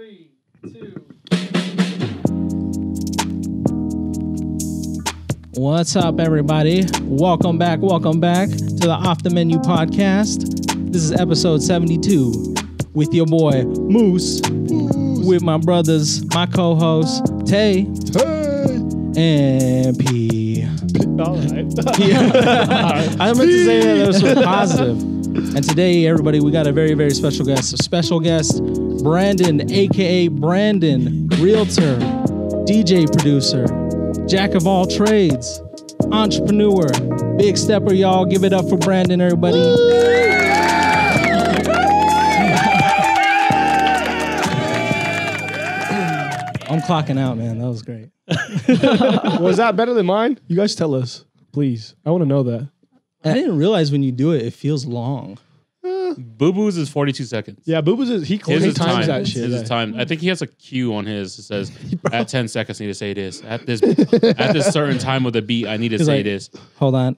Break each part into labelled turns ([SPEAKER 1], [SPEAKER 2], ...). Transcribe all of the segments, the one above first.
[SPEAKER 1] Three, two. What's up, everybody? Welcome back. Welcome back to the Off the Menu podcast. This is episode 72 with your boy Moose, with my brothers, my co hosts, Tay and P.
[SPEAKER 2] All right.
[SPEAKER 1] I meant to say that that was so positive. And today, everybody, we got a very, very special guest. A special guest, Brandon, aka Brandon, realtor, DJ producer, jack of all trades, entrepreneur, big stepper, y'all. Give it up for Brandon, everybody. I'm clocking out, man. That was great.
[SPEAKER 2] Was that better than mine? You guys tell us, please. I want to know that.
[SPEAKER 1] I didn't realize when you do it, it feels long.
[SPEAKER 3] Boo Boo's is 42 seconds.
[SPEAKER 2] Yeah, Boo Boo's is he,
[SPEAKER 3] His
[SPEAKER 2] he
[SPEAKER 3] is
[SPEAKER 2] times
[SPEAKER 3] time.
[SPEAKER 2] that shit.
[SPEAKER 3] His is
[SPEAKER 2] yeah.
[SPEAKER 3] time. I think he has a cue on his. It says at 10 seconds, I need to say this. At this at this certain time of the beat, I need to
[SPEAKER 1] He's
[SPEAKER 3] say
[SPEAKER 1] like-
[SPEAKER 3] this.
[SPEAKER 1] Hold on.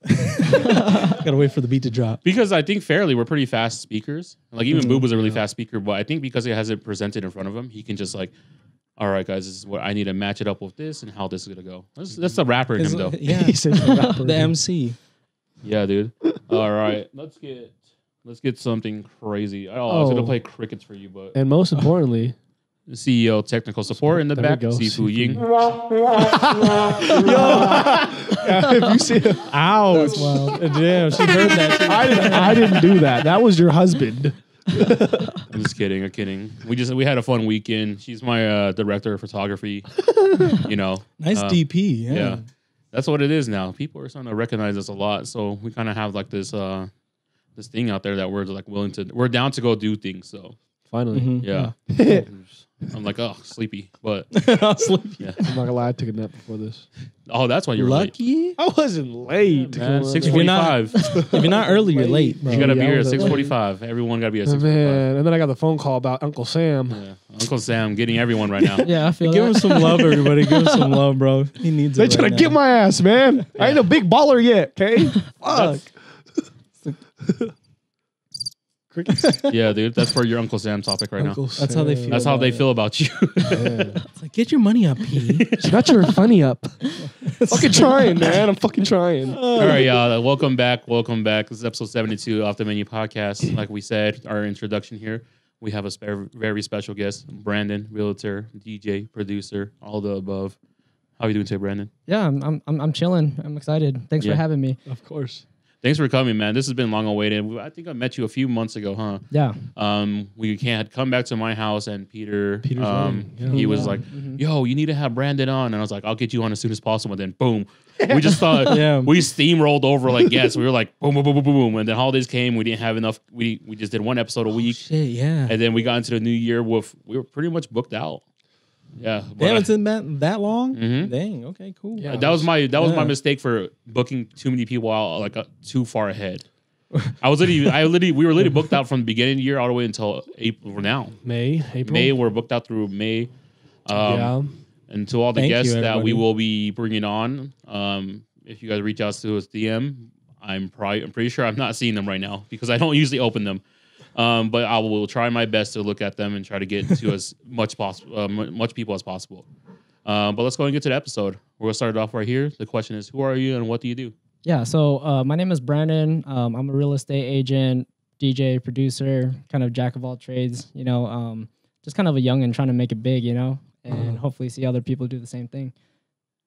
[SPEAKER 1] Gotta wait for the beat to drop.
[SPEAKER 3] Because I think fairly, we're pretty fast speakers. Like even mm-hmm. Boo Boo's a really fast speaker, but I think because he has it presented in front of him, he can just like, all right, guys, this is what I need to match it up with this and how this is gonna go. That's, that's the rapper in him though.
[SPEAKER 1] Yeah,
[SPEAKER 2] He said the rapper.
[SPEAKER 1] the MC.
[SPEAKER 3] Yeah, dude. All right, let's get let's get something crazy. Oh, I was gonna play crickets for you, but
[SPEAKER 2] And most importantly,
[SPEAKER 3] CEO technical support in the
[SPEAKER 2] There we
[SPEAKER 3] back,
[SPEAKER 2] go.
[SPEAKER 3] Sifu
[SPEAKER 2] Sifu
[SPEAKER 3] Ying.
[SPEAKER 2] if you see,
[SPEAKER 1] Ow! Wow. Damn, she heard that.
[SPEAKER 2] I didn't, I didn't do that. That was your husband.
[SPEAKER 3] I'm just kidding. I'm kidding. We just we had a fun weekend. She's my uh, director of photography. you know,
[SPEAKER 1] Nice
[SPEAKER 3] uh,
[SPEAKER 1] DP. Yeah.
[SPEAKER 3] Yeah. that's what it is now. People are starting to recognize us a lot, so we kind of have like this uh this thing out there that we're like willing to. We're down to go do things. So
[SPEAKER 2] Finally,
[SPEAKER 1] Mhm.
[SPEAKER 3] yeah, I'm like oh sleepy, but
[SPEAKER 1] I'll sleep.
[SPEAKER 3] yeah.
[SPEAKER 2] I'm not gonna lie. I took a nap before this.
[SPEAKER 3] Oh, that's why you're late.
[SPEAKER 1] Lucky.
[SPEAKER 2] I wasn't late.
[SPEAKER 3] Man,
[SPEAKER 2] Come
[SPEAKER 3] six
[SPEAKER 1] If you're not-
[SPEAKER 3] forty-five.
[SPEAKER 1] If you're not early, you're late, bro.
[SPEAKER 3] You gotta be
[SPEAKER 2] Yeah, I
[SPEAKER 3] here at
[SPEAKER 2] was up
[SPEAKER 3] six
[SPEAKER 2] late.
[SPEAKER 3] forty-five. Everyone gotta be at
[SPEAKER 2] Oh,
[SPEAKER 3] six forty-five.
[SPEAKER 2] man, and then I got the phone call about Uncle Sam.
[SPEAKER 3] Yeah. Uncle Sam getting everyone right now.
[SPEAKER 4] Yeah, I feel
[SPEAKER 1] Give him
[SPEAKER 4] that.
[SPEAKER 1] some love, everybody. Give him some love, bro. He needs
[SPEAKER 2] They
[SPEAKER 1] it.
[SPEAKER 2] trying
[SPEAKER 1] right
[SPEAKER 2] to get my ass, man. I ain't a big baller yet. Okay, fuck. Crickets.
[SPEAKER 3] yeah, dude. That's for your Uncle Sam topic right
[SPEAKER 2] Uncle
[SPEAKER 3] now.
[SPEAKER 1] That's how they
[SPEAKER 2] Sam.
[SPEAKER 1] feel.
[SPEAKER 3] That's how they
[SPEAKER 1] it.
[SPEAKER 3] feel about you.
[SPEAKER 2] Man.
[SPEAKER 1] It's like, get your money up, P.
[SPEAKER 2] Got your funny up. fucking trying, man. I'm fucking trying. Uh.
[SPEAKER 3] All right, y'all. Welcome back. Welcome back. This is episode 72 off the menu podcast. Like we said, our introduction here, we have a spe- very special guest, Brandon, realtor, DJ, producer, all the above. How are you doing today, Brandon?
[SPEAKER 4] Yeah, I'm, I'm, I'm, I'm chilling. I'm excited. Thanks
[SPEAKER 3] Yeah.
[SPEAKER 4] for having me.
[SPEAKER 2] Of course.
[SPEAKER 3] Thanks for coming, man. This has been long awaited. I think I met you a few months ago, huh?
[SPEAKER 4] Yeah.
[SPEAKER 3] Um, we can had come back to my house, and Peter,
[SPEAKER 2] Peter's
[SPEAKER 3] um,
[SPEAKER 2] yeah.
[SPEAKER 3] he was
[SPEAKER 4] Yeah.
[SPEAKER 3] like,
[SPEAKER 4] Mhm.
[SPEAKER 3] "Yo, you need to have Brandon on," and I was like, "I'll get you on as soon as possible." And then, boom, we just thought,
[SPEAKER 1] Yeah.
[SPEAKER 3] we steamrolled over like yes. We were like, boom, boom, boom, boom, boom, boom, and then holidays came. We didn't have enough. We we just did one episode a week,
[SPEAKER 1] Shit, yeah.
[SPEAKER 3] and then we got into the new year with we were pretty much booked out. Yeah, but
[SPEAKER 1] Damn,
[SPEAKER 3] I-
[SPEAKER 1] it's been that, that long?
[SPEAKER 3] Mhm.
[SPEAKER 1] Dang, okay, cool.
[SPEAKER 2] Yeah.
[SPEAKER 3] that was my that was my mistake for booking too many people out like uh, too far ahead. I was literally, I literally, we were literally booked out from the beginning of the year all the way until April now.
[SPEAKER 2] May, April.
[SPEAKER 3] May we're booked out through May. Um,
[SPEAKER 2] yeah.
[SPEAKER 3] And to all the
[SPEAKER 1] Thank you,
[SPEAKER 3] guests that we will be bringing on, um, if you guys reach out to us DM, I'm probably I'm pretty sure I'm not seeing them right now because I don't usually open them. Um, but I will try my best to look at them and try to get to as much possible, uh, mu- much people as possible. Um, but let's go and get to the episode. We're gonna start it off right here. The question is, who are you and what do you do?
[SPEAKER 4] Yeah. So uh, my name is Brandon. Um, I'm a real estate agent, DJ, producer, kind of jack of all trades. You know, um, just kind of a young and trying to make it big. You know, and hopefully see other people do the same thing.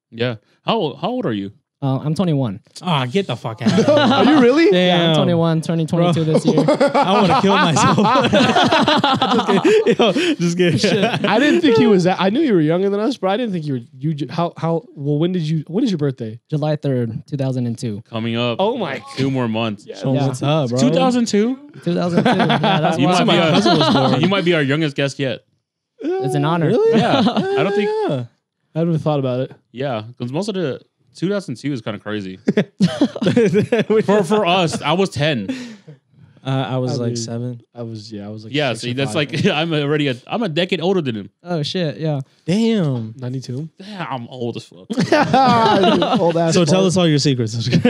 [SPEAKER 3] Yeah. How how old are you?
[SPEAKER 4] Uh, I'm 21.
[SPEAKER 1] Ah, get the fuck out.
[SPEAKER 2] Are you really?
[SPEAKER 4] Yeah, I'm 21, turning 22 this year.
[SPEAKER 1] I want to kill myself. just kidding. Yo, just kidding.
[SPEAKER 2] I didn't think he was that. I knew you were younger than us, but I didn't think you were. You ju- how how well? When did you? When is your birthday?
[SPEAKER 4] July 3rd, 2002.
[SPEAKER 3] Coming up.
[SPEAKER 2] Oh my
[SPEAKER 3] Two more months.
[SPEAKER 1] Show
[SPEAKER 4] Yeah.
[SPEAKER 1] what's up, bro.
[SPEAKER 3] 2002.
[SPEAKER 4] 2002. Yeah, that's
[SPEAKER 3] You
[SPEAKER 4] why
[SPEAKER 3] might be
[SPEAKER 1] my
[SPEAKER 3] our,
[SPEAKER 1] cousin was born.
[SPEAKER 3] you might be our youngest guest yet.
[SPEAKER 4] It's an honor.
[SPEAKER 1] Really?
[SPEAKER 3] Yeah. I don't think.
[SPEAKER 1] Yeah.
[SPEAKER 2] I never thought about it.
[SPEAKER 3] Yeah, because most of the 2002 is kind of crazy.
[SPEAKER 1] uh,
[SPEAKER 3] for for us, I was 10.
[SPEAKER 1] I was
[SPEAKER 2] I
[SPEAKER 1] like
[SPEAKER 2] mean,
[SPEAKER 1] seven.
[SPEAKER 2] I was yeah. I was like
[SPEAKER 3] Yeah,
[SPEAKER 2] six
[SPEAKER 3] see, that's
[SPEAKER 2] five.
[SPEAKER 3] like I'm already a I'm a decade older than him.
[SPEAKER 4] Oh, shit. Yeah.
[SPEAKER 1] Damn.
[SPEAKER 2] ninety two.
[SPEAKER 3] Damn, I'm old as fuck.
[SPEAKER 2] Old ass.
[SPEAKER 1] So tell us all your secrets.
[SPEAKER 4] Shit.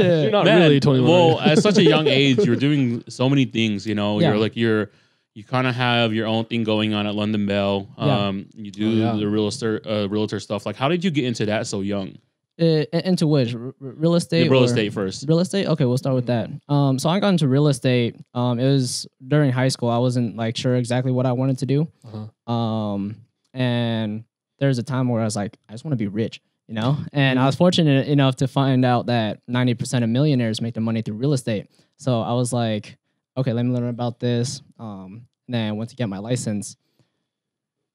[SPEAKER 2] You're not
[SPEAKER 3] Man,
[SPEAKER 2] really twenty one.
[SPEAKER 3] Well, at such a young age, you're doing so many things. You know,
[SPEAKER 4] Yeah.
[SPEAKER 3] you're like you're you kind of have your own thing going on at London Bell.
[SPEAKER 4] Yeah.
[SPEAKER 3] Um, you do
[SPEAKER 2] Oh, yeah.
[SPEAKER 3] the real estate, uh, realtor stuff. Like, how did you get into that so young?
[SPEAKER 4] Uh, into which R- r- real estate?
[SPEAKER 3] The real
[SPEAKER 4] or-
[SPEAKER 3] estate first.
[SPEAKER 4] Real estate. Okay, we'll start with that. Um, so I got into real estate. Um, it was during high school. I wasn't like sure exactly what I wanted to do.
[SPEAKER 2] Uh-huh.
[SPEAKER 4] Um, and there's a time where I was like, I just want to be rich, you know. And I was fortunate enough to find out that 90% of millionaires make their money through real estate. So I was like, okay, let me learn about this. Um, and then I went to get my license.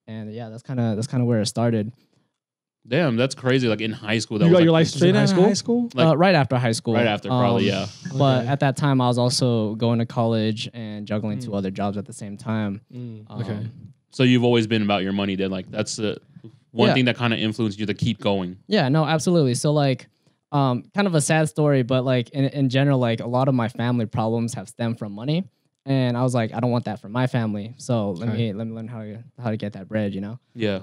[SPEAKER 4] And yeah, that's kind of that's kind of where it started.
[SPEAKER 3] Damn, that's crazy. Like in high school, that
[SPEAKER 2] You
[SPEAKER 3] was
[SPEAKER 2] got
[SPEAKER 3] like,
[SPEAKER 2] your license
[SPEAKER 1] Straight
[SPEAKER 2] in high school?
[SPEAKER 1] high school?
[SPEAKER 3] Like-
[SPEAKER 4] uh, right after high school.
[SPEAKER 3] right after, probably.
[SPEAKER 4] Um,
[SPEAKER 3] yeah.
[SPEAKER 4] But
[SPEAKER 2] Okay.
[SPEAKER 4] at that time, I was also going to college and juggling two other jobs at the same time.
[SPEAKER 2] Mm,
[SPEAKER 4] Um,
[SPEAKER 2] okay.
[SPEAKER 3] So you've always been about your money. Then, like, that's the one
[SPEAKER 4] Yeah.
[SPEAKER 3] thing that kind of influenced you to keep going.
[SPEAKER 4] Yeah, no, absolutely. So like, um, kind of a sad story, but like in, in general, like a lot of my family problems have stemmed from money, and I was like, I don't want that for my family. So let
[SPEAKER 2] Okay.
[SPEAKER 4] me let me learn how to how to get that bread. You know?
[SPEAKER 3] Yeah,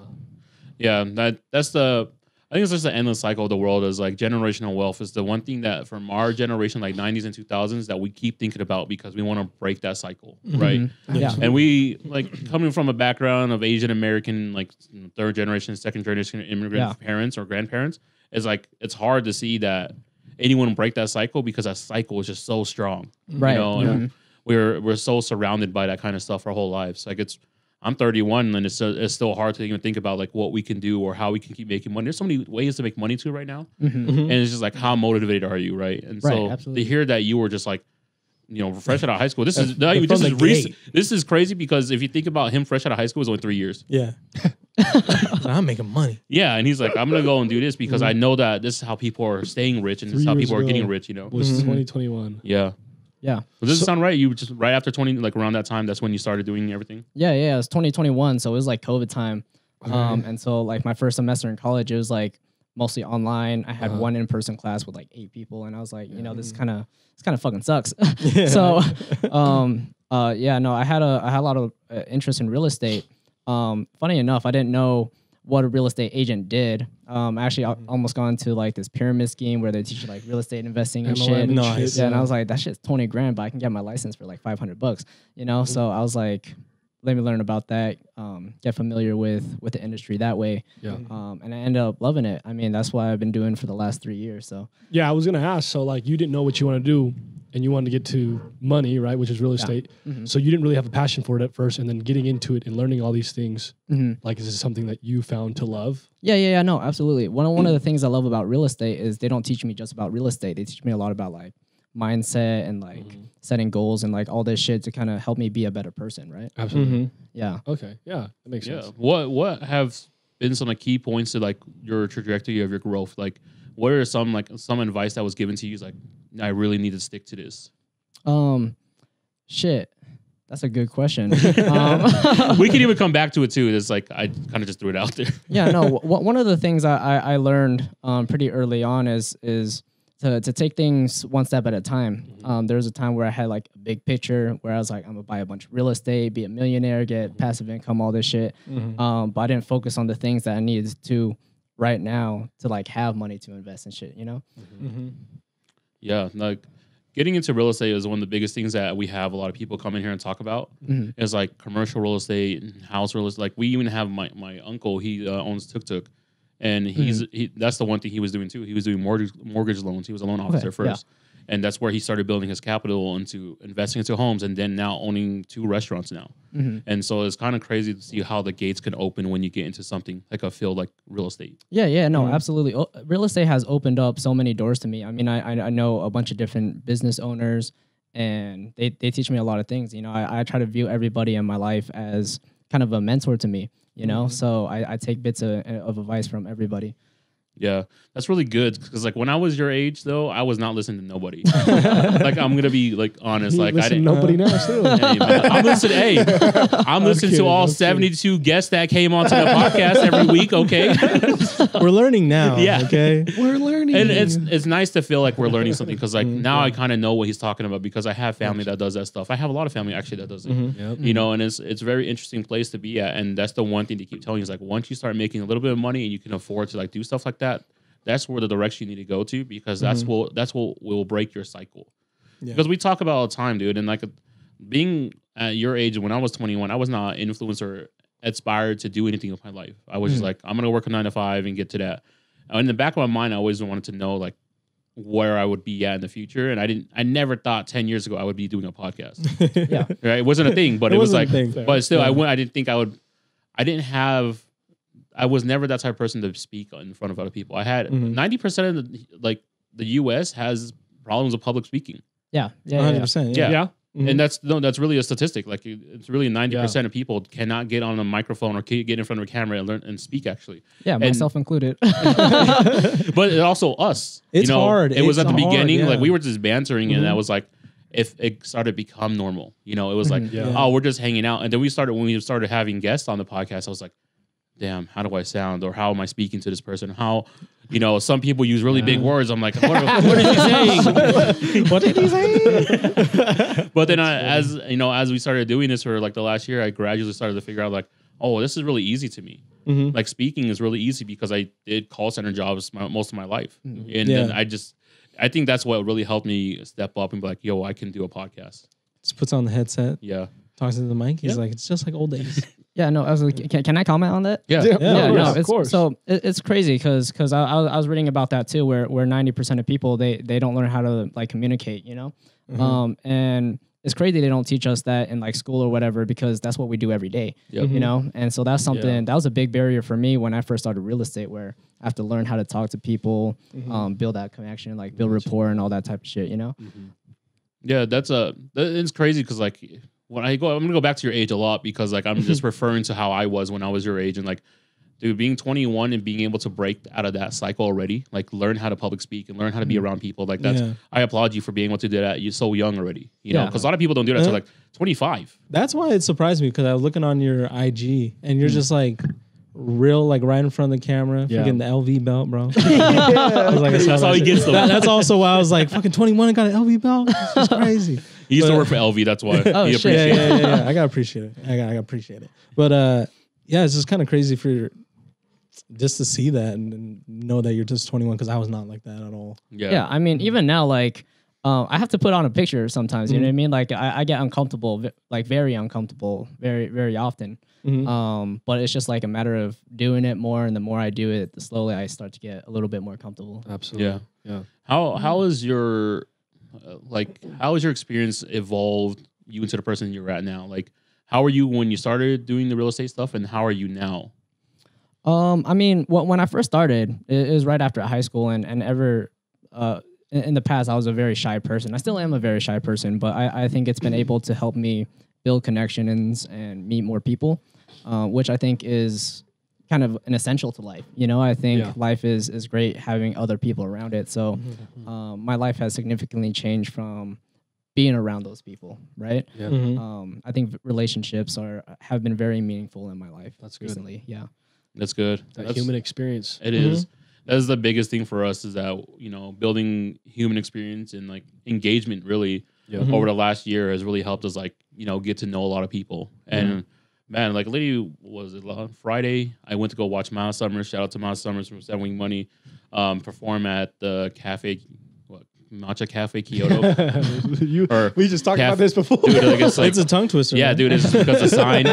[SPEAKER 3] yeah. That that's the. I think it's just the endless cycle of the world. Is like generational wealth is the one thing that from our generation, like '90s and 2000s, that we keep thinking about because we want to break that cycle, mm-hmm. right?
[SPEAKER 4] Yeah.
[SPEAKER 3] And we like coming from a background of Asian American, like third generation, second generation immigrant
[SPEAKER 4] Yeah.
[SPEAKER 3] parents or grandparents. It's like it's hard to see that anyone break that cycle because that cycle is just so strong.
[SPEAKER 4] Right.
[SPEAKER 3] You know, and mm-hmm. We're we're so surrounded by that kind of stuff our whole lives. Like it's I'm 31 and it's uh, it's still hard to even think about like what we can do or how we can keep making money. There's so many ways to make money too right now, mm-hmm. Mm-hmm. and it's just like how motivated are you, right? And
[SPEAKER 4] Right,
[SPEAKER 3] so
[SPEAKER 4] absolutely.
[SPEAKER 3] to hear that you were just like. You know, fresh out of high school. This is
[SPEAKER 1] From
[SPEAKER 3] this is recent. This is crazy because if you think about him, fresh out of high school, it was only three years.
[SPEAKER 1] Yeah. I'm making money.
[SPEAKER 3] Yeah, and he's like, I'm gonna go and do this because mm-hmm. I know that this is how people are staying rich and this is how
[SPEAKER 2] years
[SPEAKER 3] people are getting rich. You know.
[SPEAKER 2] Was 2021.
[SPEAKER 3] Yeah.
[SPEAKER 4] Yeah.
[SPEAKER 3] Does this sound right? You just right after 20, like around that time, that's when you started doing everything.
[SPEAKER 4] Yeah, yeah. It was 2021, so it was like COVID time. Um, and so like my first semester in college, it was like mostly online. I had
[SPEAKER 2] Uh-huh.
[SPEAKER 4] one in-person class with like eight people, and I was like, you know, this kind of this kind of fucking sucks. so, um, uh, yeah, no, I had a I had a lot of uh, interest in real estate. Um, funny enough, I didn't know what a real estate agent did. Um, I actually al- almost gone to like this pyramid scheme where they teach you like real estate investing and
[SPEAKER 2] MLM
[SPEAKER 4] shit.
[SPEAKER 1] Nice.
[SPEAKER 4] Yeah, and I was like, that shit's 20 grand, but I can get my license for like 500 bucks, you know? So I was like, let me learn about that, um, get familiar with with the industry that way.
[SPEAKER 2] Yeah.
[SPEAKER 4] Um, and I ended up loving it. I mean, that's what I've been doing for the last three years. So
[SPEAKER 2] Yeah, I was gonna ask. So like, you didn't know what you want to do, and you wanted to get to money, right? Which is real estate.
[SPEAKER 4] Mm-hmm.
[SPEAKER 2] So you didn't really have a passion for it at first, and then getting into it and learning all these things.
[SPEAKER 4] Mhm.
[SPEAKER 2] Like, is this something that you found to love?
[SPEAKER 4] yeah, yeah, yeah, no, absolutely. One of, one of the things I love about real estate is they don't teach me just about real estate. They teach me a lot about like mindset and like setting goals and like all this shit to kind of help me be a better person, right?
[SPEAKER 2] Absolutely.
[SPEAKER 4] Yeah.
[SPEAKER 2] Okay. Yeah, that makes
[SPEAKER 3] Yeah.
[SPEAKER 2] sense.
[SPEAKER 3] What what have been some of the key points to like your trajectory of your growth? Like, what are some like some advice that was given to you? Is like, I really need to stick to this.
[SPEAKER 4] Um, shit. That's a good question. um,
[SPEAKER 3] we can even come back to it too. It's like I kind of just threw it out there.
[SPEAKER 4] yeah, no. W- one of the things I, I, I learned um, pretty early on is is to, to take things one step at a time. Um, there was a time where I had like a big picture where I was like, I'm gonna buy a bunch of real estate, be a millionaire, get passive income, all this shit. Um, but I didn't focus on the things that I needed to right now to like have money to invest in shit. You know?
[SPEAKER 3] Yeah, like getting into real estate is one of the biggest things that we have a lot of people come in here and talk about.
[SPEAKER 4] Mm-hmm.
[SPEAKER 3] Is like commercial real estate, and house real estate. Like we even have my my uncle. He uh, owns Tuk Tuk, and he's
[SPEAKER 4] Mm-hmm.
[SPEAKER 3] he, that's the one thing he was doing too. He was doing mortgage mortgage loans. He was a loan officer
[SPEAKER 4] yeah.
[SPEAKER 3] first. And that's where he started building his capital into investing into homes, and then now owning two restaurants now.
[SPEAKER 4] Mm-hmm.
[SPEAKER 3] And so it's kind of crazy to see how the gates can open when you get into something like a field like real estate.
[SPEAKER 4] Yeah, yeah, no, absolutely. O- real estate has opened up so many doors to me. I mean, I I, I know a bunch of different business owners, and they, they teach me a lot of things. You know, I, I try to view everybody in my life as kind of a mentor to me. You know, mm-hmm. so I, I take bits of, of advice from everybody.
[SPEAKER 3] Yeah, that's really good because like when I was your age though, I was not listening to nobody. like I'm gonna be like honest,
[SPEAKER 2] You
[SPEAKER 3] like I
[SPEAKER 2] listen to
[SPEAKER 3] didn't.
[SPEAKER 2] nobody now still.
[SPEAKER 3] Hey, man, I'm listening. Hey, I'm listening to all
[SPEAKER 2] I'm kidding.
[SPEAKER 3] 72 guests that came onto the podcast every week. Okay,
[SPEAKER 1] We're learning now.
[SPEAKER 3] Yeah.
[SPEAKER 1] Okay.
[SPEAKER 2] We're learning.
[SPEAKER 3] and it's it's nice to feel like we're learning something because like
[SPEAKER 2] Mm-hmm.
[SPEAKER 3] now I kind of know what he's talking about because I have family that does that stuff. I have a lot of family actually that does it.
[SPEAKER 2] Mm-hmm. Yep.
[SPEAKER 3] You know, and it's it's a very interesting place to be at, and that's the one thing to keep telling you is like once you start making a little bit of money and you can afford to like do stuff like that, that's where the direction you need to go to because that's what that's what will break your cycle.
[SPEAKER 1] Yeah.
[SPEAKER 3] Because we talk about all the time, dude, and like being at your age when I was 21, I was not influenced or inspired to do anything with my life. I was just
[SPEAKER 1] Mhm.
[SPEAKER 3] like, I'm gonna work a nine to five and get to that. In the back of my mind, I always wanted to know like where I would be at in the future. And I didn't, I never thought 10 years ago I would be doing a podcast.
[SPEAKER 4] Yeah.
[SPEAKER 3] Right? It wasn't a thing, but
[SPEAKER 1] It
[SPEAKER 3] it, was like, but still, I went. I didn't think I would. I didn't have. I was never that type of person to speak in front of other people. I had
[SPEAKER 1] Mhm.
[SPEAKER 3] 90 percent of the like the U.S. has problems with public speaking,
[SPEAKER 4] Yeah. Yeah. yeah, yeah.
[SPEAKER 1] 100%.
[SPEAKER 3] Yeah.
[SPEAKER 2] Yeah.
[SPEAKER 1] Mhm.
[SPEAKER 3] and that's no, that's really a statistic. Like it's really 90 percent of people cannot get on a microphone or get in front of a camera and learn and speak. Actually,
[SPEAKER 4] Yeah,
[SPEAKER 3] And-
[SPEAKER 4] myself included.
[SPEAKER 3] but it also us.
[SPEAKER 1] It's
[SPEAKER 3] you know,
[SPEAKER 1] hard.
[SPEAKER 3] It was
[SPEAKER 1] It's
[SPEAKER 3] at the
[SPEAKER 1] hard,
[SPEAKER 3] beginning,
[SPEAKER 1] yeah.
[SPEAKER 3] like we were just bantering, and
[SPEAKER 1] Mhm.
[SPEAKER 3] that was like. If it started to become normal, you know, it was like,
[SPEAKER 4] Mhm.
[SPEAKER 2] Yeah.
[SPEAKER 3] oh, we're just hanging out. And then we started when we started having guests on the podcast. I was like, damn, how do I sound or how am I speaking to this person? How, you know, some people use really big words. I'm like, what, what is he saying?
[SPEAKER 1] what did he say?
[SPEAKER 3] but then I, as you know, as we started doing this for like the last year, I gradually started to figure out like, oh, this is really easy to me.
[SPEAKER 1] Mhm.
[SPEAKER 3] Like speaking is really easy because I did call center jobs my, most of my life, and then I just, I think that's what really helped me step up and be like, yo, I can do a podcast.
[SPEAKER 1] Just puts on the headset,
[SPEAKER 3] Yeah,
[SPEAKER 1] talks into the mic. He's
[SPEAKER 3] Yeah.
[SPEAKER 1] like, it's just like old days.
[SPEAKER 4] Yeah. No, I was like, can, can I comment on that?
[SPEAKER 3] yeah,
[SPEAKER 2] Yeah.
[SPEAKER 1] Yeah,
[SPEAKER 4] yeah,
[SPEAKER 1] of
[SPEAKER 4] no,
[SPEAKER 1] course,
[SPEAKER 2] course.
[SPEAKER 4] so it, it's crazy because because I, I was- reading about that too, where where ninety percent of people they they don't learn how to like communicate, you know,
[SPEAKER 1] Mhm.
[SPEAKER 4] um, and it's crazy they don't teach us that in like school or whatever because that's what we do every day,
[SPEAKER 3] Yep.
[SPEAKER 4] You know, and so that's something
[SPEAKER 2] Yeah.
[SPEAKER 4] that was a big barrier for me when I first started real estate, where I have to learn how to talk to people,
[SPEAKER 1] Mhm.
[SPEAKER 4] um, build that connection, like build rapport and all that type of shit, you know.
[SPEAKER 3] Yeah, that's a that, it's crazy because like when I go, I'm gonna go back to your age a lot because like I'm just referring to how I was when I was your age and like, dude, being 21 and being able to break out of that cycle already, like learn how to public speak and learn how to be around people, like that's
[SPEAKER 1] Yeah.
[SPEAKER 3] I applaud you for being able to do that. You're so young already, you know, because a lot of people don't do that until
[SPEAKER 1] Yeah.
[SPEAKER 3] like 25.
[SPEAKER 1] That's why it surprised me because I was looking on your IG and
[SPEAKER 3] Mm.
[SPEAKER 1] you're just like real, like right in front of the camera,
[SPEAKER 2] Yeah.
[SPEAKER 1] freaking the LV belt, bro. Was like, saw
[SPEAKER 3] That's how he gets them.
[SPEAKER 1] That- that's also why I was like, fucking 21 and got an LV belt. It's just crazy.
[SPEAKER 3] He used to work for LV, that's why
[SPEAKER 4] Oh,
[SPEAKER 3] he
[SPEAKER 4] shit.
[SPEAKER 3] appreciates.
[SPEAKER 1] yeah, yeah, yeah, yeah. I gotta appreciate it. I got, I gotta appreciate it. But uh, yeah, it's just kind of crazy for just to see that and, and know that you're just 21 because I was not like that at all.
[SPEAKER 3] Yeah,
[SPEAKER 4] yeah i mean even now like um, i have to put on a picture sometimes you know
[SPEAKER 1] Mhm.
[SPEAKER 4] what i mean like i, I get uncomfortable like very uncomfortable very very often
[SPEAKER 1] Mhm.
[SPEAKER 4] um, but it's just like a matter of doing it more and the more i do it the slowly i start to get a little bit more comfortable
[SPEAKER 2] Absolutely.
[SPEAKER 3] Yeah.
[SPEAKER 2] Yeah.
[SPEAKER 3] How how is your uh, like how has your experience evolved you into the person you're at now? Like how were you when you started doing the real estate stuff, and how are you now?
[SPEAKER 4] Um, I mean, wh- when I first started, it, was right after high school, and and ever, uh, in, in the past, I was a very shy person. I still am a very shy person, but I, I think it's been able to help me build connections and meet more people, uh, which I think is kind of an essential to life. You know, I think
[SPEAKER 2] Yeah.
[SPEAKER 4] life is is great having other people around it. So, um, my life has significantly changed from being around those people, right?
[SPEAKER 2] Yeah.
[SPEAKER 1] Mhm.
[SPEAKER 4] Um, I think relationships are have been very meaningful in my life
[SPEAKER 2] That's good.
[SPEAKER 4] recently. Yeah.
[SPEAKER 3] That's good.
[SPEAKER 2] That
[SPEAKER 3] That's,
[SPEAKER 2] human experience.
[SPEAKER 3] It is. That is the biggest thing for us is that you know building human experience and like engagement really
[SPEAKER 2] Yeah.
[SPEAKER 3] Over the last year has really helped us like you know get to know a lot of people and man like literally was it on Friday I went to go watch Miles Summers shout out to Miles Summers from Seven Wing Money um, perform at the cafe what Matcha Cafe Kyoto
[SPEAKER 2] you,
[SPEAKER 3] Or
[SPEAKER 2] we just talked
[SPEAKER 3] Caf-
[SPEAKER 2] about this before.
[SPEAKER 3] dude like it's like
[SPEAKER 1] it's a tongue twister.
[SPEAKER 3] yeah,
[SPEAKER 1] man.
[SPEAKER 3] dude, it's just because the sign.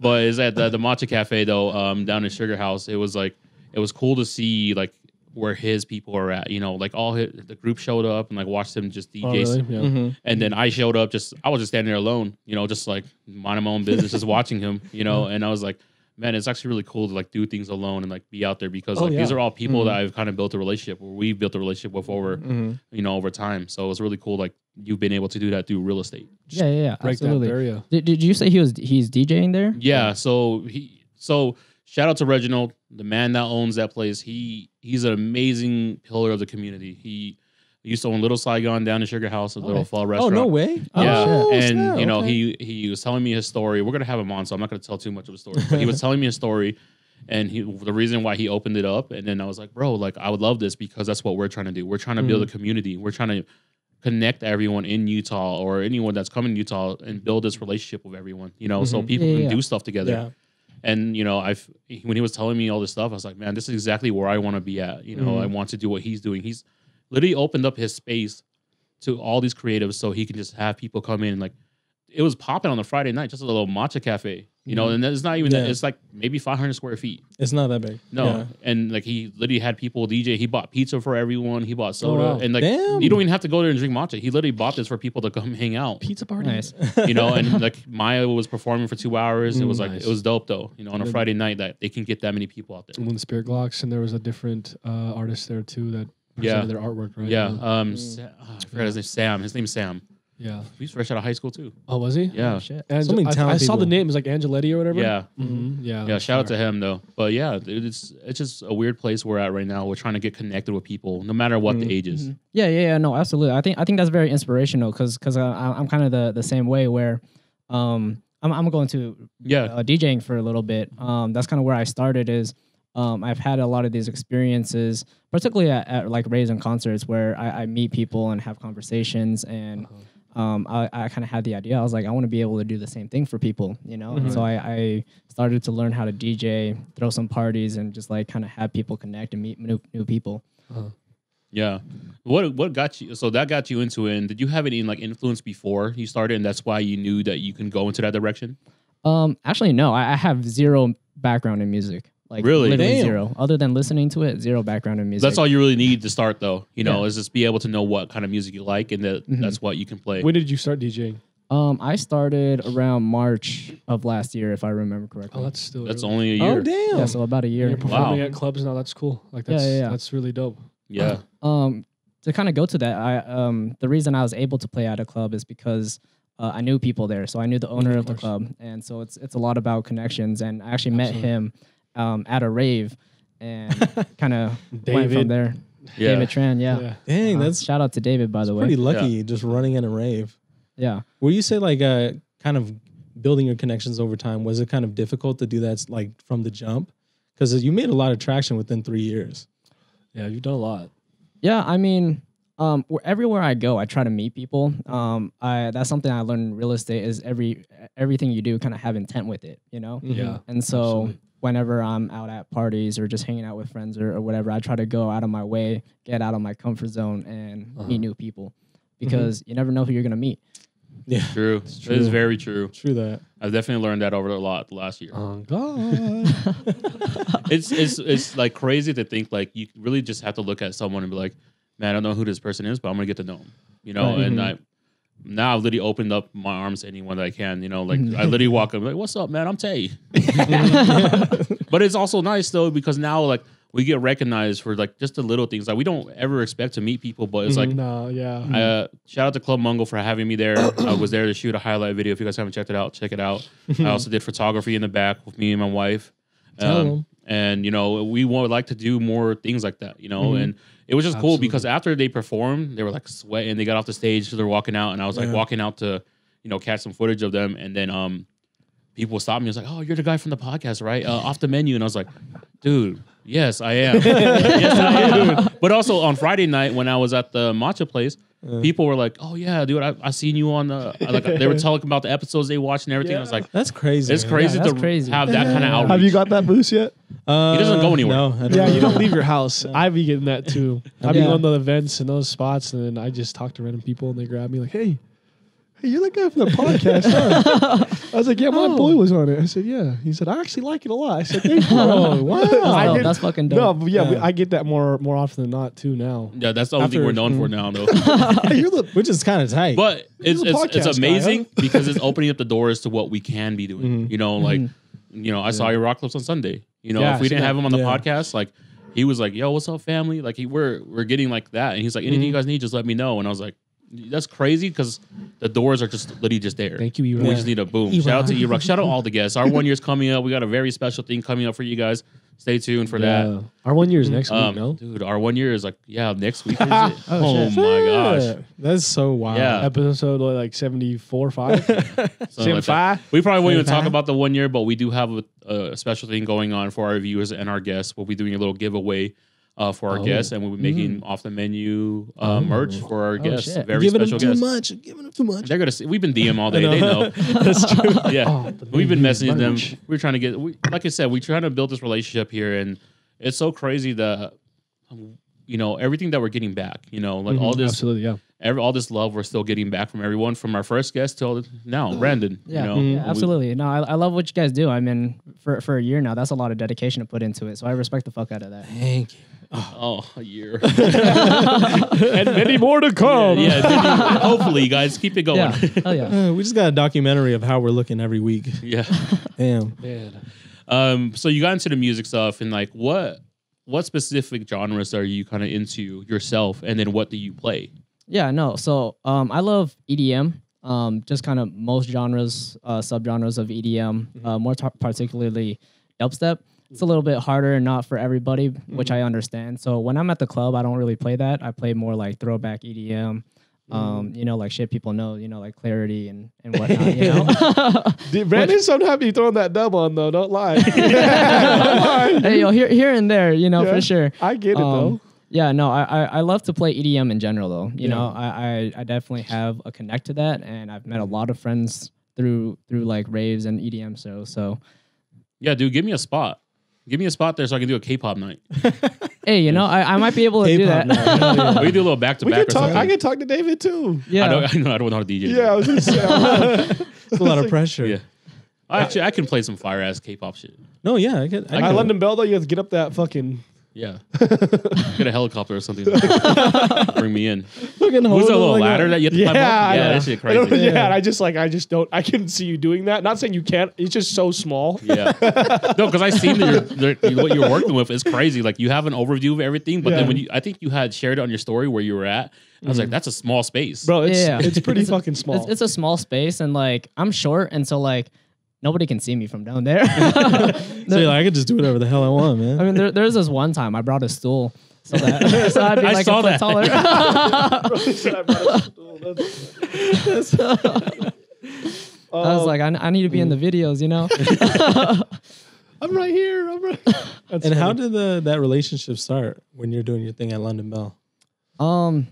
[SPEAKER 3] But it's at the, the matcha cafe though, um, down in Sugar House. It was like it was cool to see like where his people are at. You know, like all his, the group showed up and like watched him just DJ.
[SPEAKER 2] oh, really? Yeah.
[SPEAKER 1] Mhm.
[SPEAKER 3] And then I showed up just I was just standing there alone, you know, just like minding my own business, just watching him, you know, and I was like, man, it's actually really cool to like do things alone and like be out there because
[SPEAKER 2] Oh,
[SPEAKER 3] like these are all people
[SPEAKER 1] Mhm.
[SPEAKER 3] that I've kind of built a relationship where we've built a relationship with over,
[SPEAKER 1] Mhm.
[SPEAKER 3] you know, over time. So it's really cool like you've been able to do that through real estate.
[SPEAKER 4] Yeah, yeah, yeah. Absolutely. Did, did you say he was he's DJing there?
[SPEAKER 3] Yeah, so he so shout out to Reginald, the man that owns that place. He he's an amazing pillar of the community. He used to own Little Saigon down in Sugar House, a little
[SPEAKER 4] Okay.
[SPEAKER 3] fall
[SPEAKER 1] Oh
[SPEAKER 3] restaurant.
[SPEAKER 1] no way!
[SPEAKER 3] Yeah,
[SPEAKER 1] Oh,
[SPEAKER 3] and
[SPEAKER 1] snap,
[SPEAKER 3] you know
[SPEAKER 1] okay.
[SPEAKER 3] he he was telling me his story. We're gonna have him on, so I'm not gonna tell too much of a story. But he was telling me a story, and he the reason why he opened it up, and then I was like, bro, like I would love this because that's what we're trying to do. We're trying to build a
[SPEAKER 1] Mm-hmm.
[SPEAKER 3] community. We're trying to connect everyone in Utah or anyone that's coming to Utah and build this relationship with everyone. You know, so
[SPEAKER 1] Mhm.
[SPEAKER 3] people
[SPEAKER 4] Yeah,
[SPEAKER 3] can
[SPEAKER 4] yeah.
[SPEAKER 3] do stuff together. And you know, I've when he was telling me all this stuff, I was like, man, this is exactly where I want to be at. You know,
[SPEAKER 1] Mhm.
[SPEAKER 3] I want to do what he's doing. He's literally opened up his space to all these creatives, so he can just have people come in and like it was popping on the Friday night, just a little matcha cafe, you know, and it's not even
[SPEAKER 1] Yeah.
[SPEAKER 3] that, it's like maybe 500 square feet.
[SPEAKER 1] It's not that big.
[SPEAKER 3] No,
[SPEAKER 1] Yeah.
[SPEAKER 3] and like he literally had people DJ. He bought pizza for everyone. He bought soda,
[SPEAKER 2] wow.
[SPEAKER 3] and like
[SPEAKER 1] Damn.
[SPEAKER 3] you don't even have to go there and drink matcha. He literally bought this for people to come hang out.
[SPEAKER 2] Pizza party.
[SPEAKER 4] Nice.
[SPEAKER 3] You know, and like Maya was performing for two hours. It was like
[SPEAKER 2] Nice.
[SPEAKER 3] it was dope though. You know, on a Friday night that they can get that many people out there.
[SPEAKER 2] And when the Spirit Glocks, and there was a different uh, artist there too that
[SPEAKER 3] Yeah.
[SPEAKER 2] presented their artwork, right?
[SPEAKER 3] Yeah, um, Sa- oh, I forgot his name. Sam. His name's Sam.
[SPEAKER 2] Yeah.
[SPEAKER 3] He's fresh out of high school too.
[SPEAKER 2] Oh, was he?
[SPEAKER 3] Yeah,
[SPEAKER 4] Shit.
[SPEAKER 2] And
[SPEAKER 1] So many
[SPEAKER 2] I, I
[SPEAKER 1] talented
[SPEAKER 2] saw the
[SPEAKER 1] people.
[SPEAKER 2] name. It was like Angeletti or whatever.
[SPEAKER 3] yeah,
[SPEAKER 2] hmm Yeah.
[SPEAKER 3] yeah. Shout out to him though. But yeah, it's it's just a weird place we're at right now. We're trying to get connected with people, no matter what the age is.
[SPEAKER 4] Yeah, yeah, yeah. No, absolutely. I think I think that's very inspirational because because uh, I- I'm kind of the the same way where, um, I'm I'm going to
[SPEAKER 3] Yeah,
[SPEAKER 4] uh, DJing for a little bit. Um, that's kind of where I started. Is um, I've had a lot of these experiences, particularly at, at like raves and concerts, where I, I meet people and have conversations, and um, I, I kind of had the idea. I was like, I want to be able to do the same thing for people, you know. And so I, I started to learn how to DJ, throw some parties, and just like kind of have people connect and meet new new people.
[SPEAKER 3] yeah. What what got you? So that got you into it. And did you have any like influence before you started, and that's why you knew that you can go into that direction?
[SPEAKER 4] Um, actually, no. I, I have zero background in music. Like
[SPEAKER 3] Really?
[SPEAKER 4] literally
[SPEAKER 1] Damn.
[SPEAKER 4] zero. Other than listening to it, zero background in music.
[SPEAKER 3] That's all you really need to start, though. You know,
[SPEAKER 4] Yeah.
[SPEAKER 3] is just be able to know what kind of music you like, and that that's what you can play.
[SPEAKER 2] When did you start DJing?
[SPEAKER 4] Um, I started around March of last year, if I remember correctly.
[SPEAKER 2] Oh, that's still.
[SPEAKER 3] That's
[SPEAKER 2] early.
[SPEAKER 3] only a year.
[SPEAKER 1] Oh damn.
[SPEAKER 4] yeah, so about a year.
[SPEAKER 2] You're performing
[SPEAKER 3] Wow.
[SPEAKER 2] at clubs now. That's cool. Like
[SPEAKER 4] Yeah,
[SPEAKER 2] that's
[SPEAKER 4] yeah, yeah.
[SPEAKER 2] that's really dope.
[SPEAKER 3] yeah.
[SPEAKER 4] Um, to kind of go to that, I um, the reason I was able to play at a club is because uh, I knew people there, so I knew the owner
[SPEAKER 2] of
[SPEAKER 4] of the
[SPEAKER 2] course.
[SPEAKER 4] club, and so it's it's a lot about connections. And I actually met him um, at a rave, and kind of went
[SPEAKER 2] David.
[SPEAKER 4] from there.
[SPEAKER 3] Yeah.
[SPEAKER 4] David Tran, yeah.
[SPEAKER 2] Yeah.
[SPEAKER 1] Dang,
[SPEAKER 4] Uh,
[SPEAKER 1] that's
[SPEAKER 4] shout out to David, by the way.
[SPEAKER 1] pretty lucky just running in a rave.
[SPEAKER 4] Yeah.
[SPEAKER 1] Where you say like uh kind of building your connections over time, was it kind of difficult to do that like from the jump? Because you made a lot of traction within three years.
[SPEAKER 2] Yeah, you've done a lot.
[SPEAKER 4] Yeah, I mean, um, where, everywhere I go, I try to meet people. Um, I that's something I learned in real estate is every everything you do kind of have intent with it, you know.
[SPEAKER 2] Yeah.
[SPEAKER 4] And so
[SPEAKER 2] Absolutely.
[SPEAKER 4] Whenever I'm out at parties or just hanging out with friends or, or whatever, I try to go out of my way, get out of my comfort zone, and
[SPEAKER 2] Uh-huh.
[SPEAKER 4] meet new people because you never know who you're gonna meet.
[SPEAKER 1] Yeah,
[SPEAKER 3] True. It's
[SPEAKER 1] true.
[SPEAKER 3] is very true.
[SPEAKER 1] true that.
[SPEAKER 3] I've definitely learned that over a lot last year.
[SPEAKER 2] Oh God.
[SPEAKER 3] it's it's it's like crazy to think like you really just have to look at someone and be like, man, I don't know who this person is, but I'm gonna get to know him. You know,
[SPEAKER 4] Right.
[SPEAKER 3] and
[SPEAKER 1] Mhm.
[SPEAKER 3] I now I've literally opened up my arms to anyone that I can. You know, like I literally walk up like, "What's up, man? I'm Tay." but it's also nice though because now like we get recognized for like just the little things. Like we don't ever expect to meet people, but it's like
[SPEAKER 2] no, yeah.
[SPEAKER 3] uh, shout out to Club Mungo for having me there. I was there to shoot a highlight video. If you guys haven't checked it out, check it out. I also did photography in the back with me and my wife.
[SPEAKER 1] Tell
[SPEAKER 3] Um,
[SPEAKER 1] 'em.
[SPEAKER 3] And you know, we would like to do more things like that. You know, and it was just cool because after they performed, they were like sweating. They got off the stage, so they're walking out, and I was like
[SPEAKER 1] Yeah.
[SPEAKER 3] walking out to, you know, catch some footage of them, and then um, people stopped me. I was like, "Oh, you're the guy from the podcast, right? Uh, off the menu," and I was like, "Dude, yes, I am. yes, I am." But also on Friday night when I was at the matcha place, people were like, "Oh yeah, dude, I, I seen you on the like." They were talking about the episodes they watched and everything. I was like,
[SPEAKER 1] That's crazy.
[SPEAKER 3] "It's crazy
[SPEAKER 4] that's
[SPEAKER 3] to
[SPEAKER 4] crazy.
[SPEAKER 3] have that kind of outreach."
[SPEAKER 2] Have you got that boost yet?
[SPEAKER 1] Uh,
[SPEAKER 3] He doesn't go anywhere.
[SPEAKER 1] No,
[SPEAKER 2] Yeah,
[SPEAKER 1] know.
[SPEAKER 2] you don't leave your house. I be getting that too. I be
[SPEAKER 4] Yeah.
[SPEAKER 2] going to the events and those spots, and then I just talk to random people, and they grab me like, "Hey, hey, you're the guy from the podcast." huh?" I was like, "Yeah, my
[SPEAKER 1] Oh.
[SPEAKER 2] boy was on it." I said, "Yeah." He said, "I actually like it a lot." I said, "Thank you."
[SPEAKER 1] Oh, wow.
[SPEAKER 2] I get-
[SPEAKER 4] that's fucking dope.
[SPEAKER 2] No, but yeah, we-
[SPEAKER 1] Yeah.
[SPEAKER 2] I get that more more often than not too now.
[SPEAKER 3] Yeah, that's the only thing
[SPEAKER 2] After-
[SPEAKER 3] we're known for mm. now, though.
[SPEAKER 2] hey, you're the
[SPEAKER 1] Which is kind of tight.
[SPEAKER 3] But it's
[SPEAKER 2] a
[SPEAKER 3] it's,
[SPEAKER 2] podcast
[SPEAKER 3] it's
[SPEAKER 2] guy,
[SPEAKER 3] amazing
[SPEAKER 2] huh?
[SPEAKER 3] because it's opening up the doors to what we can be doing. Mm-hmm. You know, like mm-hmm. you know, I saw your rock clips on Sunday. You know,
[SPEAKER 2] Yeah,
[SPEAKER 3] if we didn't
[SPEAKER 2] see
[SPEAKER 3] have him on the
[SPEAKER 1] Yeah.
[SPEAKER 3] podcast, like he was like, "Yo, what's up, family?" Like he we're we're getting like that, and he's like, "Anything mm-hmm. you guys need, just let me know." And I was like, "That's crazy because the doors are just literally just there."
[SPEAKER 2] Thank you,
[SPEAKER 3] We just need a boom. Shout out to E-Rock. Shout out all the guests. Our one year's coming up. We got a very special thing coming up for you guys. Stay tuned for that.
[SPEAKER 2] Our one year is next week.
[SPEAKER 3] Um,
[SPEAKER 2] No,
[SPEAKER 3] dude, our one year is like yeah, next week. Is it? oh
[SPEAKER 4] shit.
[SPEAKER 3] my gosh.
[SPEAKER 1] That's so wild.
[SPEAKER 3] Yeah.
[SPEAKER 2] episode like seventy four five.
[SPEAKER 3] Something like
[SPEAKER 2] five.
[SPEAKER 3] We probably won't even talk about the one year, but we do have a, a special thing going on for our viewers and our guests. We'll be doing a little giveaway uh, for our
[SPEAKER 2] Oh.
[SPEAKER 3] guests, and we'll be making off the menu uh, merch for our guests.
[SPEAKER 4] shit.
[SPEAKER 3] Very
[SPEAKER 1] giving
[SPEAKER 3] special
[SPEAKER 1] them too
[SPEAKER 3] guests.
[SPEAKER 1] much. Giving them too much.
[SPEAKER 3] They're gonna. See, we've been DM all day.
[SPEAKER 1] know.
[SPEAKER 3] They know.
[SPEAKER 1] That's true.
[SPEAKER 3] yeah,
[SPEAKER 2] Oh, the
[SPEAKER 3] we've been
[SPEAKER 2] menu
[SPEAKER 3] messaging them. We're trying to get. We, like I said, we're trying to build this relationship here, and it's so crazy that you know everything that we're getting back. You know, like all this
[SPEAKER 2] Absolutely, yeah.
[SPEAKER 3] every, all this love we're still getting back from everyone, from our first guest till now, Brandon.
[SPEAKER 4] Yeah,
[SPEAKER 3] you know,
[SPEAKER 1] Mm-hmm.
[SPEAKER 4] yeah
[SPEAKER 3] We-
[SPEAKER 4] absolutely. No, I, I love what you guys do. I mean, for for a year now, that's a lot of dedication to put into it. So I respect the fuck out of that.
[SPEAKER 1] Thank you.
[SPEAKER 3] Oh, a year.
[SPEAKER 2] and many more to come.
[SPEAKER 3] yeah, maybe- hopefully, guys, keep it going.
[SPEAKER 4] Yeah, hell yeah.
[SPEAKER 1] Uh, we just got a documentary of how we're looking every week.
[SPEAKER 3] yeah.
[SPEAKER 1] Damn.
[SPEAKER 2] Man.
[SPEAKER 3] Um, so you got into the music stuff, and like, what what specific genres are you kind of into yourself, and then what do you play?
[SPEAKER 4] Yeah, no. So um, I love EDM. Um, just kind of most genres, uh, subgenres of EDM. Uh, more tar- particularly dubstep. It's a little bit harder and not for everybody, which I understand. So when I'm at the club, I don't really play that. I play more like throwback EDM. Um, you know, like shit people know, you know, like clarity and and whatnot. You know.
[SPEAKER 2] Dude, Brandon's so happy you throwing that dub on though. Don't lie. Don't lie.
[SPEAKER 4] hey, yo, here here and there, you know,
[SPEAKER 2] Yeah.
[SPEAKER 4] for sure.
[SPEAKER 2] I get it
[SPEAKER 4] Um,
[SPEAKER 2] though.
[SPEAKER 4] Yeah, no, I, I I love to play EDM in general though. You
[SPEAKER 2] Yeah.
[SPEAKER 4] know, I, I I definitely have a connect to that, and I've met a lot of friends through through like raves and EDM shows. So
[SPEAKER 3] Yeah, dude, give me a spot. Give me a spot there so I can do a K-pop night.
[SPEAKER 4] hey, you know, I, I might be able to do
[SPEAKER 1] K-pop
[SPEAKER 4] that.
[SPEAKER 1] night, hell yeah.
[SPEAKER 3] we can do a little back to
[SPEAKER 2] We
[SPEAKER 3] back
[SPEAKER 2] can talk. I can talk to David too.
[SPEAKER 4] yeah,
[SPEAKER 3] I don't, I know I don't know how to DJ.
[SPEAKER 2] Yeah, I was gonna say.
[SPEAKER 1] It's a lot of pressure.
[SPEAKER 3] yeah. Actually, I can play some fire ass K-pop shit.
[SPEAKER 1] No, yeah, I get. I
[SPEAKER 2] I
[SPEAKER 1] get.
[SPEAKER 2] London Bell though, you have to get up that fucking.
[SPEAKER 3] Yeah, get a helicopter or something. Bring me in.
[SPEAKER 1] Fucking
[SPEAKER 3] Who's
[SPEAKER 1] hold
[SPEAKER 3] a
[SPEAKER 1] it
[SPEAKER 3] little
[SPEAKER 1] like
[SPEAKER 3] ladder
[SPEAKER 1] that.
[SPEAKER 3] that you have to
[SPEAKER 2] Yeah,
[SPEAKER 3] climb up? Yeah,
[SPEAKER 2] yeah.
[SPEAKER 3] that shit
[SPEAKER 2] I don't-
[SPEAKER 3] crazy.
[SPEAKER 2] yeah, and I just like I just don't. I couldn't see you doing that. Not saying you can't. It's just so small.
[SPEAKER 3] Yeah. No, because I seen that you're, the- what you're working with is crazy. Like you have an overview of everything, but
[SPEAKER 2] Yeah.
[SPEAKER 3] then when you, I think you had shared it on your story where you were at. I was like, mm-hmm. that's a small space,
[SPEAKER 2] Bro, it's
[SPEAKER 4] Yeah.
[SPEAKER 2] it's pretty
[SPEAKER 4] It's a-
[SPEAKER 2] fucking small.
[SPEAKER 4] It's, it's a small space, and like I'm short, and so like nobody can see me from down there.
[SPEAKER 1] So like, I could just do whatever the hell I want, man.
[SPEAKER 4] I mean, there, there's this one time I brought a stool. So that so I'd be
[SPEAKER 3] I
[SPEAKER 4] like
[SPEAKER 3] saw
[SPEAKER 4] a
[SPEAKER 3] that.
[SPEAKER 4] taller. I was like, I, I need to be in the videos, you know.
[SPEAKER 2] I'm right here. I'm right. That's
[SPEAKER 1] and how did the that relationship start when you're doing your thing at London Bell?
[SPEAKER 4] Um,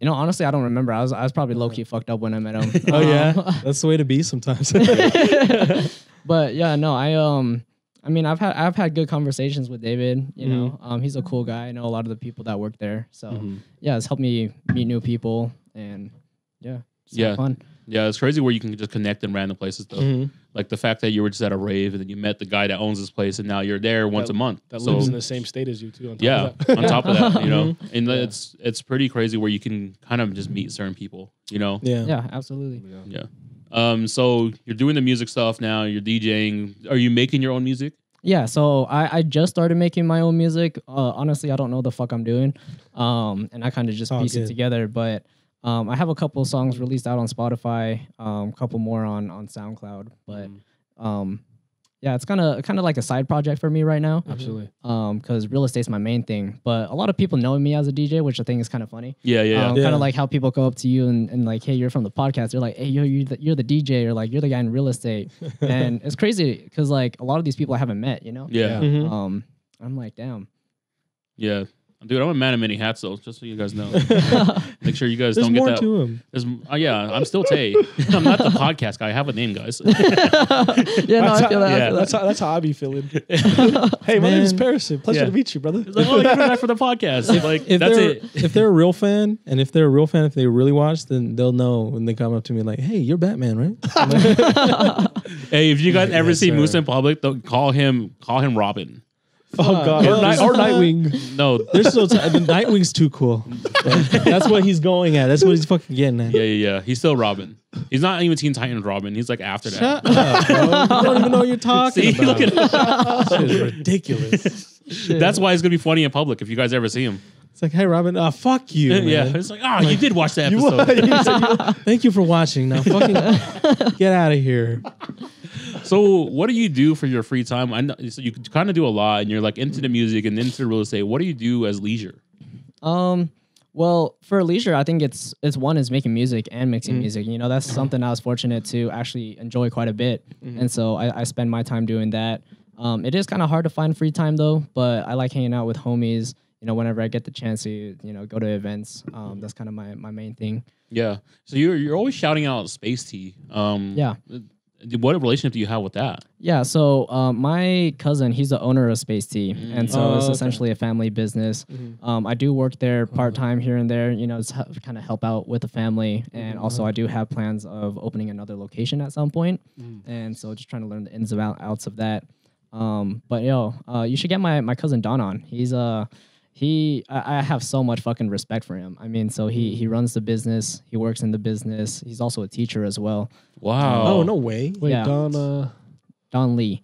[SPEAKER 4] you know, honestly, I don't remember. I was I was probably low key fucked up when I met him.
[SPEAKER 1] Oh yeah, that's the way to be sometimes.
[SPEAKER 4] but yeah, no, I um, I mean, I've had I've had good conversations with David. You know, um, he's a cool guy. I know a lot of the people that work there. So yeah, it's helped me meet new people and yeah, it's
[SPEAKER 3] Yeah.
[SPEAKER 4] fun.
[SPEAKER 3] Yeah, it's crazy where you can just connect in random places though.
[SPEAKER 1] Mhm.
[SPEAKER 3] Like the fact that you were just at a rave and then you met the guy that owns this place and now you're there once
[SPEAKER 2] That-
[SPEAKER 3] a month.
[SPEAKER 2] that
[SPEAKER 3] so
[SPEAKER 2] lives in the same state as you too. On top
[SPEAKER 3] yeah,
[SPEAKER 2] of that.
[SPEAKER 3] on top of that, you know, and
[SPEAKER 2] Yeah.
[SPEAKER 3] it's it's pretty crazy where you can kind of just meet certain people, you know.
[SPEAKER 1] yeah.
[SPEAKER 4] Yeah, absolutely.
[SPEAKER 3] Yeah. Um. So you're doing the music stuff now. You're DJing. Are you making your own music?
[SPEAKER 4] Yeah, so I, I just started making my own music. Uh, honestly, I don't know the fuck I'm doing, um, and I kind of just
[SPEAKER 1] Oh,
[SPEAKER 4] piece it together. But um, I have a couple songs released out on Spotify, um, a couple more on on SoundCloud. But um, yeah, it's kind of kind of like a side project for me right now,
[SPEAKER 2] Absolutely.
[SPEAKER 4] um, because real estate's my main thing. But a lot of people know me as a DJ, which I think is kind of funny.
[SPEAKER 3] Yeah. Yeah.
[SPEAKER 4] Um,
[SPEAKER 1] Yeah.
[SPEAKER 4] Kind of like how people go up to you and, and like, hey, you're from the podcast. They're like, hey, you're you're the, you're the DJ, or like you're the guy in real estate. and it's crazy because like a lot of these people I haven't met, you know.
[SPEAKER 3] yeah.
[SPEAKER 2] Yeah.
[SPEAKER 1] Mhm.
[SPEAKER 4] Um, I'm like, damn.
[SPEAKER 3] Yeah. Dude, I'm a man of many hats, though. Just so you guys know. Make sure you guys
[SPEAKER 1] There's
[SPEAKER 3] don't
[SPEAKER 1] more
[SPEAKER 3] get that.
[SPEAKER 1] to him.
[SPEAKER 3] There's, uh, yeah, I'm still Tay. I'm not the podcast guy. I have a name, guys.
[SPEAKER 4] yeah, no,
[SPEAKER 2] That's
[SPEAKER 4] I
[SPEAKER 2] how,
[SPEAKER 4] feel that. I
[SPEAKER 3] yeah,
[SPEAKER 4] feel
[SPEAKER 2] That's how that's how I be feeling. hey, my name is
[SPEAKER 1] Man.
[SPEAKER 2] Parrison. Pleasure
[SPEAKER 3] Yeah.
[SPEAKER 2] to meet you, brother.
[SPEAKER 3] It's like, oh, you're the guy for the podcast. Like,
[SPEAKER 1] If
[SPEAKER 3] that's
[SPEAKER 1] they're
[SPEAKER 3] it.
[SPEAKER 1] if they're a real fan, and if they're a real fan, if they really watch, then they'll know when they come up to me like, "Hey, you're Batman, right?" I'm like,
[SPEAKER 3] Hey, if you guys ever
[SPEAKER 1] Yes,
[SPEAKER 3] see
[SPEAKER 1] sir.
[SPEAKER 3] Moose in public, don't call him call him Robin.
[SPEAKER 2] Oh God, or, Night, or Nightwing.
[SPEAKER 3] No,
[SPEAKER 1] They're so t- the Nightwing's too cool. That's what he's going at. That's what he's fucking getting at.
[SPEAKER 3] yeah, yeah, yeah. He's still Robin. He's not even Teen Titans Robin. He's like after that.
[SPEAKER 1] Shut up, bro. You don't even know what you're talking
[SPEAKER 3] See,
[SPEAKER 1] about.
[SPEAKER 3] look at
[SPEAKER 1] Shit is ridiculous.
[SPEAKER 3] That's why it's gonna be funny in public if you guys ever see him.
[SPEAKER 1] It's like, hey, Robin, uh, fuck you.
[SPEAKER 3] yeah, it's like, oh, you did watch that
[SPEAKER 2] You,
[SPEAKER 3] episode.
[SPEAKER 2] you said you-
[SPEAKER 1] Thank you for watching. Now, fucking get out of here.
[SPEAKER 3] So, what do you do for your free time? I know so you kind of do a lot, and you're like into the music and into real estate. What do you do as leisure?
[SPEAKER 4] Um, well, for leisure, I think it's it's one is making music and mixing
[SPEAKER 1] Mm.
[SPEAKER 4] music. You know, that's something I was fortunate to actually enjoy quite a bit,
[SPEAKER 1] Mm-hmm.
[SPEAKER 4] and so I, I spend my time doing that. Um, it is kind of hard to find free time though, but I like hanging out with homies. You know, whenever I get the chance to, you know, go to events. Um, that's kind of my my main thing.
[SPEAKER 3] Yeah. So you're you're always shouting out Space Tea. Um,
[SPEAKER 4] Yeah.
[SPEAKER 3] What relationship do you have with that?
[SPEAKER 4] Yeah, so um, my cousin, he's the owner of Space Tea, and so
[SPEAKER 1] Oh,
[SPEAKER 4] it's
[SPEAKER 1] okay.
[SPEAKER 4] essentially a family business. Um, I do work there part time here and there, you know, to kind of help out with the family, and also I do have plans of opening another location at some point. point, and so just trying to learn the ins and outs of that. Um, but yo, uh, you should get my my cousin Don on. He's uh he I, I have so much fucking respect for him. I mean, so he he runs the business, he works in the business, he's also a teacher as well.
[SPEAKER 3] Wow.
[SPEAKER 1] Oh no way.
[SPEAKER 2] Wait,
[SPEAKER 4] Yeah.
[SPEAKER 2] Don, uh,
[SPEAKER 4] Don Lee.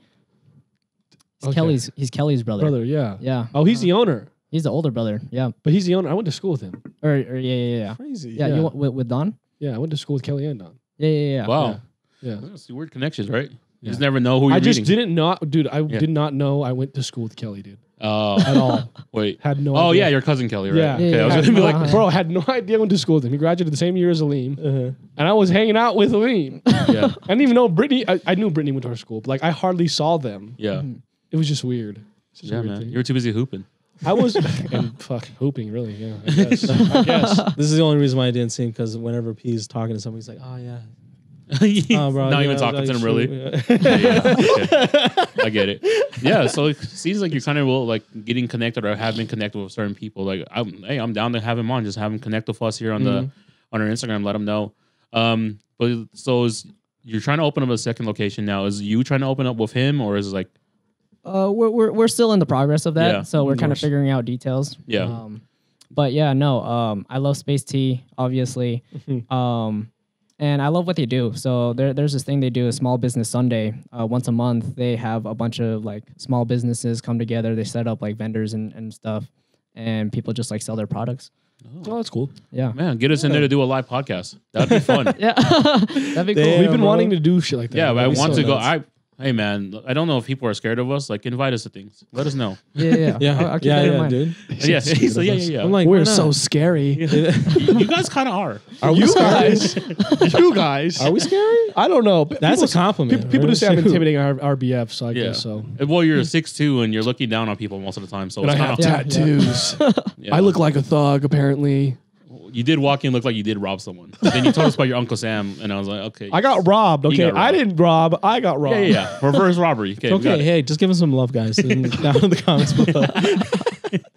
[SPEAKER 4] He's
[SPEAKER 2] Okay.
[SPEAKER 4] Kelly's he's Kelly's brother.
[SPEAKER 2] brother, yeah.
[SPEAKER 4] Yeah.
[SPEAKER 2] Oh, he's the owner,
[SPEAKER 4] He's the older brother. Yeah.
[SPEAKER 2] but he's the owner. I went to school with him.
[SPEAKER 4] Or, or yeah, yeah, yeah.
[SPEAKER 1] Crazy.
[SPEAKER 4] Yeah,
[SPEAKER 2] Yeah.
[SPEAKER 4] you want- with, with Don?
[SPEAKER 2] Yeah, I went to school with Kelly and Don.
[SPEAKER 4] Yeah, yeah, yeah.
[SPEAKER 3] Wow.
[SPEAKER 2] Yeah.
[SPEAKER 3] That's weird connections, right? You
[SPEAKER 2] Yeah.
[SPEAKER 3] just never know who you're
[SPEAKER 2] I just
[SPEAKER 3] meeting.
[SPEAKER 2] didn't know, dude. I
[SPEAKER 3] Yeah.
[SPEAKER 2] did not know I went to school with Kelly, dude.
[SPEAKER 3] Oh,
[SPEAKER 2] At all.
[SPEAKER 3] wait.
[SPEAKER 2] Had no.
[SPEAKER 3] Oh
[SPEAKER 2] idea.
[SPEAKER 3] yeah, your cousin Kelly, right?
[SPEAKER 2] Yeah.
[SPEAKER 3] Okay, I was
[SPEAKER 4] Yeah,
[SPEAKER 3] gonna be like,
[SPEAKER 2] bro. Had no idea I went to school with him. He graduated the same year as Aleem,
[SPEAKER 1] Uh-huh.
[SPEAKER 2] and I was hanging out with Aleem.
[SPEAKER 3] yeah,
[SPEAKER 2] I didn't even know Brittany. I, I knew Brittany went to our school, but like I hardly saw them.
[SPEAKER 3] yeah,
[SPEAKER 2] It was just weird. It's just a
[SPEAKER 3] yeah,
[SPEAKER 2] weird
[SPEAKER 3] man.
[SPEAKER 2] thing.
[SPEAKER 3] You were too busy hooping.
[SPEAKER 2] I was and fuck hooping really. Yeah, I guess. I guess.
[SPEAKER 1] This is the only reason why I didn't see him because whenever P's talking to somebody, he's like, "Oh yeah, oh, bro."
[SPEAKER 3] Not
[SPEAKER 1] you
[SPEAKER 3] even talking
[SPEAKER 1] like,
[SPEAKER 3] to
[SPEAKER 1] him,
[SPEAKER 3] really.
[SPEAKER 1] yeah.
[SPEAKER 3] Yeah, yeah, okay. I get it. Yeah, so it seems like you're kind of well, like getting connected or have been connected with certain people. Like, I'm, hey, I'm down to have him on. Just have him connect with us here on the on our Instagram. Let them know. Um, but so is you're trying to open up a second location now? Is you trying to open up with him, or is it like,
[SPEAKER 4] Uh, we're, we're, we're still in the progress of that.
[SPEAKER 3] Yeah.
[SPEAKER 4] so we're kind of figuring out details.
[SPEAKER 3] yeah,
[SPEAKER 4] Um, but yeah, no, um, I love Space Tea, obviously. um, and I love what they do. So there, there's this thing they do, a small business Sunday. Uh, once a month, they have a bunch of like small businesses come together. They set up like vendors and, and stuff, and people just like sell their products.
[SPEAKER 2] Oh, that's cool.
[SPEAKER 4] Yeah.
[SPEAKER 3] man, get us in there to do a live podcast. That'd be fun.
[SPEAKER 4] Yeah. That'd be cool.
[SPEAKER 1] Damn,
[SPEAKER 2] We've been
[SPEAKER 1] bro.
[SPEAKER 2] wanting to do shit like that.
[SPEAKER 3] Yeah, but I want
[SPEAKER 2] so
[SPEAKER 3] to go. I hey man, I don't know if people are scared of us. Like, invite us to things. Let us know.
[SPEAKER 4] Yeah, yeah.
[SPEAKER 1] Yeah,
[SPEAKER 4] I'll, I'll keep
[SPEAKER 1] yeah,
[SPEAKER 4] that in
[SPEAKER 1] yeah,
[SPEAKER 4] mind.
[SPEAKER 1] dude.
[SPEAKER 3] yeah, so yeah, yeah, yeah.
[SPEAKER 1] I'm like,
[SPEAKER 2] We're so scary.
[SPEAKER 3] you guys kind of are.
[SPEAKER 1] Are we
[SPEAKER 2] you guys, you guys.
[SPEAKER 1] Are we scary?
[SPEAKER 2] I don't know. but
[SPEAKER 1] That's
[SPEAKER 2] people
[SPEAKER 1] a compliment.
[SPEAKER 2] People, people
[SPEAKER 1] right?
[SPEAKER 2] do say I'm intimidating our RBF, so I
[SPEAKER 3] Yeah.
[SPEAKER 2] guess so.
[SPEAKER 3] Well, you're six two and you're looking down on people most of the time. So
[SPEAKER 2] And I
[SPEAKER 3] it's
[SPEAKER 2] have
[SPEAKER 3] kind of,
[SPEAKER 4] Yeah,
[SPEAKER 2] tattoos.
[SPEAKER 3] yeah.
[SPEAKER 2] I look like a thug, apparently.
[SPEAKER 3] You did walk in, look like you did rob someone. then you told us about your uncle Sam, and I was like, okay.
[SPEAKER 2] I got robbed. Okay,
[SPEAKER 3] got robbed.
[SPEAKER 2] I didn't rob. I got robbed.
[SPEAKER 3] yeah, yeah, yeah. Reverse robbery. Okay, we got
[SPEAKER 1] Okay,
[SPEAKER 3] it.
[SPEAKER 1] hey, just give us some love, guys. down in the comments below.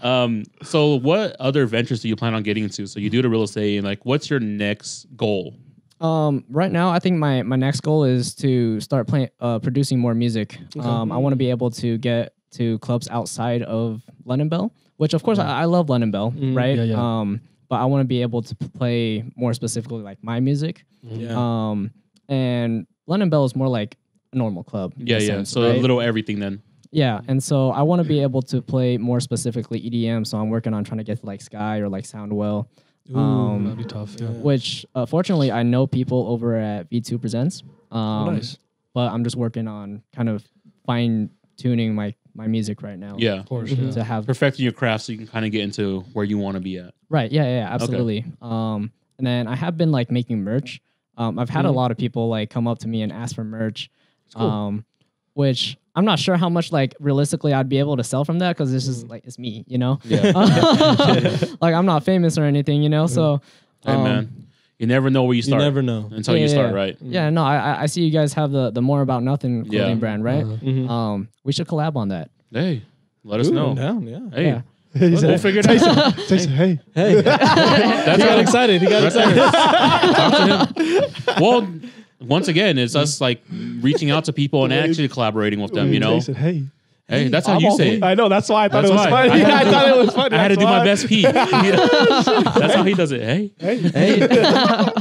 [SPEAKER 3] Um. So, what other ventures do you plan on getting into? So, you do the real estate, and like, what's your next goal?
[SPEAKER 4] Um, right now, I think my my next goal is to start playing, uh, producing more music. Um, I want to be able to get to clubs outside of London Bell, which of course I, I love London Bell, right?
[SPEAKER 2] yeah, yeah.
[SPEAKER 4] Um, but I want to be able to play more specifically like my music.
[SPEAKER 1] yeah.
[SPEAKER 4] Um, and London Bell is more like a normal club.
[SPEAKER 3] Yeah, yeah.
[SPEAKER 4] sense,
[SPEAKER 3] so a little everything then.
[SPEAKER 4] Yeah, and so I want to be able to play more specifically EDM. So I'm working on trying to get to like Sky or like Soundwell. Um,
[SPEAKER 2] That'd be tough. Yeah.
[SPEAKER 4] which uh, fortunately I know people over at V2 Presents. Um,
[SPEAKER 2] Oh, nice.
[SPEAKER 4] But I'm just working on kind of fine tuning my my music right now.
[SPEAKER 3] Yeah.
[SPEAKER 2] Of course. Yeah.
[SPEAKER 4] To have
[SPEAKER 3] Perfecting your craft so you can kind of get into where you want to be at.
[SPEAKER 4] right, yeah, yeah, absolutely. Um, and then I have been like making merch. Um, I've had a
[SPEAKER 2] Mhm.
[SPEAKER 4] lot of people like come up to me and ask for merch.
[SPEAKER 2] cool.
[SPEAKER 4] Um, which I'm not sure how much like realistically I'd be able to sell from that because this
[SPEAKER 2] Mm.
[SPEAKER 4] is like it's me, you know.
[SPEAKER 3] Yeah.
[SPEAKER 4] like I'm not famous or anything, you know. So,
[SPEAKER 3] hey,
[SPEAKER 4] um,
[SPEAKER 3] man. You never know where you start.
[SPEAKER 1] you never know.
[SPEAKER 3] until
[SPEAKER 4] Yeah,
[SPEAKER 3] you
[SPEAKER 4] yeah,
[SPEAKER 3] start,
[SPEAKER 4] yeah.
[SPEAKER 3] right?
[SPEAKER 4] Yeah, no, I I- I see you guys have the the more about nothing clothing
[SPEAKER 3] Yeah.
[SPEAKER 4] brand, right?
[SPEAKER 2] Uh-huh.
[SPEAKER 1] Mhm.
[SPEAKER 4] Um, we should collab on that.
[SPEAKER 3] Hey, let us
[SPEAKER 1] Ooh,
[SPEAKER 3] know.
[SPEAKER 1] I'm down, yeah.
[SPEAKER 3] Hey,
[SPEAKER 4] Yeah.
[SPEAKER 2] He
[SPEAKER 3] we'll
[SPEAKER 2] said,
[SPEAKER 3] figure it out.
[SPEAKER 2] Tyson, hey.
[SPEAKER 1] Hey, he
[SPEAKER 3] That's
[SPEAKER 1] got excited. He got excited.
[SPEAKER 3] Talk to him. Well, once again, it's us like reaching out to people and actually collaborating with them. You know,
[SPEAKER 2] Tyson, hey.
[SPEAKER 3] Hey, that's how
[SPEAKER 2] I'm
[SPEAKER 3] you say it.
[SPEAKER 2] I know. That's why I thought
[SPEAKER 3] That's
[SPEAKER 2] it was
[SPEAKER 3] why.
[SPEAKER 2] funny.
[SPEAKER 3] I
[SPEAKER 2] I thought it was funny.
[SPEAKER 3] I had to
[SPEAKER 2] that's
[SPEAKER 3] do my best Pete. That's how he does it. Hey,
[SPEAKER 2] Hey.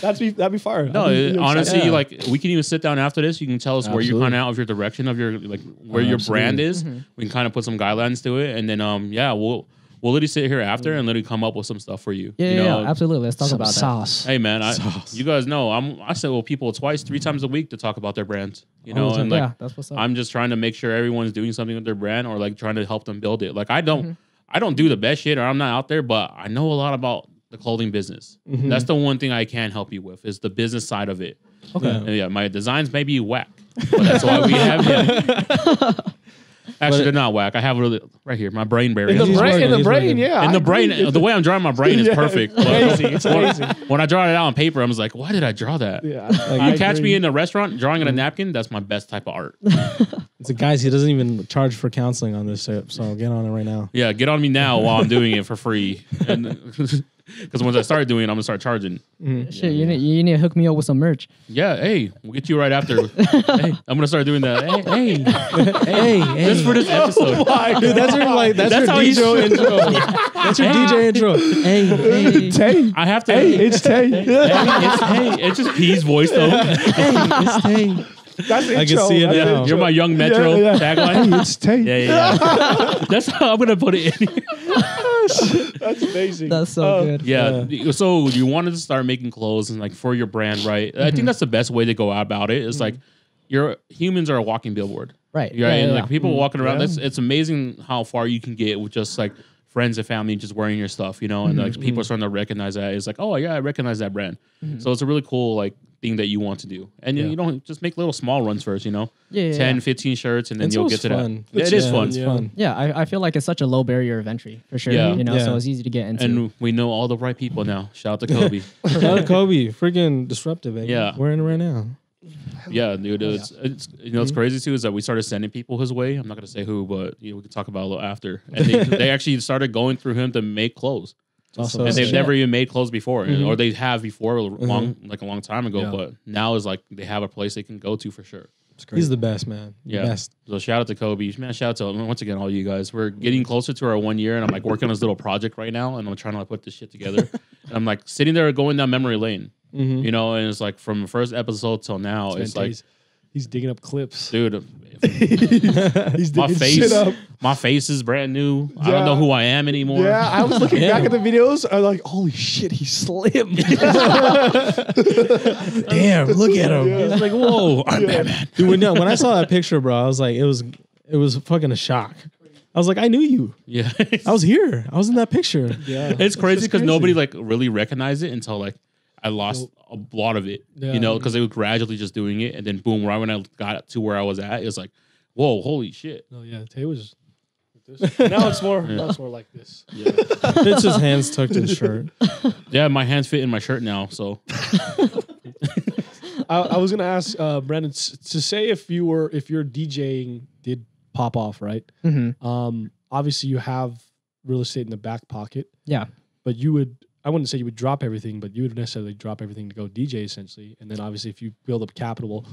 [SPEAKER 2] That'd be that'd be fire.
[SPEAKER 3] no,
[SPEAKER 2] I'd be
[SPEAKER 3] it-
[SPEAKER 2] really
[SPEAKER 3] honestly,
[SPEAKER 2] excited.
[SPEAKER 3] like we can even sit down after this. You can tell us where you're
[SPEAKER 2] Absolutely.
[SPEAKER 3] kind of out of your direction of your like where your brand is. We can kind of put some guidelines to it, and then um yeah, we'll we'll literally sit here after and literally come up with some stuff for you.
[SPEAKER 4] Yeah,
[SPEAKER 3] you
[SPEAKER 4] yeah,
[SPEAKER 3] know,
[SPEAKER 4] yeah, absolutely. Let's talk
[SPEAKER 2] Some
[SPEAKER 4] about
[SPEAKER 2] sauce.
[SPEAKER 3] Hey man, I,
[SPEAKER 1] Sauce.
[SPEAKER 3] you guys know I'm I sit with people twice, three times a week to talk about their brands. You know, and like
[SPEAKER 4] yeah, that's what's up.
[SPEAKER 3] I'm just trying to make sure everyone's doing something with their brand or like trying to help them build it. Like I don't
[SPEAKER 4] Mm-hmm.
[SPEAKER 3] I don't do the best shit or I'm not out there, but I know a lot about the clothing business.
[SPEAKER 4] Mm-hmm.
[SPEAKER 3] That's the one thing I can help you with is the business side of it.
[SPEAKER 1] Okay.
[SPEAKER 3] And yeah, my designs may be whack, but that's why we have him. Actually, they're not whack. I have really right here my brain barrier.
[SPEAKER 2] In the
[SPEAKER 1] He's
[SPEAKER 2] brain, in the
[SPEAKER 1] he's
[SPEAKER 2] brain,
[SPEAKER 1] working.
[SPEAKER 2] yeah.
[SPEAKER 3] in
[SPEAKER 2] I
[SPEAKER 3] the brain,
[SPEAKER 2] agree.
[SPEAKER 3] the way I'm drawing my brain is
[SPEAKER 2] Yeah.
[SPEAKER 3] perfect.
[SPEAKER 2] It's
[SPEAKER 3] but
[SPEAKER 2] amazing. It's
[SPEAKER 3] when,
[SPEAKER 2] amazing.
[SPEAKER 3] when I draw it out on paper, I was like, why did I draw that?
[SPEAKER 2] Yeah,
[SPEAKER 3] you catch me in a restaurant drawing on a napkin, that's my best type of art.
[SPEAKER 1] It's a guys. He doesn't even charge for counseling on this trip, so get on it right now.
[SPEAKER 3] Yeah, get on me now while I'm doing it for free. Because once I start doing it, I'm gonna start charging. Mm-hmm.
[SPEAKER 4] Shit, you need you need to hook me up with some merch.
[SPEAKER 3] Yeah, hey, we'll get you right after. hey, I'm gonna start doing that. Hey, hey,
[SPEAKER 1] Hey, hey,
[SPEAKER 3] just for this episode.
[SPEAKER 1] Oh dude, that's your like that's,
[SPEAKER 3] That's
[SPEAKER 1] your
[SPEAKER 3] he's-
[SPEAKER 1] DJ intro. That's your DJ intro. Hey, hey,
[SPEAKER 2] Tay.
[SPEAKER 3] I have to.
[SPEAKER 2] Hey, it's Tay.
[SPEAKER 3] Hey, it's, Tay. it's just P's voice though.
[SPEAKER 1] it's Tay.
[SPEAKER 2] That's the
[SPEAKER 1] I can
[SPEAKER 2] intro.
[SPEAKER 1] see it
[SPEAKER 2] That's
[SPEAKER 1] now.
[SPEAKER 2] intro.
[SPEAKER 3] You're my young Metro
[SPEAKER 2] Yeah, yeah.
[SPEAKER 3] tagline.
[SPEAKER 2] Hey, it's Tay.
[SPEAKER 3] Yeah, yeah, yeah. That's how I'm gonna put it in.
[SPEAKER 2] That's amazing.
[SPEAKER 4] That's so
[SPEAKER 2] Oh,
[SPEAKER 4] good.
[SPEAKER 3] Yeah. So you wanted to start making clothes and like for your brand, right? I think mm-hmm. that's the best way to go about it. it. Is mm-hmm. like your humans are a walking billboard.
[SPEAKER 4] Right.
[SPEAKER 3] Right.
[SPEAKER 4] Yeah,
[SPEAKER 3] and
[SPEAKER 4] yeah,
[SPEAKER 3] like
[SPEAKER 4] yeah.
[SPEAKER 3] people mm-hmm. walking around,
[SPEAKER 2] Yeah.
[SPEAKER 3] it's, it's amazing how far you can get with just like friends and family just wearing your stuff, you know, and like people are starting to recognize that. It's like, oh yeah, I recognize that brand. So it's a really cool like thing that you want to do. And you-
[SPEAKER 2] Yeah.
[SPEAKER 3] you don't just make little small runs first, you know,
[SPEAKER 4] Yeah, yeah,
[SPEAKER 3] 10,
[SPEAKER 4] yeah.
[SPEAKER 3] 15 shirts and then
[SPEAKER 1] It's
[SPEAKER 3] you'll get to
[SPEAKER 1] fun.
[SPEAKER 3] that. It is
[SPEAKER 1] Yeah,
[SPEAKER 3] fun.
[SPEAKER 1] It's
[SPEAKER 2] Yeah.
[SPEAKER 1] fun.
[SPEAKER 4] Yeah, I, I feel like it's such a low barrier of entry for sure.
[SPEAKER 3] Yeah.
[SPEAKER 4] You know,
[SPEAKER 1] Yeah.
[SPEAKER 4] so it's easy to get into.
[SPEAKER 3] And we know all the right people now. Shout out to Kobe.
[SPEAKER 1] Shout out to Kobe, freaking disruptive, baby.
[SPEAKER 3] Yeah.
[SPEAKER 1] we're in it right now.
[SPEAKER 3] Yeah, dude. It's, it's you know what's crazy too is that we started sending people his way. I'm not gonna say who, but you know we can talk about it a little after. And they, they actually started going through him to make clothes,
[SPEAKER 1] Also,
[SPEAKER 3] and they've
[SPEAKER 4] shit.
[SPEAKER 3] never even made clothes before,
[SPEAKER 1] Mhm.
[SPEAKER 3] or they have before, a long like a long time ago.
[SPEAKER 2] Yeah.
[SPEAKER 3] But now is like they have a place they can go to for sure.
[SPEAKER 2] It's great.
[SPEAKER 1] he's the best man.
[SPEAKER 3] Yeah.
[SPEAKER 1] best.
[SPEAKER 3] So shout out to Kobe, man. Shout out to once again all you guys. We're getting closer to our one year, and I'm like working on this little project right now, and I'm trying to like, put this shit together. and I'm like sitting there going down memory lane,
[SPEAKER 1] Mhm.
[SPEAKER 3] you know, and it's like from the first episode till now,
[SPEAKER 2] Man,
[SPEAKER 3] it's like,
[SPEAKER 2] he's digging up clips.
[SPEAKER 3] dude,
[SPEAKER 2] he's
[SPEAKER 3] my face,
[SPEAKER 2] shit up.
[SPEAKER 3] my face is brand new. I don't know who I am anymore.
[SPEAKER 2] Yeah, I was looking
[SPEAKER 1] Yeah.
[SPEAKER 2] back at the videos. I'm like, holy shit, he's slim.
[SPEAKER 1] Damn, look at him.
[SPEAKER 3] It's like, whoa, I'm Batman.
[SPEAKER 1] Dude, when, when I saw that picture, bro, I was like, it was it was fucking a shock. I was like, I knew you.
[SPEAKER 3] Yeah,
[SPEAKER 1] I was here. I was in that picture.
[SPEAKER 2] yeah,
[SPEAKER 3] it's crazy because nobody like really recognized it until like I lost a lot of it.
[SPEAKER 2] Yeah.
[SPEAKER 3] You know, because they were gradually just doing it, and then boom, right when I got to where I was at, it's like, whoa, holy shit.
[SPEAKER 2] No, yeah, Tay was. This. Now it's more. Now it's more like this.
[SPEAKER 3] Yeah,
[SPEAKER 1] It's his hands tucked in shirt.
[SPEAKER 3] yeah, my hands fit in my shirt now, so
[SPEAKER 2] I, I was gonna ask uh, Brandon s- to say if you were if your DJing did pop off, right?
[SPEAKER 4] Mhm.
[SPEAKER 2] Um, obviously you have real estate in the back pocket,
[SPEAKER 4] Yeah.
[SPEAKER 2] but you would. I wouldn't say you would drop everything, but you would necessarily drop everything to go DJ essentially, and then obviously if you build up capital,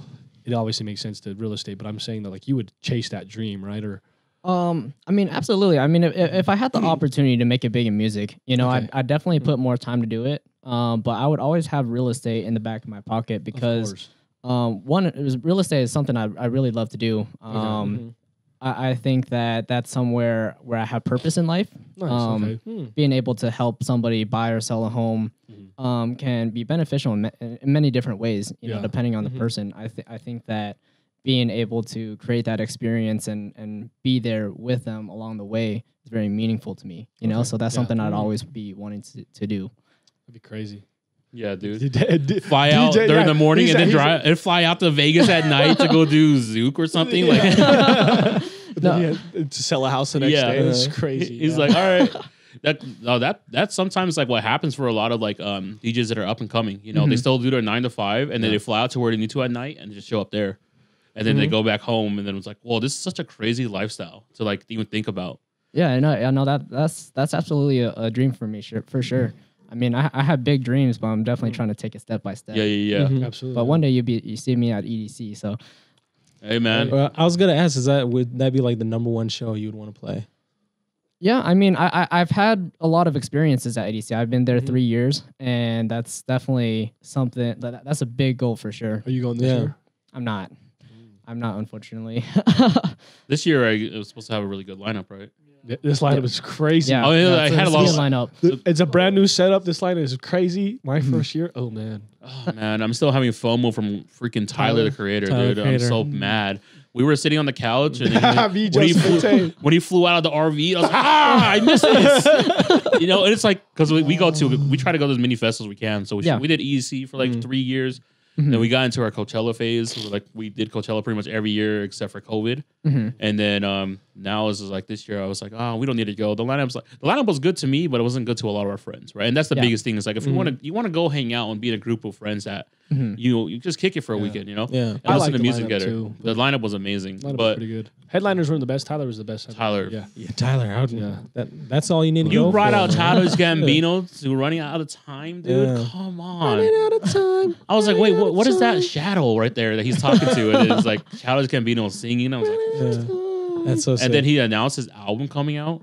[SPEAKER 2] it obviously makes sense to real estate. But I'm saying that like you would chase that dream, right? Or
[SPEAKER 4] Um, I mean, absolutely. I mean, if, if I had the opportunity to make it big in music, you know,
[SPEAKER 2] Okay.
[SPEAKER 4] I'd, I'd definitely put more time to do it. Um, but I would always have real estate in the back of my pocket because,
[SPEAKER 2] course.
[SPEAKER 4] um, one, it was real estate is something I, I really love to do. Um,
[SPEAKER 2] Mhm.
[SPEAKER 4] I, I think that that's somewhere where I have purpose in life.
[SPEAKER 2] nice.
[SPEAKER 4] um,
[SPEAKER 2] okay. Hmm.
[SPEAKER 4] Being able to help somebody buy or sell a home
[SPEAKER 2] Mhm.
[SPEAKER 4] um, can be beneficial in, ma- in many different ways. You know, depending on the
[SPEAKER 2] Mhm.
[SPEAKER 4] person. I th- I think that being able to create that experience and and be there with them along the way is very meaningful to me. You know, so that's
[SPEAKER 2] Yeah.
[SPEAKER 4] something I'd
[SPEAKER 2] Mhm.
[SPEAKER 4] always be wanting to, to do.
[SPEAKER 2] That'd be crazy.
[SPEAKER 3] Yeah, dude.
[SPEAKER 2] DJ
[SPEAKER 3] Fly out
[SPEAKER 2] DJ,
[SPEAKER 3] during
[SPEAKER 2] yeah,
[SPEAKER 3] the morning
[SPEAKER 2] he's
[SPEAKER 3] and then
[SPEAKER 2] a-
[SPEAKER 3] drive and fly out to Vegas at night to go do Zouk or something. Like
[SPEAKER 2] But then he had to sell a house the next
[SPEAKER 3] Yeah.
[SPEAKER 2] day. It's crazy.
[SPEAKER 3] He's
[SPEAKER 2] yeah.
[SPEAKER 3] like, all right. That no, that that's sometimes like what happens for a lot of like um DJs that are up and coming. You know, they still do their nine to five and then they fly out to where they need to at night and just show up there. And then they go back home and then it's like, well, this is such a crazy lifestyle to like even think about.
[SPEAKER 4] Yeah, I know. I know that that's that's absolutely a, a dream for me, sure, for sure. I mean, I, I have big dreams, but I'm definitely trying to take it step by step.
[SPEAKER 3] Yeah, yeah, yeah.
[SPEAKER 1] Mhm.
[SPEAKER 2] absolutely.
[SPEAKER 4] But one day you be you see me at EDC, so
[SPEAKER 3] Hey man.
[SPEAKER 1] Well, I was gonna ask, is that would that be like the number one show you'd want to play?
[SPEAKER 4] Yeah, I mean, I, I I've had a lot of experiences at EDC. I've been there
[SPEAKER 2] Mhm.
[SPEAKER 4] three years, and that's definitely something that that's a big goal for sure.
[SPEAKER 2] Are you going this
[SPEAKER 1] Yeah.
[SPEAKER 2] year?
[SPEAKER 4] I'm not. I'm not, unfortunately.
[SPEAKER 3] This year I was supposed to have a really good lineup, right?
[SPEAKER 2] Th- This lineup is crazy.
[SPEAKER 4] yeah,
[SPEAKER 3] Oh, yeah, I
[SPEAKER 4] it's
[SPEAKER 3] had a lot of-
[SPEAKER 4] lineup.
[SPEAKER 2] It's a brand new setup. This lineup is crazy. My
[SPEAKER 3] Mm-hmm.
[SPEAKER 2] first year. Oh man.
[SPEAKER 3] Oh man, I'm still having FOMO from freaking Tyler, the creator,
[SPEAKER 1] Tyler,
[SPEAKER 3] dude.
[SPEAKER 1] creator.
[SPEAKER 3] I'm so mad. We were sitting on the couch and
[SPEAKER 2] Me,
[SPEAKER 3] when, he flew, when he flew out of the RV, I was like, ah, I missed this. you know, and it's like because we, we go to we try to go to as many festivals as we can. So we,
[SPEAKER 4] Yeah.
[SPEAKER 3] we did EDC for like
[SPEAKER 1] Mm.
[SPEAKER 3] three years. Then mm-hmm. we got into our Coachella phase. Like we did Coachella pretty much every year except for COVID. Mm-hmm. And then um, now it's just like this year, I was like, oh, we don't need to go. The lineup like the lineup was good to me, but it wasn't good to a lot of our friends, right? And that's the
[SPEAKER 4] Yeah.
[SPEAKER 3] biggest thing. Is like if you mm-hmm. want to you want to go hang out and be in a group of friends that you you just kick it for a weekend, you know,
[SPEAKER 1] Yeah.
[SPEAKER 3] and
[SPEAKER 2] I
[SPEAKER 3] listen to
[SPEAKER 2] the
[SPEAKER 3] music together. The lineup was amazing,
[SPEAKER 2] Lineup was
[SPEAKER 3] but
[SPEAKER 2] pretty good. Headliners weren't the best. Tyler was the best. headliner.
[SPEAKER 3] Tyler.
[SPEAKER 2] Yeah.
[SPEAKER 1] Yeah, Tyler, how,
[SPEAKER 2] Yeah.
[SPEAKER 1] that, that's all you need to know.
[SPEAKER 3] you
[SPEAKER 1] go
[SPEAKER 3] brought
[SPEAKER 1] for,
[SPEAKER 3] out
[SPEAKER 1] man.
[SPEAKER 3] Childish Gambino to running out of time, dude.
[SPEAKER 1] Yeah.
[SPEAKER 3] Come on.
[SPEAKER 1] out of time.
[SPEAKER 3] I was like, wait, what, what is that shadow right there that he's talking to? And it's like Childish Gambino singing. I was like,
[SPEAKER 1] Yeah. That's so sick.
[SPEAKER 3] and then he announced his album coming out.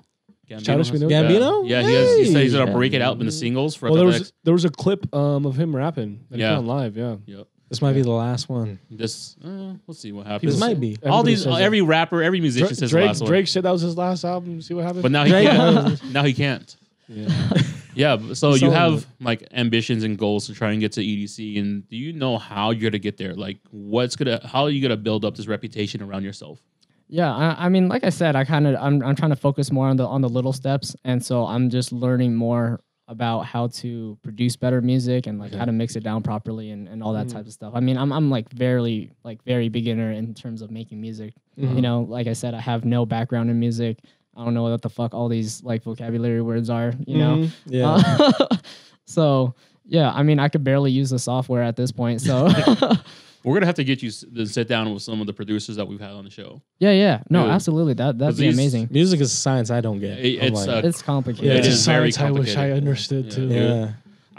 [SPEAKER 3] Gambino has-
[SPEAKER 2] Gambino?
[SPEAKER 1] Gambino?
[SPEAKER 3] Yeah, yeah he, has, he said he's gonna break it out in the singles for a
[SPEAKER 2] Well, there
[SPEAKER 3] couple
[SPEAKER 2] was there was a clip um, of him rapping that
[SPEAKER 3] Yeah.
[SPEAKER 2] he put on live. Yeah.
[SPEAKER 3] Yep.
[SPEAKER 1] This might be the last one.
[SPEAKER 3] This, uh, we'll see what happens.
[SPEAKER 1] This might be.
[SPEAKER 3] All
[SPEAKER 2] Everybody
[SPEAKER 3] these,
[SPEAKER 2] says
[SPEAKER 3] every rapper, every musician
[SPEAKER 2] Drake,
[SPEAKER 3] says
[SPEAKER 2] Drake,
[SPEAKER 3] the last one.
[SPEAKER 2] Drake said that was his last album. See what happens.
[SPEAKER 3] but now he
[SPEAKER 1] Drake-
[SPEAKER 3] can't. now he can't.
[SPEAKER 2] yeah.
[SPEAKER 3] Yeah, b- so you
[SPEAKER 1] so-
[SPEAKER 3] have like ambitions and goals to try and get to EDC, and do you know how you're gonna get there? Like, what's gonna, how are you gonna build up this reputation around yourself?
[SPEAKER 4] Yeah, I, I mean, like I said, I kind of I'm I'm trying to focus more on the on the little steps, and so I'm just learning more about how to produce better music and like how to mix it down properly and, and all that type of stuff. I mean, I'm I'm like very like very beginner in terms of making music. You know, like I said, I have no background in music. I don't know what the fuck all these like vocabulary words are. You know,
[SPEAKER 1] Mhm. Yeah.
[SPEAKER 4] Uh, so yeah, I mean, I could barely use the software at this point. So
[SPEAKER 3] We're gonna have to get you s- to sit down with some of the producers that we've had on the show.
[SPEAKER 4] yeah, yeah, no,
[SPEAKER 3] Dude.
[SPEAKER 4] absolutely, that that'd
[SPEAKER 3] 'Cause
[SPEAKER 4] be
[SPEAKER 3] these-
[SPEAKER 4] amazing.
[SPEAKER 1] Music is a science I don't get.
[SPEAKER 3] It-
[SPEAKER 1] I'm
[SPEAKER 3] it's,
[SPEAKER 1] like,
[SPEAKER 3] uh,
[SPEAKER 4] It's complicated.
[SPEAKER 1] Yeah,
[SPEAKER 3] it
[SPEAKER 1] it's
[SPEAKER 3] is very
[SPEAKER 2] Science I wish I
[SPEAKER 3] complicated.
[SPEAKER 2] understood
[SPEAKER 3] Yeah.
[SPEAKER 2] too.
[SPEAKER 1] yeah.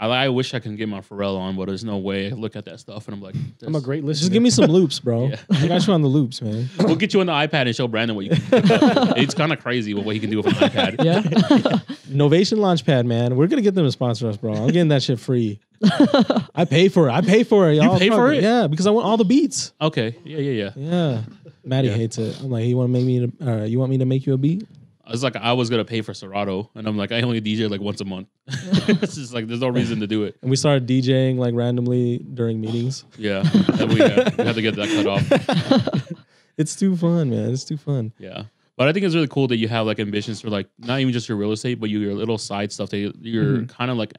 [SPEAKER 3] I, I wish I can get my Pharrell on, but there's no way. I look at that stuff and I'm like,
[SPEAKER 2] I'm a
[SPEAKER 3] this-
[SPEAKER 2] great listener.
[SPEAKER 1] Just give me some loops, bro.
[SPEAKER 3] Yeah.
[SPEAKER 1] I got you on the loops, man.
[SPEAKER 3] We'll get you on the iPad and show Brandon what you can. do. it's kind of crazy what he can do with an iPad.
[SPEAKER 4] yeah.
[SPEAKER 1] Novation Launchpad, man. We're gonna get them to sponsor us, bro. I'm getting that shit free. I pay for it. I pay for it, y'all.
[SPEAKER 3] pay for it?
[SPEAKER 1] Yeah, because I want all the beats.
[SPEAKER 3] Okay. Yeah, yeah, yeah.
[SPEAKER 1] Yeah. Maddie
[SPEAKER 3] Yeah.
[SPEAKER 1] hates it. I'm like, you want to make me? To, uh, you want me to make you a beat?
[SPEAKER 3] I was like, I was gonna pay for Serato, and I'm like, I only DJ like once a month. it's just like there's no reason to do it.
[SPEAKER 1] And we started DJing like randomly during meetings.
[SPEAKER 3] Yeah, we, uh, we have to get that cut off.
[SPEAKER 1] It's too fun, man. It's too fun.
[SPEAKER 3] Yeah. But I think it's really cool that you have like ambitions for like not even just your real estate, but your little side stuff that you- you're kind of like,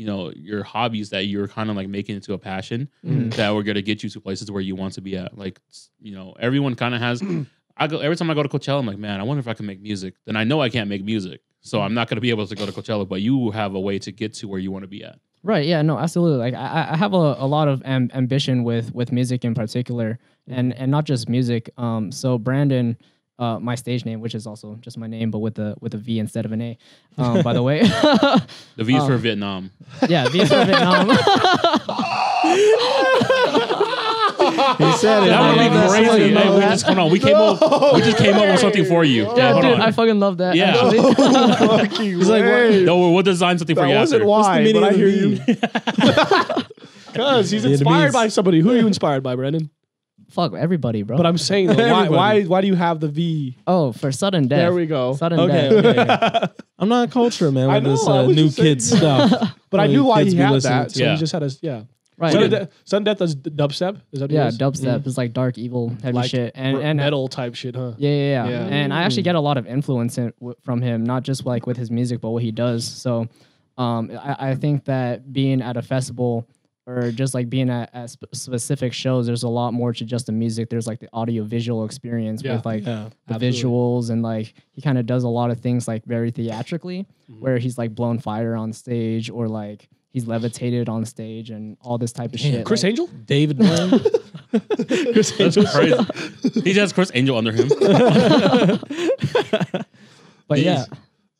[SPEAKER 3] you know, your hobbies that you're kind of like making into a passion that we're gonna get you to places where you want to be at. Like, you know, everyone kind of has. I go every time I go to Coachella, I'm like, man, I wonder if I can make music. Then I know I can't make music, so I'm not gonna be able to go to Coachella. But you have a way to get to where you want to be at.
[SPEAKER 4] Right. Yeah. No. Absolutely. Like I, I have a, a lot of am- ambition with with music in particular, and and not just music. Um. So Brandon, uh, my stage name, which is also just my name, but with a with a V instead of an A. Um. by the way.
[SPEAKER 3] The V is for Vietnam.
[SPEAKER 4] yeah. V is for Vietnam.
[SPEAKER 1] He said it.
[SPEAKER 3] That would be crazy. Hey, we just hold on. We came up. We just came up with something for you.
[SPEAKER 4] yeah,
[SPEAKER 3] hold
[SPEAKER 4] dude.
[SPEAKER 3] on.
[SPEAKER 4] I fucking love that.
[SPEAKER 3] Yeah.
[SPEAKER 4] Actually.
[SPEAKER 2] Fucking
[SPEAKER 1] He's like, what-
[SPEAKER 3] no, we'll design something for
[SPEAKER 2] That
[SPEAKER 3] you
[SPEAKER 2] wasn't
[SPEAKER 3] after.
[SPEAKER 2] why,
[SPEAKER 1] meaning
[SPEAKER 2] but I hear you. Because he's inspired by somebody. Who are you inspired by, Brandon?
[SPEAKER 4] Fuck everybody, bro.
[SPEAKER 2] But I'm saying, though, why, why, why do you have the V?
[SPEAKER 4] oh, for sudden death.
[SPEAKER 2] There we go.
[SPEAKER 4] Sudden
[SPEAKER 1] Okay,
[SPEAKER 4] death.
[SPEAKER 1] okay. yeah. I'm not culture, man.
[SPEAKER 2] I
[SPEAKER 1] With this
[SPEAKER 2] know, I
[SPEAKER 1] uh,
[SPEAKER 2] was
[SPEAKER 1] new
[SPEAKER 2] just saying-
[SPEAKER 1] kid stuff.
[SPEAKER 2] But I
[SPEAKER 1] Only
[SPEAKER 2] knew why
[SPEAKER 1] kids
[SPEAKER 2] he
[SPEAKER 1] be
[SPEAKER 2] had
[SPEAKER 1] listening
[SPEAKER 2] that.
[SPEAKER 1] to.
[SPEAKER 2] So
[SPEAKER 3] Yeah.
[SPEAKER 2] he just had a yeah.
[SPEAKER 4] Right.
[SPEAKER 2] Sudden,
[SPEAKER 4] yeah.
[SPEAKER 2] Death, Svdden Death is d- dubstep. Is that what it
[SPEAKER 4] Yeah,
[SPEAKER 2] is?
[SPEAKER 4] dubstep is like dark, evil, heavy
[SPEAKER 2] Like
[SPEAKER 4] shit, and
[SPEAKER 2] r-
[SPEAKER 4] and
[SPEAKER 2] metal type shit, huh?
[SPEAKER 4] Yeah, yeah, yeah.
[SPEAKER 2] Yeah.
[SPEAKER 4] And I actually get a lot of influence in, w- from him, not just like with his music, but what he does. So, um, I, I think that being at a festival or just like being at, at sp- specific shows, there's a lot more to just the music. There's like the audio visual experience
[SPEAKER 2] Yeah.
[SPEAKER 4] with like
[SPEAKER 1] Yeah.
[SPEAKER 4] the
[SPEAKER 2] absolutely.
[SPEAKER 4] visuals and like he kind of does a lot of things like very theatrically,
[SPEAKER 2] Mm-hmm.
[SPEAKER 4] where he's like blown fire on stage or like he's levitated on stage and all this type of shit.
[SPEAKER 2] Chris
[SPEAKER 4] like-
[SPEAKER 2] Angel.
[SPEAKER 1] David Blaine.
[SPEAKER 2] Chris
[SPEAKER 3] That's crazy. he has Criss Angel under him.
[SPEAKER 4] But yeah.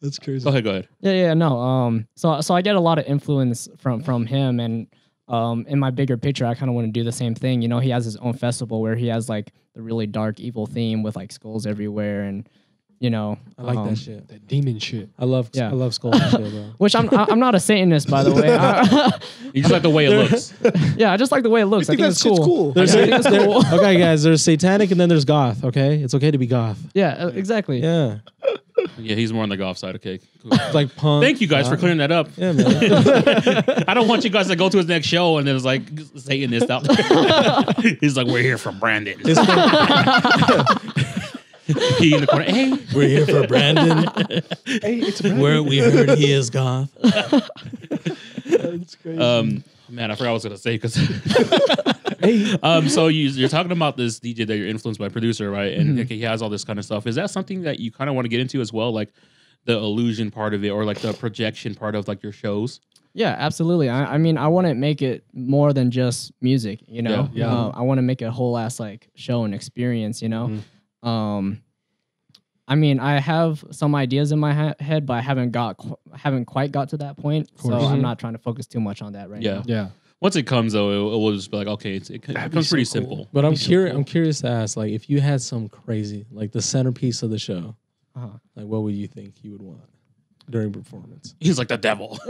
[SPEAKER 1] That's crazy.
[SPEAKER 3] Go ahead. Go ahead.
[SPEAKER 4] Yeah, yeah, no. Um, so so I get a lot of influence from from him, and um, in my bigger picture, I kind of want to do the same thing. You know, he has his own festival where he has like the really dark, evil theme with like skulls everywhere, and you know,
[SPEAKER 1] I like
[SPEAKER 4] um,
[SPEAKER 1] that shit.
[SPEAKER 2] That demon shit.
[SPEAKER 1] I love
[SPEAKER 4] Yeah.
[SPEAKER 1] I love skull shit, bro.
[SPEAKER 4] Which I'm I- I'm not a Satanist, by the way. I-
[SPEAKER 3] You just like the way it looks.
[SPEAKER 4] yeah, I just like the way it looks. I think,
[SPEAKER 2] that
[SPEAKER 4] it's
[SPEAKER 2] shit's
[SPEAKER 4] cool.
[SPEAKER 2] cool.
[SPEAKER 1] There's
[SPEAKER 4] I think
[SPEAKER 1] there-
[SPEAKER 4] cool.
[SPEAKER 1] okay, guys. There's satanic and then there's goth. Okay, it's okay to be goth.
[SPEAKER 4] Yeah, uh, exactly.
[SPEAKER 1] Yeah,
[SPEAKER 3] Yeah, he's more on the golf side. Okay. Cool.
[SPEAKER 1] Like punk.
[SPEAKER 3] Thank you guys for clearing that up.
[SPEAKER 1] Yeah, man.
[SPEAKER 3] I don't want you guys to go to his next show and then it's like Satanist out. he's like, we're here for Brandon.
[SPEAKER 1] It's the-
[SPEAKER 3] he in the corner. Hey,
[SPEAKER 1] we're here for Brandon.
[SPEAKER 2] Hey, it's a
[SPEAKER 1] Where we heard he is goth.
[SPEAKER 2] That's crazy.
[SPEAKER 3] um, Man, I forgot what I was gonna say because. hey. um, so you, you're talking about this DJ that you're influenced by producer, right? And like, he has all this kind of stuff. Is that something that you kind of want to get into as well, like the illusion part of it, or like the projection part of like your shows?
[SPEAKER 4] Yeah, absolutely. I, I mean, I want to make it more than just music. You know,
[SPEAKER 2] Yeah, yeah.
[SPEAKER 4] Uh, I want to make a whole ass like show and experience. You know,
[SPEAKER 2] Mm-hmm.
[SPEAKER 4] Um, I mean, I have some ideas in my ha- head, but I haven't got qu- haven't quite got to that point. So
[SPEAKER 2] course.
[SPEAKER 4] I'm not trying to focus too much on that right
[SPEAKER 3] Yeah.
[SPEAKER 4] now.
[SPEAKER 2] Yeah.
[SPEAKER 3] Once it comes though, it, it will just be like, okay, it's, it, it
[SPEAKER 2] That'd
[SPEAKER 3] becomes
[SPEAKER 2] so
[SPEAKER 3] pretty
[SPEAKER 2] cool.
[SPEAKER 3] simple.
[SPEAKER 1] But I'm
[SPEAKER 2] Be so
[SPEAKER 1] curious.
[SPEAKER 2] cool.
[SPEAKER 1] I'm curious to ask, like, if you had some crazy, like the centerpiece of the show,
[SPEAKER 4] Uh-huh.
[SPEAKER 1] like, what would you think you would want during performance?
[SPEAKER 3] He's like the devil,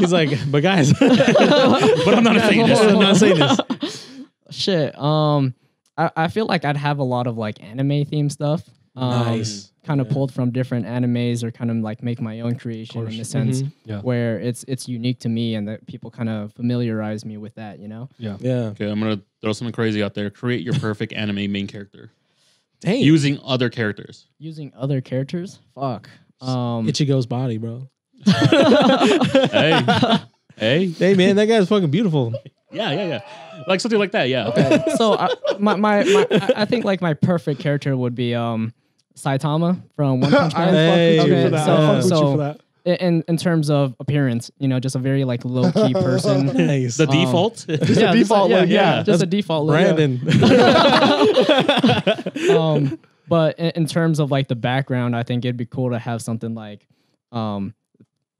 [SPEAKER 1] He's like, but guys,
[SPEAKER 3] but I'm not a Satanist.
[SPEAKER 1] I'm not saying this.
[SPEAKER 4] Shit. Um, I, I feel like I'd have a lot of like anime theme stuff. Um,
[SPEAKER 1] Nice.
[SPEAKER 4] Kind of
[SPEAKER 1] Yeah.
[SPEAKER 4] pulled from different animes, or kind of like make my own creation in
[SPEAKER 2] course.
[SPEAKER 4] a sense
[SPEAKER 1] Mhm.
[SPEAKER 2] Yeah.
[SPEAKER 4] where it's it's unique to me, and that people kind of familiarize me with that. You know.
[SPEAKER 1] Yeah. Yeah.
[SPEAKER 3] Okay, I'm gonna throw something crazy out there. Create your perfect anime main character
[SPEAKER 1] Dang.
[SPEAKER 3] using other characters.
[SPEAKER 4] using other characters. Fuck. Um,
[SPEAKER 1] Ichigo's body, bro.
[SPEAKER 3] hey, hey,
[SPEAKER 1] Hey, man, that guy's fucking beautiful.
[SPEAKER 3] Yeah, yeah, yeah, like something like that. Yeah.
[SPEAKER 4] so I, my, my, my I- I think like my perfect character would be um Saitama from One Punch Man.
[SPEAKER 1] Hey,
[SPEAKER 4] Okay,
[SPEAKER 1] for that.
[SPEAKER 4] so-
[SPEAKER 1] I fuck you
[SPEAKER 4] so-
[SPEAKER 2] for that.
[SPEAKER 4] in in terms of appearance, you know, just a very like low key person.
[SPEAKER 1] Nice.
[SPEAKER 3] The
[SPEAKER 4] Um,
[SPEAKER 3] default.
[SPEAKER 4] yeah, just a-
[SPEAKER 2] default
[SPEAKER 4] yeah,
[SPEAKER 2] look,
[SPEAKER 4] yeah,
[SPEAKER 2] yeah.
[SPEAKER 4] just a default.
[SPEAKER 1] Brandon.
[SPEAKER 4] um, but in, in terms of like the background, I think it'd be cool to have something like, um,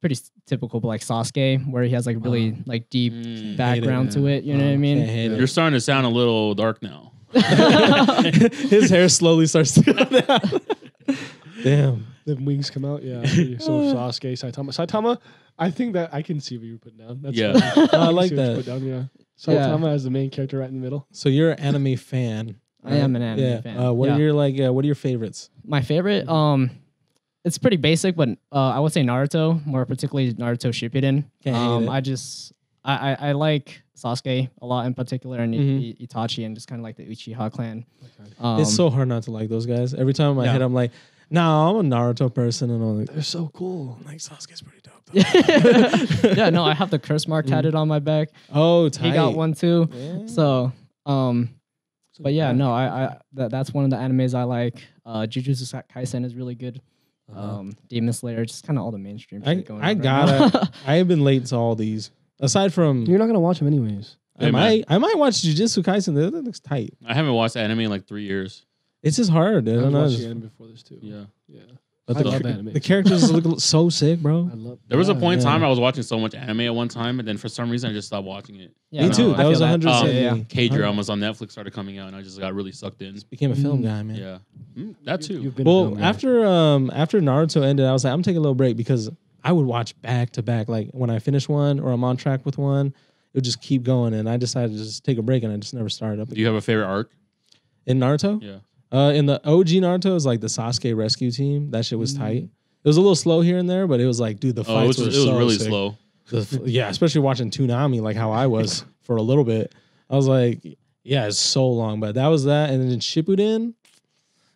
[SPEAKER 4] pretty s- typical, but like Sasuke, where he has like really like deep
[SPEAKER 3] Mm.
[SPEAKER 4] background to it. You know what I mean?
[SPEAKER 1] Can't
[SPEAKER 3] You're
[SPEAKER 1] it.
[SPEAKER 3] starting to sound a little dark now.
[SPEAKER 1] His hair slowly starts to go down. Damn.
[SPEAKER 2] The wings come out. Yeah. so Sasuke, Saitama. Saitama, I think that I can see what you're putting down. That's
[SPEAKER 3] Yeah.
[SPEAKER 2] funny.
[SPEAKER 1] I
[SPEAKER 2] can
[SPEAKER 1] like
[SPEAKER 2] see what you
[SPEAKER 1] that.
[SPEAKER 2] Put down, yeah.
[SPEAKER 4] Yeah.
[SPEAKER 2] Saitama as the main character right in the middle.
[SPEAKER 1] So you're an anime fan.
[SPEAKER 4] I am an anime
[SPEAKER 1] yeah.
[SPEAKER 4] fan.
[SPEAKER 1] Uh, what
[SPEAKER 4] Yeah.
[SPEAKER 1] are your like? Uh, what are your favorites?
[SPEAKER 4] My favorite, um, it's pretty basic, but uh, I would say Naruto, more particularly Naruto Shippuden. Um. I just, I, I, I like Sasuke a lot in particular, and
[SPEAKER 1] Mhm.
[SPEAKER 4] I- Itachi, and just kind of like the Uchiha clan. Um,
[SPEAKER 1] it's so hard not to like those guys. Every time I
[SPEAKER 4] Yeah.
[SPEAKER 1] head, I'm like, no, I'm a Naruto person, and I'm like,
[SPEAKER 2] They're so cool.
[SPEAKER 1] I'm like Sasuke's pretty dope. Though.
[SPEAKER 4] yeah, no, I have the curse mark tatted on my back.
[SPEAKER 1] oh, tight.
[SPEAKER 4] He got one too.
[SPEAKER 1] Yeah.
[SPEAKER 4] So, um, but yeah, no, I, I that, that's one of the animes I like. Uh, Jujutsu Kaisen is really good. Um, Demon Slayer, just kind of all the mainstream.
[SPEAKER 1] I,
[SPEAKER 4] shit going
[SPEAKER 1] I
[SPEAKER 4] on right now.
[SPEAKER 1] gotta. I have been late to all these. Aside from,
[SPEAKER 2] You're not gonna watch them anyways.
[SPEAKER 1] I might, I might watch Jujutsu Kaisen. That, that looks tight.
[SPEAKER 3] I haven't watched anime in like three years.
[SPEAKER 1] It's just hard. Dude. I
[SPEAKER 2] I
[SPEAKER 1] don't know.
[SPEAKER 2] watched
[SPEAKER 1] it's-
[SPEAKER 2] the anime before this too.
[SPEAKER 3] Yeah.
[SPEAKER 2] Yeah.
[SPEAKER 1] But
[SPEAKER 2] I
[SPEAKER 1] the,
[SPEAKER 2] love anime.
[SPEAKER 1] the characters look so sick, bro.
[SPEAKER 2] I love.
[SPEAKER 3] There was a
[SPEAKER 1] Yeah,
[SPEAKER 3] point in time. I was watching so much anime at one time, and then for some reason I just stopped watching it.
[SPEAKER 4] Yeah,
[SPEAKER 1] me
[SPEAKER 4] no,
[SPEAKER 1] too.
[SPEAKER 4] I
[SPEAKER 1] That
[SPEAKER 4] feel
[SPEAKER 1] was 100.
[SPEAKER 3] Um,
[SPEAKER 1] percent
[SPEAKER 4] Yeah, yeah.
[SPEAKER 1] me.
[SPEAKER 3] K dramas on Netflix started coming out, and I just got really sucked in.
[SPEAKER 1] Became a film
[SPEAKER 2] Mm.
[SPEAKER 1] guy, man.
[SPEAKER 3] Yeah, Mm, that too.
[SPEAKER 2] You've been a
[SPEAKER 1] Well,
[SPEAKER 2] film guy.
[SPEAKER 1] after um after Naruto ended, I was like, I'm taking a little break because I would watch back to back. Like when I finish one or I'm on track with one, it would just keep going. And I decided to just take a break, and I just never started up
[SPEAKER 3] Do
[SPEAKER 1] again.
[SPEAKER 3] you have a favorite arc?
[SPEAKER 1] In Naruto,
[SPEAKER 3] Yeah.
[SPEAKER 1] Uh, in the OG Naruto, is like the Sasuke rescue team. That shit was
[SPEAKER 2] Mm.
[SPEAKER 1] tight. It was a little slow here and there, but it was like, dude, the
[SPEAKER 3] Oh, it was,
[SPEAKER 1] fights
[SPEAKER 3] it
[SPEAKER 1] were
[SPEAKER 3] was
[SPEAKER 1] so
[SPEAKER 3] really
[SPEAKER 1] sick.
[SPEAKER 3] slow.
[SPEAKER 1] The yeah, especially watching Toonami, like how I was for a little bit. I was like, yeah, it's so long, but that was that. And then Shippuden,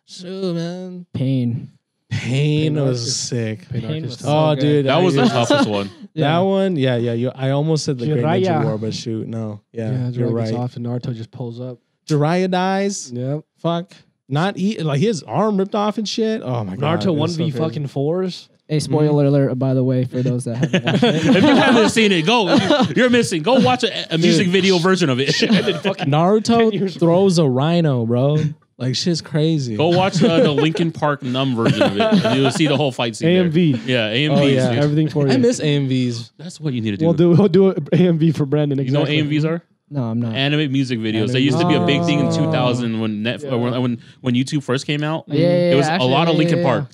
[SPEAKER 1] shoot, man,
[SPEAKER 4] Pain.
[SPEAKER 1] Pain
[SPEAKER 2] Pain
[SPEAKER 1] was
[SPEAKER 2] is-
[SPEAKER 1] sick.
[SPEAKER 2] Pain
[SPEAKER 4] Pain was
[SPEAKER 2] tough.
[SPEAKER 4] so
[SPEAKER 1] Oh, dude,
[SPEAKER 3] That
[SPEAKER 1] I-
[SPEAKER 3] was the toughest one.
[SPEAKER 1] That one, yeah, yeah. You, I almost said the Great Ninja War, but shoot, no, yeah,
[SPEAKER 2] yeah,
[SPEAKER 1] you're right.
[SPEAKER 2] gets off and Naruto just pulls up.
[SPEAKER 1] Jiraiya dies.
[SPEAKER 2] Yep.
[SPEAKER 1] Fuck, not eat like his arm ripped off and shit. Oh my god,
[SPEAKER 2] Naruto one
[SPEAKER 1] was so
[SPEAKER 2] v
[SPEAKER 1] crazy.
[SPEAKER 2] fucking fours.
[SPEAKER 4] A spoiler alert, by the way, for those that haven't watched it.
[SPEAKER 3] if you haven't seen it, go. You're missing. Go watch a, a music video version of it.
[SPEAKER 1] Naruto throws a rhino, bro. Like shit's crazy.
[SPEAKER 3] go watch uh, the Linkin Park Numb version of it. and You'll see the whole fight scene. there.
[SPEAKER 2] AMV.
[SPEAKER 3] Yeah, AMV.
[SPEAKER 1] Oh, yeah.
[SPEAKER 3] dude.
[SPEAKER 2] Everything for you.
[SPEAKER 1] I miss AMVs.
[SPEAKER 3] That's what you need to do.
[SPEAKER 2] We'll do we'll do it AMV for Brandon.
[SPEAKER 3] you know what AMVs are?
[SPEAKER 4] No, I'm not.
[SPEAKER 3] Animate music videos. They used to be a big thing in
[SPEAKER 2] Oh.
[SPEAKER 3] 2000 when Net,
[SPEAKER 2] Yeah.
[SPEAKER 3] when, when when YouTube first came out.
[SPEAKER 4] Yeah, yeah,
[SPEAKER 3] it was
[SPEAKER 4] yeah,
[SPEAKER 3] a lot of
[SPEAKER 4] actually,
[SPEAKER 3] Linkin
[SPEAKER 4] yeah,
[SPEAKER 3] Park.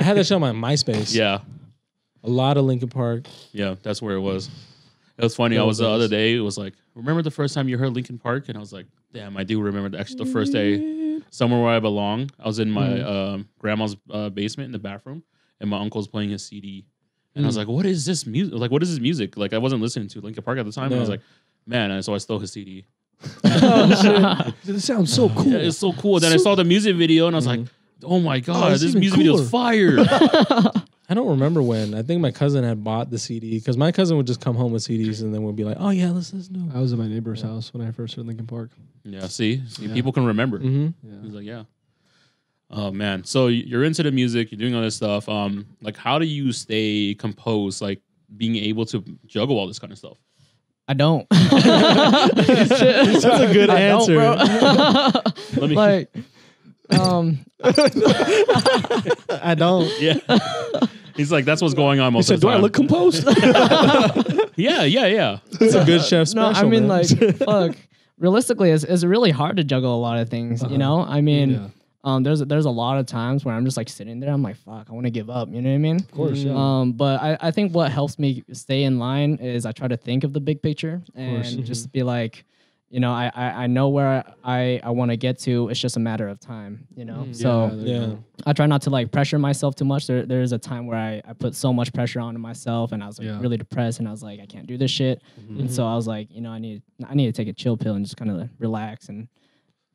[SPEAKER 1] I had that show on my MySpace.
[SPEAKER 3] yeah,
[SPEAKER 1] a lot of Linkin Park.
[SPEAKER 3] yeah, that's where it was. It was funny. I was the other day. It was like, remember the first time you heard Linkin Park? And I was like, damn, I do remember the, actually the first day. Somewhere where I belong. I was in my
[SPEAKER 1] Mm.
[SPEAKER 3] um, grandma's uh, basement in the bathroom, and my uncle's playing his CD. And I
[SPEAKER 1] Mm.
[SPEAKER 3] was like, "What is this music? Like, what is this music?" Like, I wasn't listening to Linkin Park at the time. And I was like, "Man!" And so I stole his CD.
[SPEAKER 2] This sounds so cool.
[SPEAKER 3] Yeah, it's so cool. Then I saw the music video, and I was like, "Oh my god,
[SPEAKER 2] it's
[SPEAKER 3] this
[SPEAKER 2] even
[SPEAKER 3] music video is fire!"
[SPEAKER 1] I don't remember when. I think my cousin had bought the CD because my cousin would just come home with CDs and then we'd be like, "Oh yeah, let's listen to."
[SPEAKER 2] I was at my neighbor's house when I first heard Linkin Park.
[SPEAKER 3] Yeah, see, see
[SPEAKER 2] Yeah.
[SPEAKER 3] people can remember.
[SPEAKER 1] Mm-hmm.
[SPEAKER 2] Yeah.
[SPEAKER 3] He's like, yeah. Oh man, so you're into the music, you're doing all this stuff. Um, like, how do you stay composed? Like, being able to juggle all this kind of stuff.
[SPEAKER 4] I don't.
[SPEAKER 1] That's a good
[SPEAKER 4] I don't,
[SPEAKER 1] answer.
[SPEAKER 4] bro.
[SPEAKER 3] Let me.
[SPEAKER 4] like, um,
[SPEAKER 1] I don't.
[SPEAKER 3] yeah. He's like, that's what's going on
[SPEAKER 2] He
[SPEAKER 3] most
[SPEAKER 2] said,
[SPEAKER 3] of the
[SPEAKER 2] "Do I look composed?"
[SPEAKER 3] yeah, yeah, yeah.
[SPEAKER 1] It's a good chef special. no.
[SPEAKER 4] I mean,
[SPEAKER 1] man.
[SPEAKER 4] like, fuck. Realistically, it's, it's really hard to juggle a lot of things. You know, I mean,
[SPEAKER 2] yeah,
[SPEAKER 4] um, there's there's a lot of times where I'm just like sitting there. I'm like, fuck, I want to give up. You know what I mean?
[SPEAKER 2] of course. Yeah.
[SPEAKER 4] Um, but I, I think what helps me stay in line is I try to think of the big picture and
[SPEAKER 2] course.
[SPEAKER 4] just be like, you know, I, I, I know where I, I want to get to. It's just a matter of time, you know? So
[SPEAKER 2] Yeah, there
[SPEAKER 1] yeah.
[SPEAKER 4] I try not to like pressure myself too much. There, there's a time where I, I put so much pressure onto myself and I was like
[SPEAKER 2] Yeah.
[SPEAKER 4] really depressed and I was like, I can't do this shit. And so I was like, you know, I need, I need to take a chill pill and just kind of relax and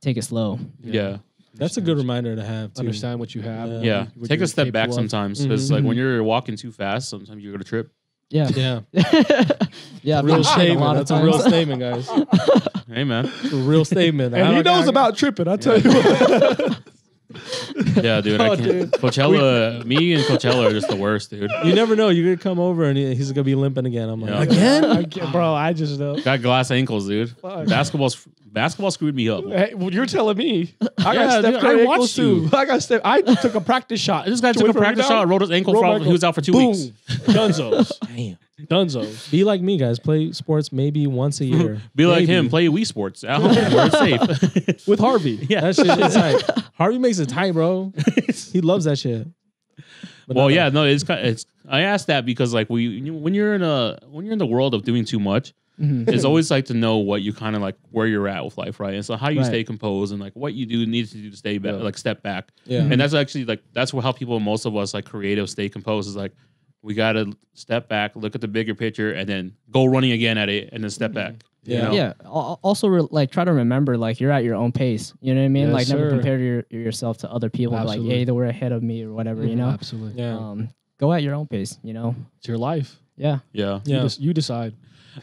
[SPEAKER 4] take it slow.
[SPEAKER 3] Yeah.
[SPEAKER 1] That's a good reminder to have too.
[SPEAKER 2] Understand what you have.
[SPEAKER 1] Yeah.
[SPEAKER 3] Yeah.
[SPEAKER 2] what
[SPEAKER 3] Take a step back
[SPEAKER 2] of.
[SPEAKER 3] sometimes because, mm-hmm. like, when you're walking too fast, sometimes you're going to trip.
[SPEAKER 4] Yeah.
[SPEAKER 1] Yeah,
[SPEAKER 4] yeah.
[SPEAKER 1] real
[SPEAKER 4] I've been shit
[SPEAKER 1] statement.
[SPEAKER 4] lot of
[SPEAKER 1] That's a real statement, guys.
[SPEAKER 3] Hey, man.
[SPEAKER 1] It's a real statement. I
[SPEAKER 2] And he knows
[SPEAKER 1] I-
[SPEAKER 2] about tripping. I tell you. what.
[SPEAKER 3] Yeah, dude. I
[SPEAKER 2] Oh,
[SPEAKER 3] can't.
[SPEAKER 2] dude.
[SPEAKER 3] Coachella, me and Coachella are just the worst, dude.
[SPEAKER 1] You never know. You're gonna come over and he- he's gonna be limping again. I'm like,
[SPEAKER 3] Yeah.
[SPEAKER 1] again?
[SPEAKER 2] I can't- bro, I just know.
[SPEAKER 3] Got glass ankles, dude.
[SPEAKER 2] Fuck.
[SPEAKER 3] Basketball's basketball screwed me up.
[SPEAKER 2] Hey, well, you're telling me. I
[SPEAKER 3] Yeah,
[SPEAKER 2] got Steph
[SPEAKER 3] dude,
[SPEAKER 2] Curry
[SPEAKER 3] I
[SPEAKER 2] ankles
[SPEAKER 3] watched
[SPEAKER 2] too.
[SPEAKER 3] you.
[SPEAKER 2] I got Steph. I took a practice shot.
[SPEAKER 3] This guy
[SPEAKER 2] To
[SPEAKER 3] took a practice
[SPEAKER 2] rebound.
[SPEAKER 3] shot, rolled his ankle,
[SPEAKER 2] Rolled my
[SPEAKER 3] from,
[SPEAKER 2] ankle.
[SPEAKER 3] he was out for two
[SPEAKER 2] Boom.
[SPEAKER 3] weeks.
[SPEAKER 2] Dunzos.
[SPEAKER 1] Damn.
[SPEAKER 2] Dunzos.
[SPEAKER 1] Be like me, guys. Play sports maybe once a year.
[SPEAKER 3] Be like
[SPEAKER 1] Maybe.
[SPEAKER 3] him, play Wii Sports at home where it's safe.
[SPEAKER 2] With Harvey.
[SPEAKER 3] yeah.
[SPEAKER 1] That shit is tight. Harvey makes it tight, bro. He loves that shit. But
[SPEAKER 3] well,
[SPEAKER 1] no,
[SPEAKER 3] yeah, no, it's kind it's. I asked that because like we when you're in a when you're in the world of doing too much,
[SPEAKER 4] Mhm.
[SPEAKER 3] it's always like to know what you kind of like where you're at with life, right? And so how you
[SPEAKER 4] Right.
[SPEAKER 3] stay composed and like what you do need to do to stay back,
[SPEAKER 2] Yeah.
[SPEAKER 3] like step back.
[SPEAKER 1] Yeah.
[SPEAKER 3] And that's actually like that's how people, most of us like creative, stay composed. Is like we gotta step back, look at the bigger picture, and then go running again at it, and then step back. you
[SPEAKER 1] Yeah.
[SPEAKER 3] know?
[SPEAKER 4] Yeah. Also, re- like try to remember, like you're at your own pace. You know what I mean?
[SPEAKER 2] Yes,
[SPEAKER 4] like never
[SPEAKER 2] sir.
[SPEAKER 4] compare your, yourself to other people. Like,
[SPEAKER 2] Absolutely.
[SPEAKER 4] hey, they were ahead of me or whatever. You know.
[SPEAKER 2] Absolutely.
[SPEAKER 1] Yeah.
[SPEAKER 4] Um, go at your own pace. You know.
[SPEAKER 2] It's your life.
[SPEAKER 4] Yeah.
[SPEAKER 3] yeah.
[SPEAKER 2] You,
[SPEAKER 1] Yeah.
[SPEAKER 2] des- you decide.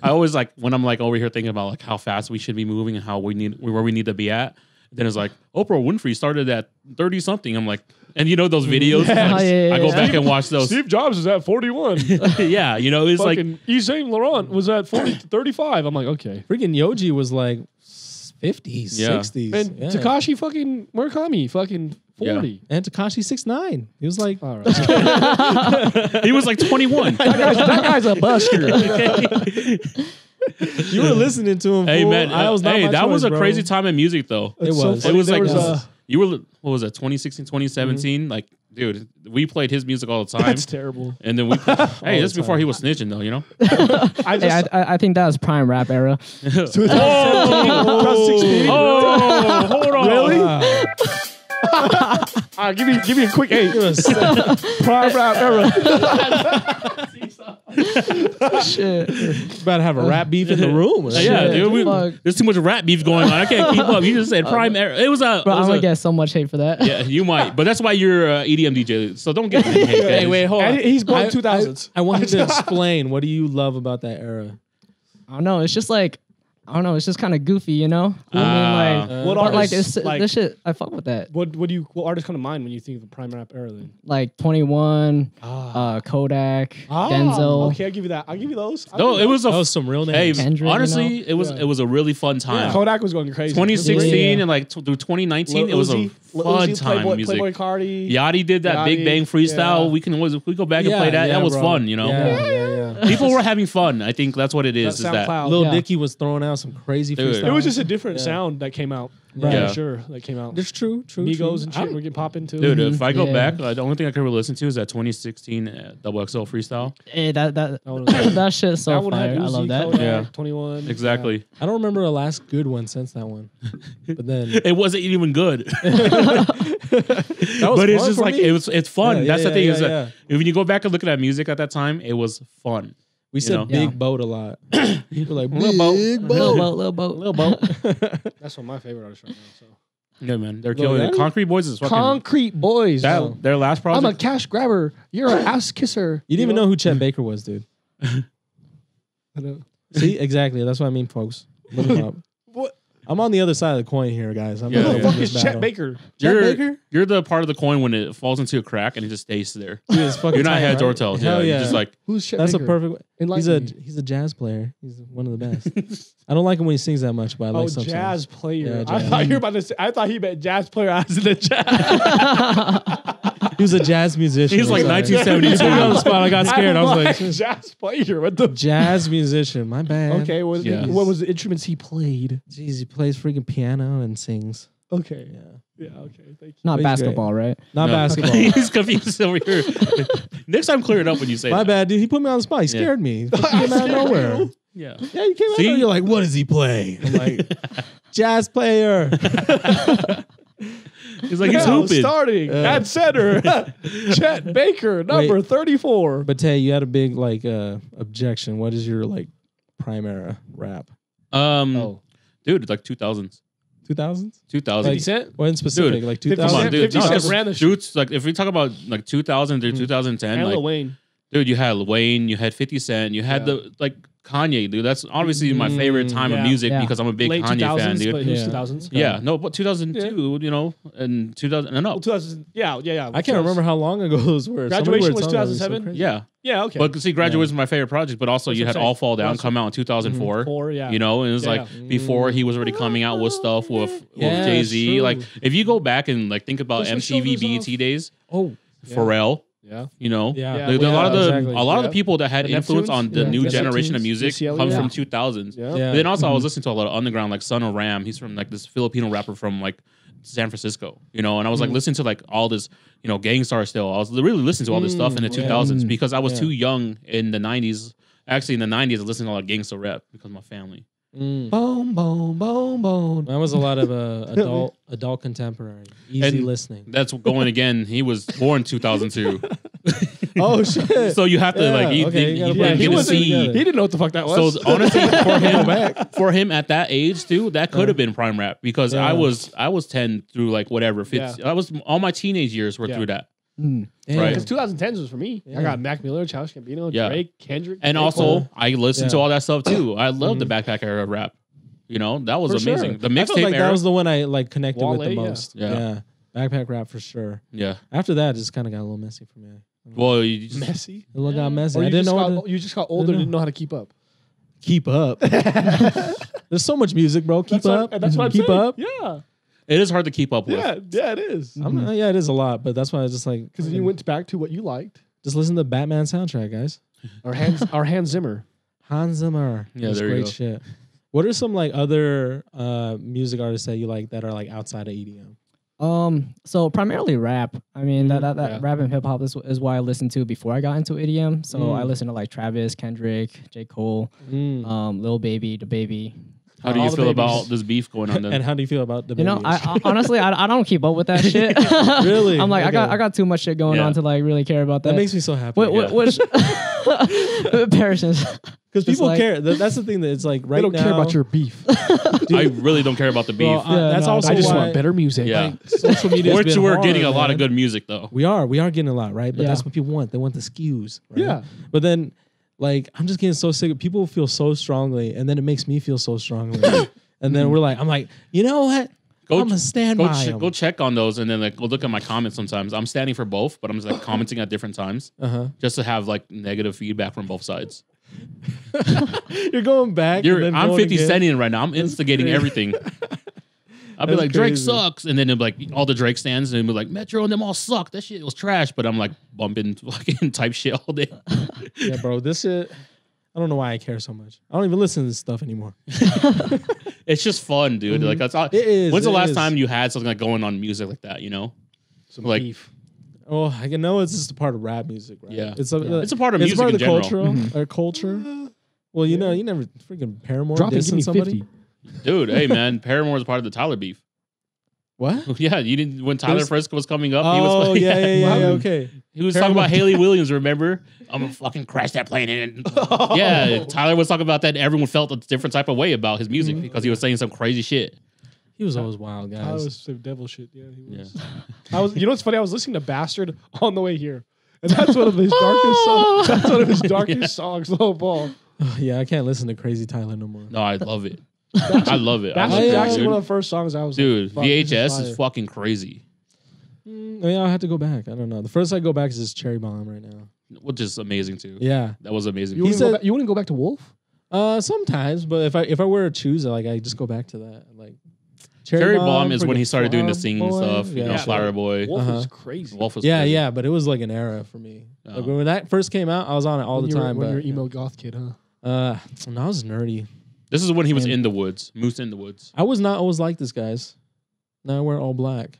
[SPEAKER 3] I always like when I'm like over here thinking about like how fast we should be moving and how we need where we need to be at. Then it's like Oprah Winfrey started at thirty something. I'm like, and you know those videos.
[SPEAKER 2] Yeah.
[SPEAKER 3] Like,
[SPEAKER 4] Oh, yeah, yeah,
[SPEAKER 3] I go
[SPEAKER 4] yeah.
[SPEAKER 3] back and watch those.
[SPEAKER 2] Steve Jobs is at 41.
[SPEAKER 3] yeah, you know, it's like
[SPEAKER 2] Fucking Yves Saint Laurent was at 40 35. I'm like, okay.
[SPEAKER 1] Freaking Yohji was like 50s,
[SPEAKER 3] Yeah.
[SPEAKER 1] 60s.
[SPEAKER 2] And
[SPEAKER 1] yeah.
[SPEAKER 2] Takashi fucking Murakami fucking 40.
[SPEAKER 1] and Tekashi six nine. He was like,
[SPEAKER 2] All right.
[SPEAKER 3] he was like 21.
[SPEAKER 2] guy's, that guy's a busker.
[SPEAKER 1] you were listening to him.
[SPEAKER 3] hey
[SPEAKER 1] fool.
[SPEAKER 3] man,
[SPEAKER 1] I was not
[SPEAKER 3] hey,
[SPEAKER 1] my
[SPEAKER 3] that was
[SPEAKER 1] choice,
[SPEAKER 3] a
[SPEAKER 1] bro.
[SPEAKER 3] crazy time in music though.
[SPEAKER 1] It
[SPEAKER 2] It's so
[SPEAKER 1] was.
[SPEAKER 3] It was
[SPEAKER 2] There
[SPEAKER 3] like
[SPEAKER 2] was, uh,
[SPEAKER 3] you were what was that 2016 2017 like dude we played his music all the time
[SPEAKER 2] That's terrible.
[SPEAKER 3] and then we hey
[SPEAKER 1] the
[SPEAKER 3] this is before he was snitching though you know
[SPEAKER 2] I just.
[SPEAKER 4] I, I I think that was prime rap era.
[SPEAKER 2] oh,
[SPEAKER 3] oh hold on
[SPEAKER 2] Really?
[SPEAKER 1] Wow.
[SPEAKER 2] Ah, give me give me a quick eight. Prime rap era.
[SPEAKER 4] Shit.
[SPEAKER 1] about to have a rap beef in the room.
[SPEAKER 3] yeah
[SPEAKER 4] Shit,
[SPEAKER 3] dude we,
[SPEAKER 4] fuck.
[SPEAKER 3] there's too much rap beef going on I can't keep up you just said prime era it was a it
[SPEAKER 4] Bro, I'm
[SPEAKER 3] was
[SPEAKER 4] gonna
[SPEAKER 3] a-
[SPEAKER 4] get so much hate for that.
[SPEAKER 3] yeah you might but that's why you're uh, EDM DJ so don't get hey
[SPEAKER 1] Hey, wait, hold on.
[SPEAKER 2] And he's born
[SPEAKER 1] I-
[SPEAKER 2] 2000s.
[SPEAKER 1] I, I want you to explain. What do you love about that era?
[SPEAKER 4] I don't know. It's just like I don't know. It's just kind of goofy, you know. I
[SPEAKER 3] Ah.
[SPEAKER 4] mean, like,
[SPEAKER 1] Uh,
[SPEAKER 2] What
[SPEAKER 4] but like,
[SPEAKER 2] artists,
[SPEAKER 4] it's,
[SPEAKER 2] like-
[SPEAKER 4] this shit. I fuck with that.
[SPEAKER 2] What what do you what artists come to mind when you think of the prime rap era then?
[SPEAKER 4] Like Twenty One,
[SPEAKER 2] Ah.
[SPEAKER 4] uh, Kodak,
[SPEAKER 2] Ah,
[SPEAKER 4] Denzel.
[SPEAKER 2] Okay, I'll give you that. I'll give you those. I'll
[SPEAKER 3] no
[SPEAKER 2] give you
[SPEAKER 3] it was a
[SPEAKER 1] That was some real
[SPEAKER 3] hey
[SPEAKER 1] names.
[SPEAKER 4] Kendrick, you
[SPEAKER 3] honestly
[SPEAKER 4] know?
[SPEAKER 3] it was
[SPEAKER 2] Yeah.
[SPEAKER 3] it was a really fun
[SPEAKER 2] those.
[SPEAKER 3] time
[SPEAKER 2] Kodak was going crazy.
[SPEAKER 3] 2016
[SPEAKER 4] Yeah.
[SPEAKER 3] and like t- through 2019
[SPEAKER 2] Lil
[SPEAKER 3] it was a
[SPEAKER 2] Uzi- Lil
[SPEAKER 3] fun
[SPEAKER 2] Uzi,
[SPEAKER 3] time
[SPEAKER 2] Playboy,
[SPEAKER 3] music
[SPEAKER 2] Playboy Cardi.
[SPEAKER 3] Yachty did that Big Bang freestyle.
[SPEAKER 2] yeah.
[SPEAKER 3] We can always we go back and
[SPEAKER 1] Yeah,
[SPEAKER 3] play that.
[SPEAKER 1] yeah,
[SPEAKER 3] that was
[SPEAKER 1] bro.
[SPEAKER 3] fun, you know.
[SPEAKER 1] Yeah, yeah, yeah.
[SPEAKER 3] People were having fun. I think that's what it is.
[SPEAKER 2] That
[SPEAKER 3] is that
[SPEAKER 2] SoundCloud.
[SPEAKER 1] Lil
[SPEAKER 4] Yeah.
[SPEAKER 1] Dicky was throwing out some crazy
[SPEAKER 3] Dude.
[SPEAKER 1] freestyle.
[SPEAKER 2] It was just a different
[SPEAKER 1] Yeah.
[SPEAKER 2] sound that came out.
[SPEAKER 1] Right.
[SPEAKER 3] Yeah.
[SPEAKER 2] Sure, that came out.
[SPEAKER 1] That's true, true.
[SPEAKER 2] Migos
[SPEAKER 1] true.
[SPEAKER 2] and
[SPEAKER 1] I
[SPEAKER 2] shit
[SPEAKER 1] don't-
[SPEAKER 2] were getting popping too.
[SPEAKER 3] dude. If I go
[SPEAKER 4] Yeah.
[SPEAKER 3] back, uh, the only thing I could really listen to is that 2016 uh, Double XL freestyle.
[SPEAKER 4] Hey, that that
[SPEAKER 2] That one was-
[SPEAKER 4] that shit's so
[SPEAKER 2] that one
[SPEAKER 4] fire.
[SPEAKER 2] had
[SPEAKER 4] I
[SPEAKER 2] Uzi,
[SPEAKER 4] love that.
[SPEAKER 2] Kodak,
[SPEAKER 3] Yeah.
[SPEAKER 2] 21.
[SPEAKER 3] Exactly.
[SPEAKER 1] I don't remember a last good one since that one. But then
[SPEAKER 3] It wasn't even good.
[SPEAKER 1] that was
[SPEAKER 3] but it's
[SPEAKER 1] fun
[SPEAKER 3] just
[SPEAKER 1] for
[SPEAKER 3] like
[SPEAKER 1] me.
[SPEAKER 3] it was. It's fun.
[SPEAKER 1] Yeah,
[SPEAKER 3] That's
[SPEAKER 1] yeah,
[SPEAKER 3] the thing
[SPEAKER 1] yeah,
[SPEAKER 3] is
[SPEAKER 1] yeah,
[SPEAKER 3] that when you go back and look at that music at that time, it was fun.
[SPEAKER 1] We said
[SPEAKER 3] know?
[SPEAKER 1] big
[SPEAKER 4] Yeah.
[SPEAKER 1] boat a lot. We're like
[SPEAKER 3] Little boat.
[SPEAKER 1] big
[SPEAKER 4] Little
[SPEAKER 1] boat.
[SPEAKER 4] boat, little boat.
[SPEAKER 3] Little boat.
[SPEAKER 2] That's one of my favorite artists right now. So
[SPEAKER 3] Yeah, man, they're
[SPEAKER 1] Lil
[SPEAKER 3] killing it.
[SPEAKER 1] Yachty?
[SPEAKER 3] Concrete Boys is fucking
[SPEAKER 2] Concrete boys.
[SPEAKER 3] that. Their last
[SPEAKER 2] I'm a
[SPEAKER 3] project.
[SPEAKER 2] cash grabber. You're an ass kisser.
[SPEAKER 1] You didn't even know who Chet Baker was, dude.
[SPEAKER 2] I know.
[SPEAKER 1] See, exactly. That's what I mean, folks. Look him up.
[SPEAKER 2] What?
[SPEAKER 1] I'm on the other side of the coin here, guys. I'm
[SPEAKER 3] Yeah,
[SPEAKER 1] not
[SPEAKER 2] Who the fuck
[SPEAKER 1] this
[SPEAKER 2] is Chet
[SPEAKER 1] battle.
[SPEAKER 2] Baker?
[SPEAKER 1] Chet
[SPEAKER 3] you're,
[SPEAKER 1] Baker?
[SPEAKER 3] you're the part of the coin when it falls into a crack and it just stays there.
[SPEAKER 1] Dude, it's fucking
[SPEAKER 3] You're not
[SPEAKER 1] tight,
[SPEAKER 3] heads
[SPEAKER 1] right?
[SPEAKER 3] or tails.
[SPEAKER 1] Hell
[SPEAKER 3] yeah,
[SPEAKER 1] yeah.
[SPEAKER 3] You're just like
[SPEAKER 2] Who's Chet
[SPEAKER 1] That's a
[SPEAKER 2] Baker?
[SPEAKER 1] perfect. He's
[SPEAKER 2] Enlighten
[SPEAKER 1] a
[SPEAKER 2] me.
[SPEAKER 1] he's a jazz player. He's one of the best. I don't like him when he sings that much, but I oh, like
[SPEAKER 2] Oh,
[SPEAKER 1] some
[SPEAKER 2] jazz
[SPEAKER 1] songs.
[SPEAKER 2] player.
[SPEAKER 1] Yeah,
[SPEAKER 2] I
[SPEAKER 1] jazz.
[SPEAKER 2] thought you were about to say. I thought he meant jazz player as in the jazz.
[SPEAKER 1] He was a jazz musician.
[SPEAKER 3] He's
[SPEAKER 1] I'm
[SPEAKER 3] like
[SPEAKER 1] sorry.
[SPEAKER 3] 1972.
[SPEAKER 1] Put me on the spot. I got scared. I was like,
[SPEAKER 2] jazz player. What the?
[SPEAKER 1] jazz musician. My bad.
[SPEAKER 2] Okay, what,
[SPEAKER 3] Yeah.
[SPEAKER 2] what was the instruments he played?
[SPEAKER 1] Jeez, he plays freaking piano and sings.
[SPEAKER 2] Okay,
[SPEAKER 1] Yeah.
[SPEAKER 2] yeah, okay, thank you.
[SPEAKER 4] Not
[SPEAKER 1] He's great.
[SPEAKER 4] basketball, right?
[SPEAKER 1] Not
[SPEAKER 3] No.
[SPEAKER 1] basketball.
[SPEAKER 3] He's confused over here. Next time, clear it up when you say
[SPEAKER 1] My
[SPEAKER 3] that.
[SPEAKER 1] bad, dude. He put me on the spot. He
[SPEAKER 3] Yeah.
[SPEAKER 1] scared me. He fucking came out of nowhere.
[SPEAKER 3] Yeah.
[SPEAKER 1] Yeah, you came out.
[SPEAKER 3] See?
[SPEAKER 1] of nowhere. You're like, what does he play? I'm like, jazz player.
[SPEAKER 3] He's like, he's
[SPEAKER 2] Now
[SPEAKER 3] hooping.
[SPEAKER 2] starting
[SPEAKER 1] Uh.
[SPEAKER 2] at center. Chet Baker, number
[SPEAKER 1] Wait.
[SPEAKER 2] thirty-four.
[SPEAKER 1] But Tay, you had a big like uh objection. What is your like prime era rap?
[SPEAKER 3] Um,
[SPEAKER 2] Oh.
[SPEAKER 3] dude, it's like 2000s.
[SPEAKER 1] Two thousands?
[SPEAKER 3] 2000s.
[SPEAKER 1] Like,
[SPEAKER 2] Cent?
[SPEAKER 1] What in specific? like two
[SPEAKER 3] Come on,
[SPEAKER 2] Cent-
[SPEAKER 3] dude.
[SPEAKER 2] 50
[SPEAKER 3] No,
[SPEAKER 2] Cent
[SPEAKER 3] just
[SPEAKER 2] ran the shit.
[SPEAKER 3] dudes, like if we talk about like 2000 through
[SPEAKER 1] Mm.
[SPEAKER 3] 2010,
[SPEAKER 2] And
[SPEAKER 3] like,
[SPEAKER 2] Lil Wayne.
[SPEAKER 3] dude, you had Wayne, you had 50 Cent, you had
[SPEAKER 2] Yeah.
[SPEAKER 3] the like Kanye, dude. That's obviously my
[SPEAKER 1] Mm,
[SPEAKER 3] favorite time
[SPEAKER 2] yeah.
[SPEAKER 3] of music
[SPEAKER 4] Yeah.
[SPEAKER 3] because I'm a big
[SPEAKER 2] Late
[SPEAKER 3] Kanye
[SPEAKER 2] 2000s,
[SPEAKER 3] fan, dude.
[SPEAKER 2] but
[SPEAKER 1] Yeah.
[SPEAKER 2] 2000s.
[SPEAKER 3] yeah, no, but 2002, you know, and 2000, no, no,
[SPEAKER 2] Well, 2000, yeah, yeah, yeah.
[SPEAKER 1] I can't remember how long ago those were. Some of the
[SPEAKER 2] Graduation
[SPEAKER 1] weird
[SPEAKER 2] was
[SPEAKER 1] songs are so
[SPEAKER 2] 2007?
[SPEAKER 3] yeah.
[SPEAKER 2] Yeah, okay.
[SPEAKER 3] But see, Graduation was my favorite project, but also
[SPEAKER 2] That's
[SPEAKER 3] you had All Fall Down come out in 2004.
[SPEAKER 2] Four, yeah.
[SPEAKER 3] You know, and it was
[SPEAKER 2] Yeah,
[SPEAKER 3] like
[SPEAKER 1] yeah.
[SPEAKER 3] before he was already coming out with stuff with, with Jay Z. Like if you go back and like think about
[SPEAKER 2] Push
[SPEAKER 3] MTV
[SPEAKER 2] shoulders
[SPEAKER 3] BET days,
[SPEAKER 1] Oh,
[SPEAKER 2] Yeah.
[SPEAKER 3] Pharrell,
[SPEAKER 2] yeah.
[SPEAKER 3] you know,
[SPEAKER 1] yeah.
[SPEAKER 2] Yeah,
[SPEAKER 3] Like, a
[SPEAKER 2] yeah,
[SPEAKER 3] lot of the
[SPEAKER 1] exactly.
[SPEAKER 3] a lot of the people that had
[SPEAKER 2] The
[SPEAKER 3] influence
[SPEAKER 2] Neptunes?
[SPEAKER 3] on the
[SPEAKER 1] Yeah.
[SPEAKER 3] new
[SPEAKER 1] The
[SPEAKER 3] generation of music
[SPEAKER 2] Missy
[SPEAKER 3] comes
[SPEAKER 2] Elliott.
[SPEAKER 3] from 2000s.
[SPEAKER 2] Yeah.
[SPEAKER 1] Yeah.
[SPEAKER 3] Then also I was listening to a lot of underground like Son of Ram. He's from like this Filipino rapper from like San Francisco, you know, and I was like
[SPEAKER 1] Mm.
[SPEAKER 3] listening to like all this, you know, Gang Starr still. I was really listening to all this stuff in the
[SPEAKER 1] Mm, yeah.
[SPEAKER 3] 2000s
[SPEAKER 4] Mm.
[SPEAKER 3] because I was
[SPEAKER 1] Yeah.
[SPEAKER 3] too young in the 90s. Actually, in the 90s, I listened to a lot of gangster rap because of my family.
[SPEAKER 1] Mm.
[SPEAKER 2] Boom, boom, boom, boom.
[SPEAKER 1] That was a lot of uh, adult adult contemporary, easy
[SPEAKER 3] And-
[SPEAKER 1] listening.
[SPEAKER 3] That's going again. He was born 2002,
[SPEAKER 1] Oh shit!
[SPEAKER 3] so you have to
[SPEAKER 1] Yeah,
[SPEAKER 3] like you,
[SPEAKER 1] okay, you
[SPEAKER 3] you,
[SPEAKER 1] gotta
[SPEAKER 3] you
[SPEAKER 1] put
[SPEAKER 2] Yeah,
[SPEAKER 1] it
[SPEAKER 2] he
[SPEAKER 3] get to
[SPEAKER 2] wasn't.
[SPEAKER 3] see.
[SPEAKER 2] He didn't know what the fuck that was.
[SPEAKER 3] So honestly, for him, for him at that age too, that could have been prime rap because
[SPEAKER 1] Yeah.
[SPEAKER 3] I was I was ten through like whatever. Fits, I was all my teenage years were
[SPEAKER 2] Yeah.
[SPEAKER 3] through that,
[SPEAKER 4] Mm.
[SPEAKER 3] Right.
[SPEAKER 2] Because 2010s was for me.
[SPEAKER 1] Yeah.
[SPEAKER 2] I got Mac Miller, Childish Gambino,
[SPEAKER 3] Yeah.
[SPEAKER 2] Drake, Kendrick,
[SPEAKER 3] and
[SPEAKER 2] J.
[SPEAKER 3] also
[SPEAKER 2] Cole.
[SPEAKER 3] I listened to
[SPEAKER 1] Yeah.
[SPEAKER 3] all that stuff too. I love the backpack era rap. You know that was
[SPEAKER 1] For sure.
[SPEAKER 3] amazing. The
[SPEAKER 1] I felt
[SPEAKER 3] mixtape
[SPEAKER 1] like
[SPEAKER 3] era.
[SPEAKER 1] that was the one I like connected with
[SPEAKER 2] Wale,
[SPEAKER 1] the
[SPEAKER 2] yeah.
[SPEAKER 1] most.
[SPEAKER 3] Yeah.
[SPEAKER 1] backpack rap for sure.
[SPEAKER 3] yeah.
[SPEAKER 1] After that, it just kind of got a little messy for me.
[SPEAKER 3] Well, you just,
[SPEAKER 2] messy.
[SPEAKER 1] It little got messy.
[SPEAKER 2] Or
[SPEAKER 1] I
[SPEAKER 2] you
[SPEAKER 1] didn't
[SPEAKER 2] just,
[SPEAKER 1] know
[SPEAKER 2] got,
[SPEAKER 1] to
[SPEAKER 2] you just got older and didn't know how to keep up.
[SPEAKER 1] keep up. There's so much music, bro. Keep
[SPEAKER 2] That's what-
[SPEAKER 1] up.
[SPEAKER 2] and that's what I'm
[SPEAKER 1] keep
[SPEAKER 2] saying.
[SPEAKER 1] up.
[SPEAKER 2] Yeah.
[SPEAKER 3] It is hard to keep up with.
[SPEAKER 2] Yeah. Yeah, it is.
[SPEAKER 1] I'm not- yeah, it is a lot, but that's why I was just like
[SPEAKER 2] Because then you went back to what you liked.
[SPEAKER 1] just listen to the Batman soundtrack, guys.
[SPEAKER 2] Our Hans, our Hans Zimmer.
[SPEAKER 1] Hans Zimmer.
[SPEAKER 3] Yeah,
[SPEAKER 1] That's
[SPEAKER 3] there you
[SPEAKER 1] great
[SPEAKER 3] go.
[SPEAKER 1] shit. What are some like other uh music artists that you like that are like outside of EDM?
[SPEAKER 4] Um, so primarily rap. I mean, that that, that
[SPEAKER 2] Yeah.
[SPEAKER 4] rap and hip hop is, is what I listened to before I got into EDM. So
[SPEAKER 1] Mm.
[SPEAKER 4] I listened to like Travis, Kendrick, J. Cole,
[SPEAKER 1] Mm.
[SPEAKER 4] um, Lil Baby, The Baby.
[SPEAKER 3] How do
[SPEAKER 2] uh,
[SPEAKER 3] you feel
[SPEAKER 2] babies.
[SPEAKER 3] about this beef going on? Then?
[SPEAKER 1] and how do you feel about the
[SPEAKER 4] You know. I, I honestly I, I don't keep up with that shit.
[SPEAKER 1] Really?
[SPEAKER 4] I'm like I got
[SPEAKER 1] Okay.
[SPEAKER 4] I got too much shit going
[SPEAKER 3] Yeah.
[SPEAKER 4] on to like really care about that.
[SPEAKER 1] that makes me so happy.
[SPEAKER 4] Wh- wh-
[SPEAKER 3] yeah.
[SPEAKER 4] which Parisons.
[SPEAKER 1] Because people
[SPEAKER 4] like-
[SPEAKER 1] care. That- That's the thing that it's like right now.
[SPEAKER 2] they don't
[SPEAKER 1] now.
[SPEAKER 2] care about your beef.
[SPEAKER 3] I really don't care about the beef.
[SPEAKER 1] Well, I-
[SPEAKER 4] Yeah,
[SPEAKER 1] that's
[SPEAKER 4] no,
[SPEAKER 1] also
[SPEAKER 2] I just
[SPEAKER 1] why
[SPEAKER 2] want better music.
[SPEAKER 3] yeah,
[SPEAKER 1] like, social media.
[SPEAKER 3] which we're getting a lot of good music though.
[SPEAKER 1] We are. We are getting a lot, right? But
[SPEAKER 4] Yeah.
[SPEAKER 1] that's what people want. They want the skews. Right?
[SPEAKER 2] Yeah.
[SPEAKER 1] But then, like, I'm just getting so sick. Of people feel so strongly, and then it makes me feel so strongly. and then we're like, I'm like, you know what?
[SPEAKER 3] Go
[SPEAKER 1] I'm gonna stand
[SPEAKER 3] go,
[SPEAKER 1] by
[SPEAKER 3] che-
[SPEAKER 1] 'em.
[SPEAKER 3] go check on those and then like go look at my comments sometimes. I'm standing for both, but I'm just like commenting at different times
[SPEAKER 1] Uh-huh.
[SPEAKER 3] just to have like negative feedback from both sides.
[SPEAKER 1] You're going back.
[SPEAKER 3] You're,
[SPEAKER 1] then
[SPEAKER 3] I'm
[SPEAKER 1] going
[SPEAKER 3] 50
[SPEAKER 1] again.
[SPEAKER 3] centing right now. I'm instigating everything. I'll be
[SPEAKER 1] That's
[SPEAKER 3] like, Drake
[SPEAKER 1] crazy.
[SPEAKER 3] sucks. And then it'll be like all the Drake stands and it'll be like, Metro and them all suck. That shit was trash. But I'm like bumping fucking type shit all day.
[SPEAKER 1] Yeah, bro. This shit. I don't know why I care so much. I don't even listen to this stuff anymore.
[SPEAKER 3] It's just fun, dude. Like mm-hmm. that's all.
[SPEAKER 1] It is.
[SPEAKER 3] When's the last
[SPEAKER 1] is.
[SPEAKER 3] time you had something like going on music like that? You know,
[SPEAKER 2] Some
[SPEAKER 3] Like-
[SPEAKER 2] beef.
[SPEAKER 1] Oh, I can know it's just a part of rap music, right?
[SPEAKER 3] Yeah.
[SPEAKER 1] It's a,
[SPEAKER 3] it's a part of
[SPEAKER 1] it's
[SPEAKER 3] music
[SPEAKER 1] part
[SPEAKER 3] in
[SPEAKER 1] of the
[SPEAKER 3] general.
[SPEAKER 1] cultural or culture. Mm-hmm. Uh, well, you know, you never freaking Paramore
[SPEAKER 2] Drop it,
[SPEAKER 1] dissing
[SPEAKER 2] me
[SPEAKER 1] somebody.
[SPEAKER 2] 50.
[SPEAKER 3] Dude, hey man, Paramore is part of the Tyler beef.
[SPEAKER 1] What?
[SPEAKER 3] Yeah, you didn't when Tyler
[SPEAKER 1] There's-
[SPEAKER 3] Frisk was coming up. he
[SPEAKER 1] Oh
[SPEAKER 3] was
[SPEAKER 1] yeah, yeah, yeah, yeah. Okay.
[SPEAKER 3] He was
[SPEAKER 1] Paramore.
[SPEAKER 3] talking about Hayley Williams. Remember? I'm gonna fucking crash that plane. in. yeah, Tyler was talking about that. And everyone felt a different type of way about his music
[SPEAKER 1] Mm-hmm.
[SPEAKER 3] because he was saying some crazy shit.
[SPEAKER 1] He was always wild, guys.
[SPEAKER 2] I was some devil shit. Yeah, he
[SPEAKER 3] Yeah.
[SPEAKER 2] was. I was. You know what's funny? I was listening to Bastard on the way here, and that's one of his darkest. songs. That's one of his darkest songs. Low ball.
[SPEAKER 1] yeah, I can't listen to Crazy Tyler no more.
[SPEAKER 3] No, I love it. I love it. I
[SPEAKER 2] Bastard
[SPEAKER 3] love it,
[SPEAKER 2] Jackson,
[SPEAKER 3] dude.
[SPEAKER 2] one of the first songs I was.
[SPEAKER 3] Dude,
[SPEAKER 2] like, fuck, this
[SPEAKER 3] VHS
[SPEAKER 2] fire.
[SPEAKER 3] is fucking crazy.
[SPEAKER 1] Mm, yeah, I'll have to go back. I don't know. The first I go back is this Cherry Bomb right now.
[SPEAKER 3] Which is amazing too.
[SPEAKER 1] Yeah.
[SPEAKER 3] That was amazing.
[SPEAKER 2] You
[SPEAKER 1] He
[SPEAKER 2] wouldn't, go
[SPEAKER 1] said-
[SPEAKER 2] back, you wouldn't go back to Wolf?
[SPEAKER 1] Uh, sometimes, but if I if I were to choose, like I just go back to that. Like
[SPEAKER 3] Cherry Bomb is when he started doing the
[SPEAKER 1] Flower
[SPEAKER 3] singing
[SPEAKER 1] Boy.
[SPEAKER 3] stuff. You know,
[SPEAKER 1] Yeah.
[SPEAKER 3] Flower Boy.
[SPEAKER 2] Wolf
[SPEAKER 1] Uh-huh.
[SPEAKER 2] was crazy.
[SPEAKER 3] Wolf was
[SPEAKER 1] Yeah,
[SPEAKER 3] crazy.
[SPEAKER 1] yeah, but it was like an era for me. Like
[SPEAKER 3] Oh.
[SPEAKER 1] when that first came out, I was on it all
[SPEAKER 2] When
[SPEAKER 1] the
[SPEAKER 2] you were-
[SPEAKER 1] time.
[SPEAKER 2] when
[SPEAKER 1] but
[SPEAKER 2] you're an emo goth kid, huh?
[SPEAKER 1] uh, no, I was nerdy.
[SPEAKER 3] This is when he was
[SPEAKER 1] And-
[SPEAKER 3] in the woods. Moose in the woods.
[SPEAKER 1] I was not always like this, guys. Now I wear all black,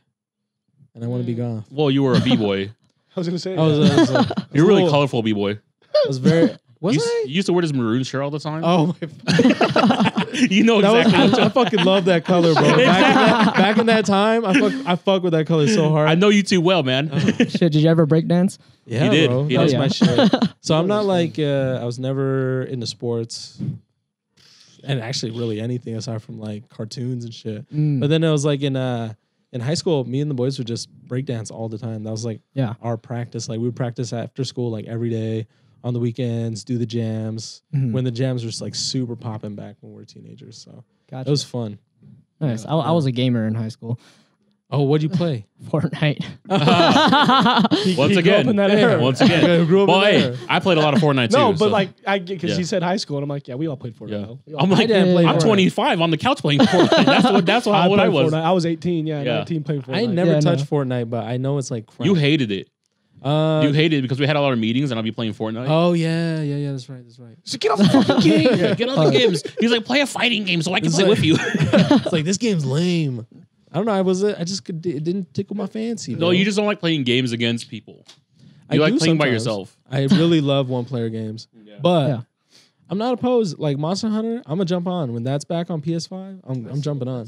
[SPEAKER 1] and I want to be goth.
[SPEAKER 3] Well, you were a b boy.
[SPEAKER 2] I was gonna say.
[SPEAKER 1] I was, I was, uh, I
[SPEAKER 3] You're a really
[SPEAKER 1] little-
[SPEAKER 3] colorful b boy.
[SPEAKER 1] I was very. Was
[SPEAKER 3] you, s-
[SPEAKER 1] I?
[SPEAKER 3] you used to wear this maroon shirt all the time.
[SPEAKER 1] Oh my!
[SPEAKER 3] you know
[SPEAKER 1] That
[SPEAKER 3] exactly.
[SPEAKER 1] was,
[SPEAKER 3] what
[SPEAKER 1] I, I fucking love that color, bro. Back in that, back in that time, I fuck, I fuck with that color so hard.
[SPEAKER 3] I know you too well, man.
[SPEAKER 4] Shit, did you ever break dance?
[SPEAKER 1] Yeah,
[SPEAKER 3] He did.
[SPEAKER 1] bro.
[SPEAKER 3] He
[SPEAKER 1] that was
[SPEAKER 4] did.
[SPEAKER 1] my shit. So I'm not like uh, I was never into sports, and actually really anything aside from like cartoons and shit.
[SPEAKER 4] Mm,
[SPEAKER 1] But then it was like in uh in high school, me and the boys would just break dance all the time. That was like
[SPEAKER 4] yeah.
[SPEAKER 1] our practice. Like we would practice after school like every day on the weekends, do the jams.
[SPEAKER 4] Mhm.
[SPEAKER 1] When the jams were just like super popping back when we were teenagers. So
[SPEAKER 4] Gotcha.
[SPEAKER 1] it was fun.
[SPEAKER 4] nice. I, I was a gamer in high school.
[SPEAKER 1] Oh, what'd you play?
[SPEAKER 4] Fortnite.
[SPEAKER 3] Once
[SPEAKER 2] he grew
[SPEAKER 3] again,
[SPEAKER 2] up in that era.
[SPEAKER 3] once again.
[SPEAKER 1] I grew up
[SPEAKER 3] Well,
[SPEAKER 1] in
[SPEAKER 3] hey,
[SPEAKER 1] there.
[SPEAKER 3] I played a lot of Fortnite too.
[SPEAKER 2] no, but
[SPEAKER 3] so-
[SPEAKER 2] like I get because
[SPEAKER 3] Yeah.
[SPEAKER 2] he said high school, and I'm like, yeah, we all played Fortnite.
[SPEAKER 3] yeah,
[SPEAKER 2] though. We all
[SPEAKER 3] I'm
[SPEAKER 2] played
[SPEAKER 3] like,
[SPEAKER 1] didn't play
[SPEAKER 3] I'm
[SPEAKER 1] Fortnite.
[SPEAKER 3] 25 on the couch playing Fortnite. That's what that's how old I
[SPEAKER 2] played
[SPEAKER 3] was.
[SPEAKER 2] Fortnite. I was 18. Yeah,
[SPEAKER 3] Yeah.
[SPEAKER 2] 19 playing Fortnite.
[SPEAKER 1] I never
[SPEAKER 4] Yeah,
[SPEAKER 1] touched
[SPEAKER 4] no.
[SPEAKER 1] Fortnite, but I know it's like crack.
[SPEAKER 3] You hated it.
[SPEAKER 1] uh,
[SPEAKER 3] You hated it because we had a lot of meetings and I'd be playing Fortnite.
[SPEAKER 1] Oh yeah, yeah, yeah. That's right. That's right.
[SPEAKER 2] So get off the fucking game.
[SPEAKER 3] Yeah, get on the games. He's like, play a fighting game so I can
[SPEAKER 1] It's
[SPEAKER 3] play
[SPEAKER 1] like-
[SPEAKER 3] with you.
[SPEAKER 1] it's like this game's lame. I don't know. I was uh, I just could, it didn't tickle my fancy.
[SPEAKER 3] no,
[SPEAKER 1] bro.
[SPEAKER 3] you just don't like playing games against people.
[SPEAKER 1] I
[SPEAKER 3] like
[SPEAKER 1] do
[SPEAKER 3] playing by yourself.
[SPEAKER 1] I really love one player games, but
[SPEAKER 4] Yeah.
[SPEAKER 1] I'm not opposed. Like Monster Hunter, I'm gonna jump on when that's back on PS5. I'm I'm jumping on.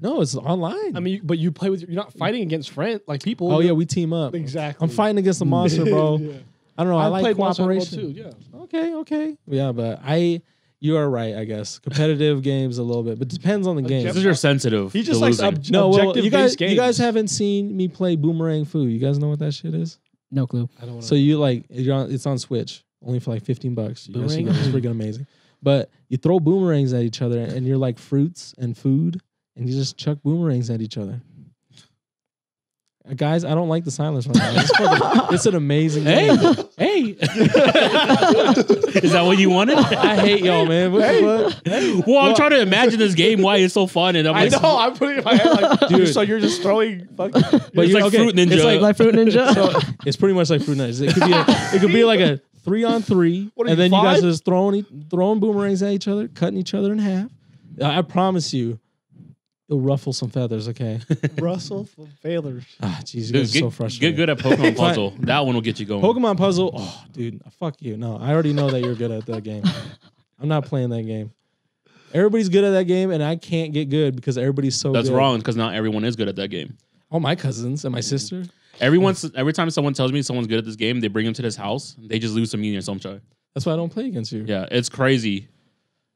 [SPEAKER 1] No, it's online.
[SPEAKER 2] I mean, but you play with you're not fighting against friends like people.
[SPEAKER 1] oh yeah, we team up.
[SPEAKER 2] exactly.
[SPEAKER 1] I'm fighting against the monster, bro.
[SPEAKER 2] yeah.
[SPEAKER 1] I don't know. I,
[SPEAKER 2] I
[SPEAKER 1] like
[SPEAKER 2] played Monster Hunter
[SPEAKER 1] cooperation.
[SPEAKER 2] Too. Yeah.
[SPEAKER 1] Okay, okay. Yeah, but I, you are right. I guess competitive games a little bit, but depends on the game.
[SPEAKER 3] This is your sensitive.
[SPEAKER 2] He
[SPEAKER 3] to
[SPEAKER 2] just likes
[SPEAKER 3] losing.
[SPEAKER 2] ob-
[SPEAKER 1] No, well,
[SPEAKER 2] objective
[SPEAKER 1] you guys,
[SPEAKER 2] games.
[SPEAKER 1] you guys haven't seen me play Boomerang Fu. You guys know what that shit is?
[SPEAKER 4] No clue.
[SPEAKER 2] I don't want
[SPEAKER 1] So you like you're on, it's on Switch only for like 15 bucks. You guys should
[SPEAKER 2] Boomerang?
[SPEAKER 1] go. It's freaking amazing. But you throw boomerangs at each other and you're like fruits and food and you just chuck boomerangs at each other. Guys, I don't like the silence right now. It's, fucking- it's an amazing
[SPEAKER 3] Hey,
[SPEAKER 1] game.
[SPEAKER 3] hey. Is that what you wanted?
[SPEAKER 1] I hate y'all, man. What the fuck?
[SPEAKER 3] Well, I'm trying to imagine this game why it's so fun, and I'm
[SPEAKER 2] I
[SPEAKER 3] like,
[SPEAKER 2] know. I'm putting it in my head like,
[SPEAKER 1] Dude.
[SPEAKER 2] So you're just throwing fucking.
[SPEAKER 1] But
[SPEAKER 3] It's
[SPEAKER 1] you
[SPEAKER 3] like Fruit Ninja.
[SPEAKER 1] It's like,
[SPEAKER 4] Like Fruit Ninja.
[SPEAKER 1] so it's pretty much like Fruit Ninja. It could be a, it could be like a three on three,
[SPEAKER 2] What
[SPEAKER 1] and
[SPEAKER 2] you,
[SPEAKER 1] then you guys are just throwing throwing boomerangs at each other, cutting each other in half. I I promise you, it'll ruffle some feathers. Okay.
[SPEAKER 2] Russell from failures.
[SPEAKER 1] ah, jeez, you
[SPEAKER 3] Dude,
[SPEAKER 1] guys are
[SPEAKER 3] get,
[SPEAKER 1] so
[SPEAKER 3] get good at Pokemon Puzzle. that one will get you going.
[SPEAKER 1] Pokemon puzzle. Oh, dude, fuck you. No, I already know that you're good at that game. I'm not playing that game. Everybody's good at that game, and I can't get good because everybody's so.
[SPEAKER 3] That's
[SPEAKER 1] good.
[SPEAKER 3] wrong because not everyone is good at that game.
[SPEAKER 1] All my cousins and my sister.
[SPEAKER 3] Everyone's every time someone tells me someone's good at this game, they bring them to this house. They just lose some meaning or some try.
[SPEAKER 1] That's why I don't play against you.
[SPEAKER 3] Yeah, it's crazy.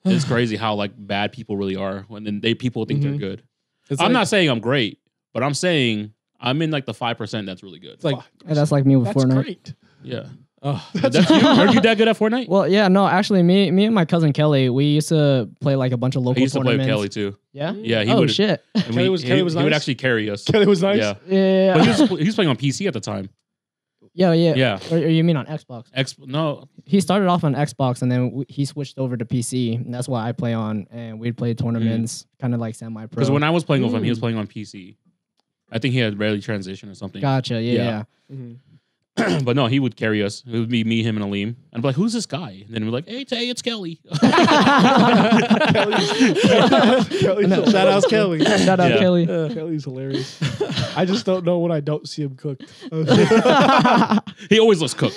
[SPEAKER 3] It's crazy how like bad people really are when then they people think
[SPEAKER 1] Mhm.
[SPEAKER 3] they're good.
[SPEAKER 1] It's
[SPEAKER 3] I'm
[SPEAKER 1] like-
[SPEAKER 3] not saying I'm great, but I'm saying I'm in like the five percent that's really good.
[SPEAKER 1] It's like,
[SPEAKER 4] Yeah, that's like me with
[SPEAKER 2] That's
[SPEAKER 4] Fortnite.
[SPEAKER 2] great.
[SPEAKER 3] yeah,
[SPEAKER 1] oh,
[SPEAKER 3] that's you. Are you that good at Fortnite?
[SPEAKER 4] Well, yeah, no, actually, me, me and my cousin Kelly, we used to play like a bunch of local
[SPEAKER 3] I used to play with. Kelly too.
[SPEAKER 4] Yeah.
[SPEAKER 3] Yeah, he
[SPEAKER 4] oh
[SPEAKER 3] would.
[SPEAKER 4] shit.
[SPEAKER 3] and
[SPEAKER 2] Kelly
[SPEAKER 3] we-
[SPEAKER 2] was-
[SPEAKER 3] he,
[SPEAKER 2] Kelly was
[SPEAKER 3] he would actually carry us.
[SPEAKER 2] Kelly was nice.
[SPEAKER 3] Yeah,
[SPEAKER 4] Yeah.
[SPEAKER 3] but he was, he was playing on PC at the time.
[SPEAKER 4] Yeah, yeah.
[SPEAKER 3] Yeah.
[SPEAKER 4] Or, or you mean on Xbox?
[SPEAKER 3] X no,
[SPEAKER 4] He started off on Xbox and then w- he switched over to PC. And that's what I play on. And we'd play tournaments, kind of like semi pro.
[SPEAKER 3] because when I was playing with him, he was
[SPEAKER 1] Mm.
[SPEAKER 3] playing on PC. I think he had rarely transition or something.
[SPEAKER 4] Gotcha. Yeah.
[SPEAKER 3] Yeah.
[SPEAKER 4] yeah.
[SPEAKER 1] mhm.
[SPEAKER 3] but no, he would carry us. It would be me, him, and Aleem. And I'd be like, "Who's this guy?" And then we're like, "Hey, Tay, it's Kelly."
[SPEAKER 2] Kelly's
[SPEAKER 1] shout out Kelly.
[SPEAKER 4] Shout out
[SPEAKER 3] Yeah.
[SPEAKER 4] Kelly.
[SPEAKER 2] Kelly's hilarious. I just don't know when I don't see him cooked.
[SPEAKER 3] he always looks cooked.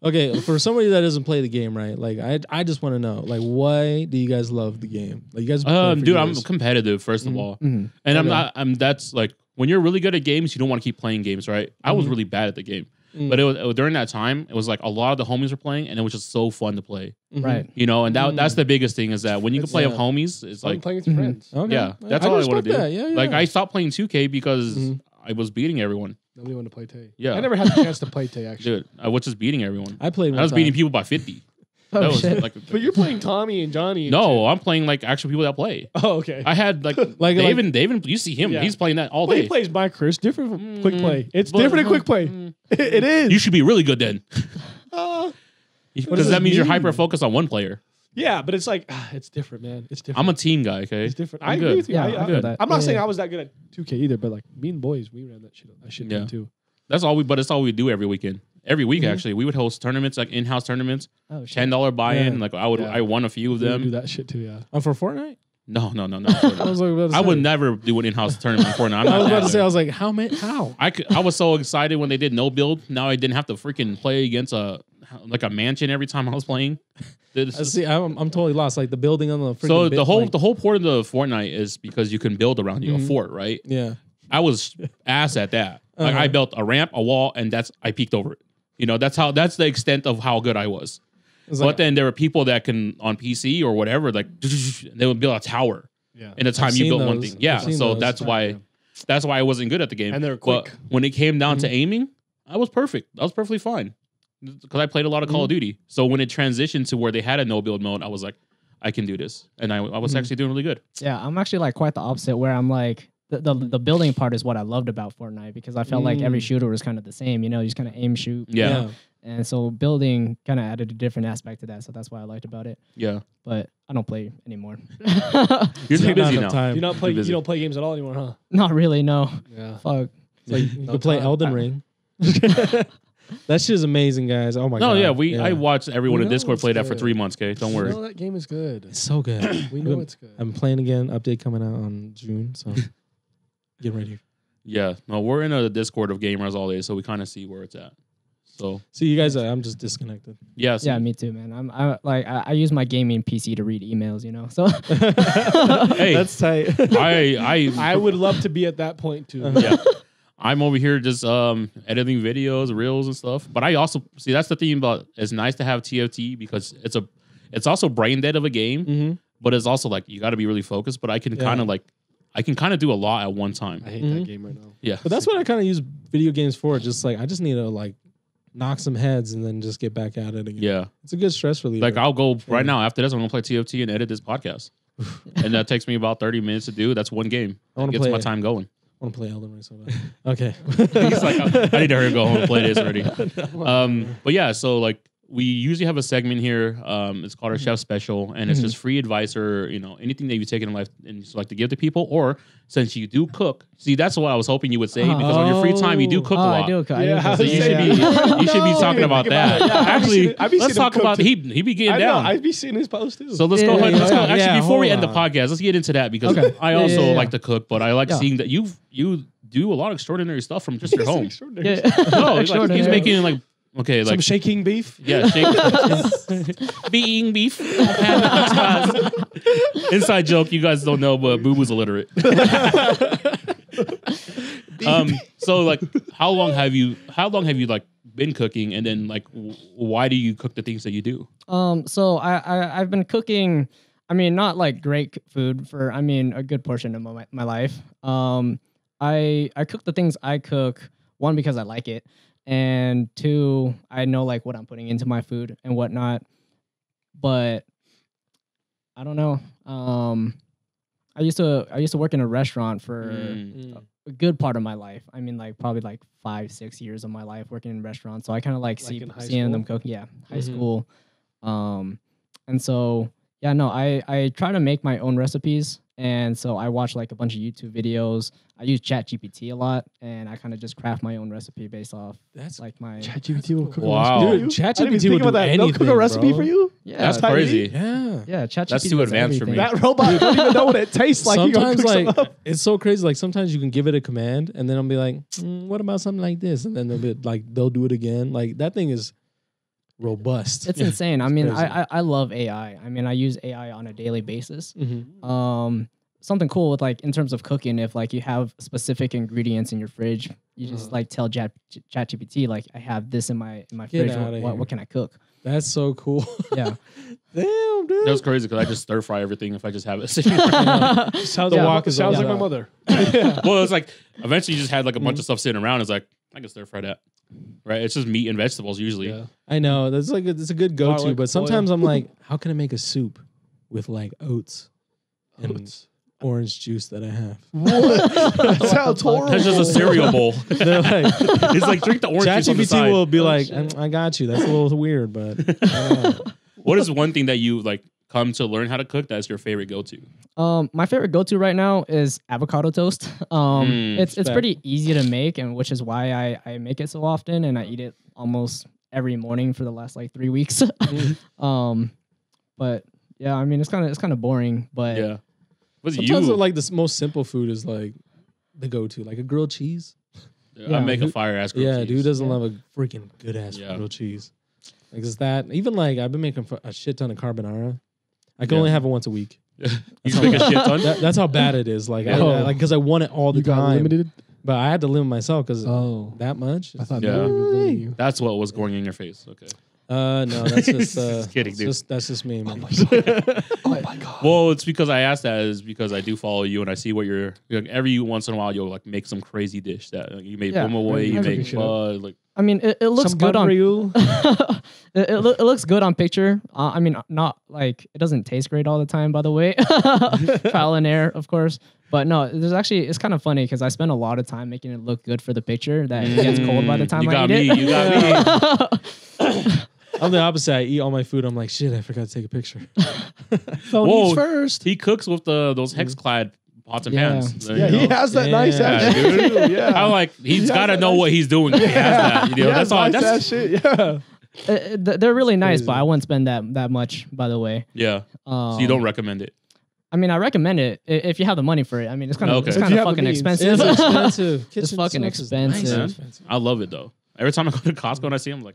[SPEAKER 1] Okay, for somebody that doesn't play the game, right? Like, I, I just want to know, like, why do you guys love the game? Like, you guys, play
[SPEAKER 3] Um,
[SPEAKER 1] for
[SPEAKER 3] dude, I'm
[SPEAKER 1] years.
[SPEAKER 3] competitive first of
[SPEAKER 1] Mhm.
[SPEAKER 3] all,
[SPEAKER 4] Mhm.
[SPEAKER 3] and I'm
[SPEAKER 1] Okay.
[SPEAKER 3] not. I'm that's like when you're really good at games, you don't want to keep playing games, right? I was
[SPEAKER 1] Mhm.
[SPEAKER 3] really bad at the game,
[SPEAKER 1] Mm.
[SPEAKER 3] But it was it was- during that time, it was like a lot of the homies were playing, and it was just so fun to play.
[SPEAKER 1] Mhm.
[SPEAKER 4] Right.
[SPEAKER 3] You know, and that
[SPEAKER 1] Mm.
[SPEAKER 3] that's the biggest thing is that when you can
[SPEAKER 2] It's,
[SPEAKER 3] play
[SPEAKER 1] uh,
[SPEAKER 3] with homies, it's
[SPEAKER 2] Fun
[SPEAKER 3] like
[SPEAKER 2] playing with your friends.
[SPEAKER 1] Okay.
[SPEAKER 3] yeah, that's
[SPEAKER 1] I
[SPEAKER 3] all I want to do.
[SPEAKER 1] Yeah, yeah.
[SPEAKER 3] Like I stopped playing 2K because. I was beating everyone.
[SPEAKER 2] Nobody wanted to play Tay.
[SPEAKER 3] Yeah.
[SPEAKER 2] I never had the chance to play Tay actually.
[SPEAKER 3] Dude, I was just beating everyone.
[SPEAKER 1] I played.
[SPEAKER 3] I
[SPEAKER 1] One
[SPEAKER 3] was beating people by 50.
[SPEAKER 4] Oh,
[SPEAKER 3] that was
[SPEAKER 4] shit.
[SPEAKER 3] like
[SPEAKER 2] But you're playing Tommy and Johnny. And
[SPEAKER 3] No, I'm playing like actual people that play.
[SPEAKER 2] Oh, okay.
[SPEAKER 3] I had like
[SPEAKER 1] Like-
[SPEAKER 3] David, David, you see him,
[SPEAKER 2] Yeah.
[SPEAKER 3] he's playing that all
[SPEAKER 2] well,
[SPEAKER 3] day.
[SPEAKER 2] he plays micro. Chris. different from quick
[SPEAKER 3] Mm,
[SPEAKER 2] play. It's
[SPEAKER 3] but-
[SPEAKER 2] different than quick play.
[SPEAKER 3] Mm.
[SPEAKER 2] it is.
[SPEAKER 3] You should be really good then.
[SPEAKER 2] Uh,
[SPEAKER 3] Because
[SPEAKER 1] does
[SPEAKER 3] that
[SPEAKER 1] this
[SPEAKER 3] means you're hyper focused on one player.
[SPEAKER 2] yeah, but it's like ah, it's different, man. It's different.
[SPEAKER 3] I'm a team guy, okay?
[SPEAKER 2] it's different.
[SPEAKER 3] I'm
[SPEAKER 2] I
[SPEAKER 3] good.
[SPEAKER 2] agree with you.
[SPEAKER 4] Yeah,
[SPEAKER 2] I,
[SPEAKER 4] I
[SPEAKER 2] I,
[SPEAKER 4] feel that.
[SPEAKER 2] I'm not
[SPEAKER 4] Yeah,
[SPEAKER 2] saying
[SPEAKER 4] yeah.
[SPEAKER 2] I was that good at 2K either, but like me and boys, we ran that shit. That shit
[SPEAKER 3] Yeah.
[SPEAKER 2] down too.
[SPEAKER 3] That's all we but it's all we do every weekend. Every week
[SPEAKER 2] Mhm.
[SPEAKER 3] actually. We would host tournaments, like in house tournaments,
[SPEAKER 4] Oh, shit.
[SPEAKER 3] ten dollar buy in.
[SPEAKER 1] Yeah.
[SPEAKER 3] Like I would
[SPEAKER 2] Yeah.
[SPEAKER 3] I won a few of
[SPEAKER 2] We would do
[SPEAKER 3] them.
[SPEAKER 2] that shit too. Yeah.
[SPEAKER 1] Oh, for Fortnite.
[SPEAKER 3] No, no, no, no.
[SPEAKER 1] I was like, about to
[SPEAKER 3] I would never do an in house tournament for now. I'm not
[SPEAKER 1] I was about to say. I was like, how many? How?
[SPEAKER 3] I could, I was so excited when they did no build. Now I didn't have to freaking play against a like a mansion every time I was playing. This
[SPEAKER 1] I see. I'm, I'm totally lost. Like the building on the. freaking
[SPEAKER 3] so
[SPEAKER 1] bit,
[SPEAKER 3] the whole
[SPEAKER 1] like-
[SPEAKER 3] the whole point of the Fortnite is because you can build around you
[SPEAKER 1] Mhm.
[SPEAKER 3] a fort, right?
[SPEAKER 1] yeah.
[SPEAKER 3] I was ass at that. Like
[SPEAKER 1] Uh-huh.
[SPEAKER 3] I built a ramp, a wall, and that's I peeked over it. You know, that's how that's the extent of how good I was.
[SPEAKER 1] It's
[SPEAKER 3] but
[SPEAKER 1] like,
[SPEAKER 3] then there were people that can on PC or whatever, like they would build a tower
[SPEAKER 2] Yeah.
[SPEAKER 3] in the time you
[SPEAKER 1] seen
[SPEAKER 3] built one thing. Yeah, so
[SPEAKER 1] those.
[SPEAKER 3] that's why
[SPEAKER 2] Yeah.
[SPEAKER 3] that's why I wasn't good at the game.
[SPEAKER 2] And they're
[SPEAKER 3] But
[SPEAKER 2] quick.
[SPEAKER 3] when it came down
[SPEAKER 1] Mm-hmm.
[SPEAKER 3] to aiming, I was perfect. I was perfectly fine because I played a lot of Call
[SPEAKER 1] Mm-hmm.
[SPEAKER 3] of Duty. So when it transitioned to where they had a no build mode, I was like, I can do this, and I, I was
[SPEAKER 1] Mhm.
[SPEAKER 3] actually doing really good.
[SPEAKER 4] Yeah, I'm actually like quite the opposite where I'm like the, the the building part is what I loved about Fortnite because I felt like every
[SPEAKER 1] Mm.
[SPEAKER 4] shooter was kind of the same, you know, you just kind of aim shoot.
[SPEAKER 3] Yeah,
[SPEAKER 4] And so building kind of added a different aspect to that, so that's why I liked about it.
[SPEAKER 3] yeah.
[SPEAKER 4] But I don't play anymore.
[SPEAKER 3] You're too busy now.
[SPEAKER 1] time.
[SPEAKER 2] You not play. You don't play games at all anymore, huh?
[SPEAKER 4] Not really, no.
[SPEAKER 2] Yeah.
[SPEAKER 4] Fuck.
[SPEAKER 1] It's like you
[SPEAKER 2] No
[SPEAKER 1] could play
[SPEAKER 2] time.
[SPEAKER 1] Elden Ring. that shit is amazing, guys. Oh my
[SPEAKER 3] No,
[SPEAKER 1] god.
[SPEAKER 3] yeah, we I watched everyone
[SPEAKER 2] We
[SPEAKER 3] in Discord
[SPEAKER 2] it's
[SPEAKER 3] play that for three months. Okay, don't worry.
[SPEAKER 2] No, that game is good.
[SPEAKER 1] It's so good.
[SPEAKER 2] We know it's good.
[SPEAKER 1] I'm playing again. Update coming out on June, so get ready.
[SPEAKER 3] Yeah, no, we're in a Discord of gamers all day, so we kind of see where it's at. So
[SPEAKER 1] See you guys. Uh, I'm just disconnected.
[SPEAKER 3] yeah, so-
[SPEAKER 4] Yeah, me too, man. I'm I like I, I use my gaming PC to read emails, you know. So
[SPEAKER 3] Hey.
[SPEAKER 1] that's tight.
[SPEAKER 3] I I
[SPEAKER 2] I would love to be at that point too.
[SPEAKER 1] Uh-huh.
[SPEAKER 3] yeah. I'm over here just um editing videos, reels and stuff. But I also see that's the thing about it's nice to have TFT because it's a it's also brain dead of a game,
[SPEAKER 1] hmm
[SPEAKER 3] but it's also like you got to be really focused. But I can
[SPEAKER 1] Yeah.
[SPEAKER 3] kind of like I can kind of do a lot at one time.
[SPEAKER 2] I hate that game right now.
[SPEAKER 3] Yeah,
[SPEAKER 1] But that's what I kind of use video games for. Just like I just need to like knock some heads and then just get back at it again.
[SPEAKER 3] yeah.
[SPEAKER 1] it's a good stress reliever.
[SPEAKER 3] Like I'll go right
[SPEAKER 1] Yeah.
[SPEAKER 3] now after this. I'm gonna play TFT and edit this podcast, and that takes me about 30 minutes to do. That's one game.
[SPEAKER 1] I
[SPEAKER 3] That
[SPEAKER 1] wanna
[SPEAKER 3] gets
[SPEAKER 1] play
[SPEAKER 3] my
[SPEAKER 1] it.
[SPEAKER 3] time going.
[SPEAKER 1] I want to play Elden Ring so bad. Okay.
[SPEAKER 3] He's like, I, I need to hurry and go home and play this already. Um, but yeah, so like we usually have a segment here. Um, it's called our chef special, and it's
[SPEAKER 1] Mhm.
[SPEAKER 3] just free advice or you know anything that you've taken in life and you like to give to people. Or since you do cook, see that's what I was hoping you would say because on your free time you do cook
[SPEAKER 4] oh,
[SPEAKER 3] a lot.
[SPEAKER 4] I do. I do cook
[SPEAKER 3] So you should be
[SPEAKER 2] Yeah.
[SPEAKER 3] you should be talking about
[SPEAKER 2] think about
[SPEAKER 3] that.
[SPEAKER 2] Yeah,
[SPEAKER 3] Actually,
[SPEAKER 2] seeing- I be
[SPEAKER 3] let's talk about
[SPEAKER 2] too.
[SPEAKER 3] he he be getting
[SPEAKER 2] I know.
[SPEAKER 3] down.
[SPEAKER 2] I'd be seeing his post too.
[SPEAKER 3] So let's
[SPEAKER 4] Yeah,
[SPEAKER 3] go ahead.
[SPEAKER 4] yeah,
[SPEAKER 3] Let's go.
[SPEAKER 1] yeah.
[SPEAKER 3] Actually, before we
[SPEAKER 1] hold
[SPEAKER 3] end the podcast, let's get into that because
[SPEAKER 4] Okay.
[SPEAKER 3] I also
[SPEAKER 4] yeah, yeah.
[SPEAKER 3] like to cook, but I like seeing that you you do a lot of extraordinary stuff from just your home.
[SPEAKER 2] extraordinary.
[SPEAKER 4] Yeah.
[SPEAKER 3] No, he's making like okay,
[SPEAKER 2] Some
[SPEAKER 3] like
[SPEAKER 2] shaking beef.
[SPEAKER 3] yeah, shake, being beef. Inside joke, you guys don't know, but Boo Boo's illiterate. um, so like, how long have you? How long have you like been cooking? And then like, w- why do you cook the things that you do?
[SPEAKER 4] Um, so I, I I've been cooking. I mean, not like great food for. I mean, a good portion of my my life. Um, I I cook the things I cook. One because I like it, and two I know like what I'm putting into my food and whatnot. But I don't know. Um, I used to I used to work in a restaurant for
[SPEAKER 3] Mm.
[SPEAKER 4] a good part of my life. I mean, like probably like five, six years of my life working in restaurants. So I kind of like,
[SPEAKER 2] Like
[SPEAKER 4] see
[SPEAKER 2] in high
[SPEAKER 4] seeing them
[SPEAKER 2] school?
[SPEAKER 4] cook. Yeah, high
[SPEAKER 1] Mhm.
[SPEAKER 4] school. Um, and so yeah, no, I I try to make my own recipes, and so I watch like a bunch of YouTube videos. I use ChatGPT a lot, and I kind of just craft my own recipe based off
[SPEAKER 1] That's
[SPEAKER 4] like my
[SPEAKER 2] ChatGPT will cook
[SPEAKER 3] Wow.
[SPEAKER 2] a recipe.
[SPEAKER 1] Dude,
[SPEAKER 2] for you?
[SPEAKER 1] ChatGPT
[SPEAKER 2] I didn't even
[SPEAKER 1] would
[SPEAKER 2] think
[SPEAKER 1] do
[SPEAKER 2] about that. They'll cook
[SPEAKER 1] anything,
[SPEAKER 2] a recipe
[SPEAKER 1] bro.
[SPEAKER 2] for you.
[SPEAKER 4] yeah.
[SPEAKER 3] That's
[SPEAKER 2] Tiny.
[SPEAKER 3] crazy.
[SPEAKER 1] yeah.
[SPEAKER 4] yeah, ChatGPT
[SPEAKER 3] That's too advanced for me.
[SPEAKER 2] That robot don't even know what it tastes like. You gonna
[SPEAKER 1] sometimes
[SPEAKER 2] cook
[SPEAKER 1] like
[SPEAKER 2] up.
[SPEAKER 1] it's so crazy. Like sometimes you can give it a command and then I'll be like, "Mm, what about something like this? And then they'll be like, they'll do it again. Like that thing is robust.
[SPEAKER 4] It's insane. I mean. I, I I love AI. I mean, I use AI on a daily basis.
[SPEAKER 1] Mhm.
[SPEAKER 4] um something cool with like in terms of cooking if like you have specific ingredients in your fridge You just
[SPEAKER 1] Uh-huh.
[SPEAKER 4] like tell Chat ChatGPT like I have this in my in my
[SPEAKER 1] Get
[SPEAKER 4] fridge. What, what, what can I cook?
[SPEAKER 1] That's so cool.
[SPEAKER 4] Yeah.
[SPEAKER 1] Damn, dude.
[SPEAKER 3] That was crazy because I just stir fry everything if I just have it sitting around.
[SPEAKER 2] Sounds,
[SPEAKER 1] The
[SPEAKER 2] like,
[SPEAKER 1] walk is
[SPEAKER 2] sounds like my
[SPEAKER 1] about-
[SPEAKER 2] mother.
[SPEAKER 3] well, it's like eventually you just had like a bunch of stuff sitting around. It's like I can stir fry that, right? It's just meat and vegetables usually.
[SPEAKER 2] Yeah.
[SPEAKER 1] I know that's like a, it's a good go-to,
[SPEAKER 2] Garlic,
[SPEAKER 1] but sometimes I'm like, how can I make a soup with like oats and orange juice that I have?
[SPEAKER 2] That sounds horrible.
[SPEAKER 3] That's just a cereal bowl.
[SPEAKER 1] They're like,
[SPEAKER 3] it's like drink the orange juice on the
[SPEAKER 1] ChatGPT
[SPEAKER 3] side.
[SPEAKER 1] will be like, "Mm, I got you. That's a little weird, but uh,
[SPEAKER 3] What is one thing that you like come to learn how to cook that's your favorite go to?
[SPEAKER 4] Um, my favorite go-to right now is avocado toast. Um,
[SPEAKER 3] Mm,
[SPEAKER 4] it's it's
[SPEAKER 1] respect.
[SPEAKER 4] pretty easy to make, and which is why I I make it so often, and I eat it almost every morning for the last like three weeks. um, but yeah, I mean it's kind of it's kind of boring, but
[SPEAKER 3] Yeah. What's
[SPEAKER 1] sometimes
[SPEAKER 3] you?
[SPEAKER 1] like the most simple food is like the go-to, like a grilled cheese.
[SPEAKER 3] I
[SPEAKER 4] yeah.
[SPEAKER 3] make a fire ass.
[SPEAKER 1] yeah, dude doesn't
[SPEAKER 4] Yeah.
[SPEAKER 1] love a freaking good ass
[SPEAKER 3] Yeah.
[SPEAKER 1] grilled cheese. Like is that even like I've been making a shit ton of carbonara. I can
[SPEAKER 3] Yeah.
[SPEAKER 1] only have it once a week.
[SPEAKER 3] you just make a shit ton.
[SPEAKER 1] That, that's how bad it is. Like, I,
[SPEAKER 2] Oh.
[SPEAKER 1] I- like because I want it all the
[SPEAKER 2] You got
[SPEAKER 1] time.
[SPEAKER 2] limited.
[SPEAKER 1] But I had to limit myself because
[SPEAKER 2] Oh,
[SPEAKER 1] that much.
[SPEAKER 2] I thought
[SPEAKER 3] Yeah.
[SPEAKER 2] that was limiting you.
[SPEAKER 3] That's what was going in your face. Okay.
[SPEAKER 1] Uh, no, that's just uh,
[SPEAKER 3] Just kidding,
[SPEAKER 1] that's
[SPEAKER 3] dude.
[SPEAKER 1] Just, that's just me, man.
[SPEAKER 2] oh my god.
[SPEAKER 3] Well, it's because I asked that is because I do follow you and I see what you're like every once in a while you'll like make some crazy dish that like, you made
[SPEAKER 4] Yeah.
[SPEAKER 3] boom away, you
[SPEAKER 2] I'm
[SPEAKER 3] make
[SPEAKER 2] cooking shit
[SPEAKER 3] pho, like
[SPEAKER 4] I mean it, it looks
[SPEAKER 1] Some
[SPEAKER 4] good on
[SPEAKER 1] Gabriel.
[SPEAKER 4] it, it, loo- it looks good on picture. Uh, I mean, not like it doesn't taste great all the time, by the way. Trial and error, of course. But no, there's actually it's kind of funny because I spend a lot of time making it look good for the picture that it gets cold by the
[SPEAKER 3] Mm,
[SPEAKER 4] time
[SPEAKER 3] you
[SPEAKER 4] I
[SPEAKER 3] got
[SPEAKER 4] eat
[SPEAKER 3] me,
[SPEAKER 4] it.
[SPEAKER 3] you got me.
[SPEAKER 1] I'm the opposite. I eat all my food. I'm like, shit, I forgot to take a picture.
[SPEAKER 2] Phone
[SPEAKER 3] Whoa.
[SPEAKER 2] first.
[SPEAKER 3] He cooks with the those HexClad pots and
[SPEAKER 4] Yeah.
[SPEAKER 3] pans. There
[SPEAKER 2] Yeah,
[SPEAKER 3] you
[SPEAKER 2] he has that nice
[SPEAKER 1] Yeah,
[SPEAKER 2] ass
[SPEAKER 3] dude.
[SPEAKER 2] shit too. Yeah.
[SPEAKER 3] I'm like, he's
[SPEAKER 2] has
[SPEAKER 3] got to
[SPEAKER 2] that
[SPEAKER 3] know
[SPEAKER 2] nice-
[SPEAKER 3] what he's doing. if He has that. You know,
[SPEAKER 2] He
[SPEAKER 3] that's
[SPEAKER 2] has
[SPEAKER 3] all.
[SPEAKER 2] nice
[SPEAKER 3] That's
[SPEAKER 2] ass shit. Yeah.
[SPEAKER 4] Uh, uh, th- they're really nice, but I wouldn't spend that that much. By the way,
[SPEAKER 3] yeah.
[SPEAKER 4] um,
[SPEAKER 3] So you don't recommend it.
[SPEAKER 4] I mean, I recommend it i- if you have the money for it. I mean, it's kind of
[SPEAKER 3] Okay.
[SPEAKER 4] it's
[SPEAKER 3] If
[SPEAKER 4] kind
[SPEAKER 2] you
[SPEAKER 4] of
[SPEAKER 2] have the
[SPEAKER 4] fucking
[SPEAKER 2] means.
[SPEAKER 4] expensive.
[SPEAKER 1] It's expensive.
[SPEAKER 4] It's
[SPEAKER 1] Kitchen
[SPEAKER 4] fucking
[SPEAKER 1] stuff is nice
[SPEAKER 4] expensive.
[SPEAKER 1] expensive.
[SPEAKER 3] I love it though. Every time I go to Costco and I see him, like,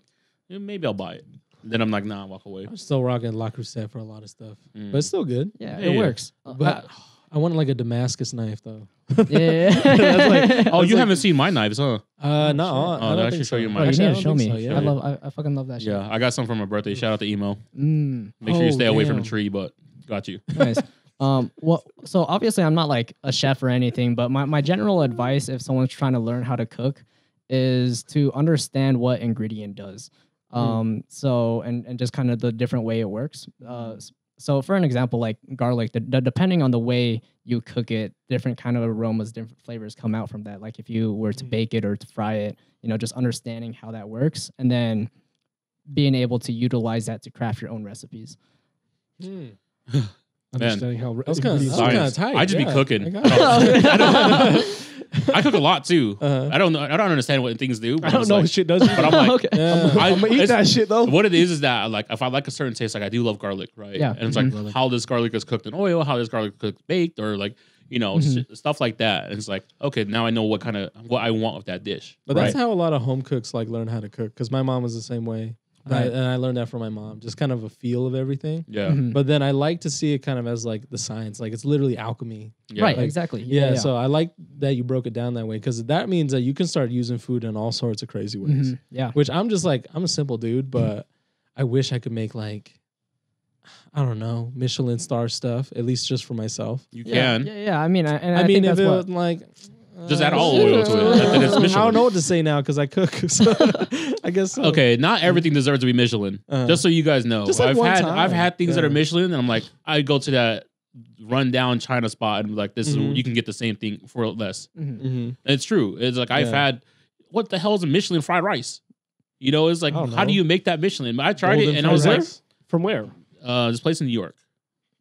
[SPEAKER 3] "Eh, maybe I'll buy it. Then I'm like, nah, I walk away.
[SPEAKER 1] I'm still rocking Le Creuset for a lot of stuff,
[SPEAKER 3] Mm.
[SPEAKER 1] but it's still good.
[SPEAKER 4] yeah,
[SPEAKER 3] Yeah,
[SPEAKER 4] it
[SPEAKER 3] yeah.
[SPEAKER 4] works. Uh,
[SPEAKER 1] But I want like a Damascus knife though.
[SPEAKER 4] yeah.
[SPEAKER 1] That's like-
[SPEAKER 3] Oh, you
[SPEAKER 1] like-
[SPEAKER 3] haven't seen my knives, huh?
[SPEAKER 1] Uh, no,
[SPEAKER 3] Oh,
[SPEAKER 1] I
[SPEAKER 3] did
[SPEAKER 1] don't
[SPEAKER 3] I
[SPEAKER 1] think
[SPEAKER 3] should show
[SPEAKER 1] so.
[SPEAKER 3] you my-
[SPEAKER 4] Oh, you
[SPEAKER 1] Actually,
[SPEAKER 4] need
[SPEAKER 1] I
[SPEAKER 4] to
[SPEAKER 1] don't
[SPEAKER 4] show
[SPEAKER 1] think
[SPEAKER 4] me.
[SPEAKER 1] so, yeah.
[SPEAKER 4] I love. I, I fucking love that shit.
[SPEAKER 3] Yeah, I got some for my birthday. Shout out to emo.
[SPEAKER 4] Mm,
[SPEAKER 3] Make sure you
[SPEAKER 1] Oh,
[SPEAKER 3] stay away from the
[SPEAKER 1] damn.
[SPEAKER 3] tree, but got you.
[SPEAKER 4] nice. Um. Well, so obviously I'm not like a chef or anything, but my my general advice if someone's trying to learn how to cook is to understand what ingredient does. Um. So and and just kind of the different way it works. Uh. So for an example, like garlic, the, the, depending on the way you cook it, different kind of aromas, different flavors come out from that. Like if you were to
[SPEAKER 1] Mm.
[SPEAKER 4] bake it or to fry it, you know, just understanding how that works, and then being able to utilize that to craft your own recipes.
[SPEAKER 1] Hmm.
[SPEAKER 2] Understanding how
[SPEAKER 1] That was kinda-
[SPEAKER 2] ingredients-
[SPEAKER 1] that was kinda tight,
[SPEAKER 3] I just
[SPEAKER 1] yeah.
[SPEAKER 3] be cooking.
[SPEAKER 1] I
[SPEAKER 3] I
[SPEAKER 1] got
[SPEAKER 3] don't, I cook a lot too.
[SPEAKER 1] Uh-huh.
[SPEAKER 3] I don't know. I don't understand what things do.
[SPEAKER 2] I don't know
[SPEAKER 3] like-
[SPEAKER 2] what shit does.
[SPEAKER 3] but I'm like,
[SPEAKER 4] okay.
[SPEAKER 1] Yeah.
[SPEAKER 3] I,
[SPEAKER 2] I'm gonna eat that shit though.
[SPEAKER 3] What it is is that like if I like a certain taste, like I do love garlic, right?
[SPEAKER 4] Yeah.
[SPEAKER 3] And it's like
[SPEAKER 1] Mhm.
[SPEAKER 3] how this garlic is cooked in oil, how this garlic is cooked baked, or like you know
[SPEAKER 4] Mhm.
[SPEAKER 3] stuff like that. And it's like okay, now I know what kind of what I want with that dish.
[SPEAKER 1] But
[SPEAKER 3] right?
[SPEAKER 1] that's how a lot of home cooks like learn how to cook. Because my mom was the same way,
[SPEAKER 4] Right.
[SPEAKER 1] and I learned that from my mom. Just kind of a feel of everything.
[SPEAKER 3] yeah,
[SPEAKER 4] Mhm.
[SPEAKER 1] But then I like to see it kind of as like the science, like it's literally alchemy.
[SPEAKER 3] yeah.
[SPEAKER 4] right,
[SPEAKER 1] like-
[SPEAKER 4] exactly.
[SPEAKER 1] Yeah, so I like that you broke it down that way because that means that you can start using food in all sorts of crazy ways.
[SPEAKER 4] Mhm, yeah.
[SPEAKER 1] Which I'm just like, I'm a simple dude, but I wish I could make like, I don't know, Michelin star stuff, at least just for myself.
[SPEAKER 3] you
[SPEAKER 4] yeah,
[SPEAKER 3] can.
[SPEAKER 4] Yeah, yeah. I mean, I, and I,
[SPEAKER 1] I, mean,
[SPEAKER 4] think
[SPEAKER 1] if
[SPEAKER 4] that's
[SPEAKER 1] it
[SPEAKER 4] what.
[SPEAKER 1] was like,
[SPEAKER 3] Just add all oil to it, and then it's
[SPEAKER 1] I don't know what to say now because I cook. So I guess so.
[SPEAKER 3] Okay, not everything deserves to be Michelin.
[SPEAKER 1] Uh-huh.
[SPEAKER 3] Just so you guys know,
[SPEAKER 1] Just like
[SPEAKER 3] I've
[SPEAKER 1] one
[SPEAKER 3] had
[SPEAKER 1] time.
[SPEAKER 3] I've had things that are Michelin, and I'm like, I go to that rundown China spot and be like, this
[SPEAKER 1] Mhm.
[SPEAKER 3] is you can get the same thing for less.
[SPEAKER 4] Mhm.
[SPEAKER 1] hmm
[SPEAKER 3] And it's true. It's like I've
[SPEAKER 1] Yeah.
[SPEAKER 3] had what the hell is a Michelin fried rice? You know, it's like how do you make that Michelin? I tried
[SPEAKER 1] Golden
[SPEAKER 3] it and I was like.
[SPEAKER 2] From where?
[SPEAKER 3] uh, this place in New York.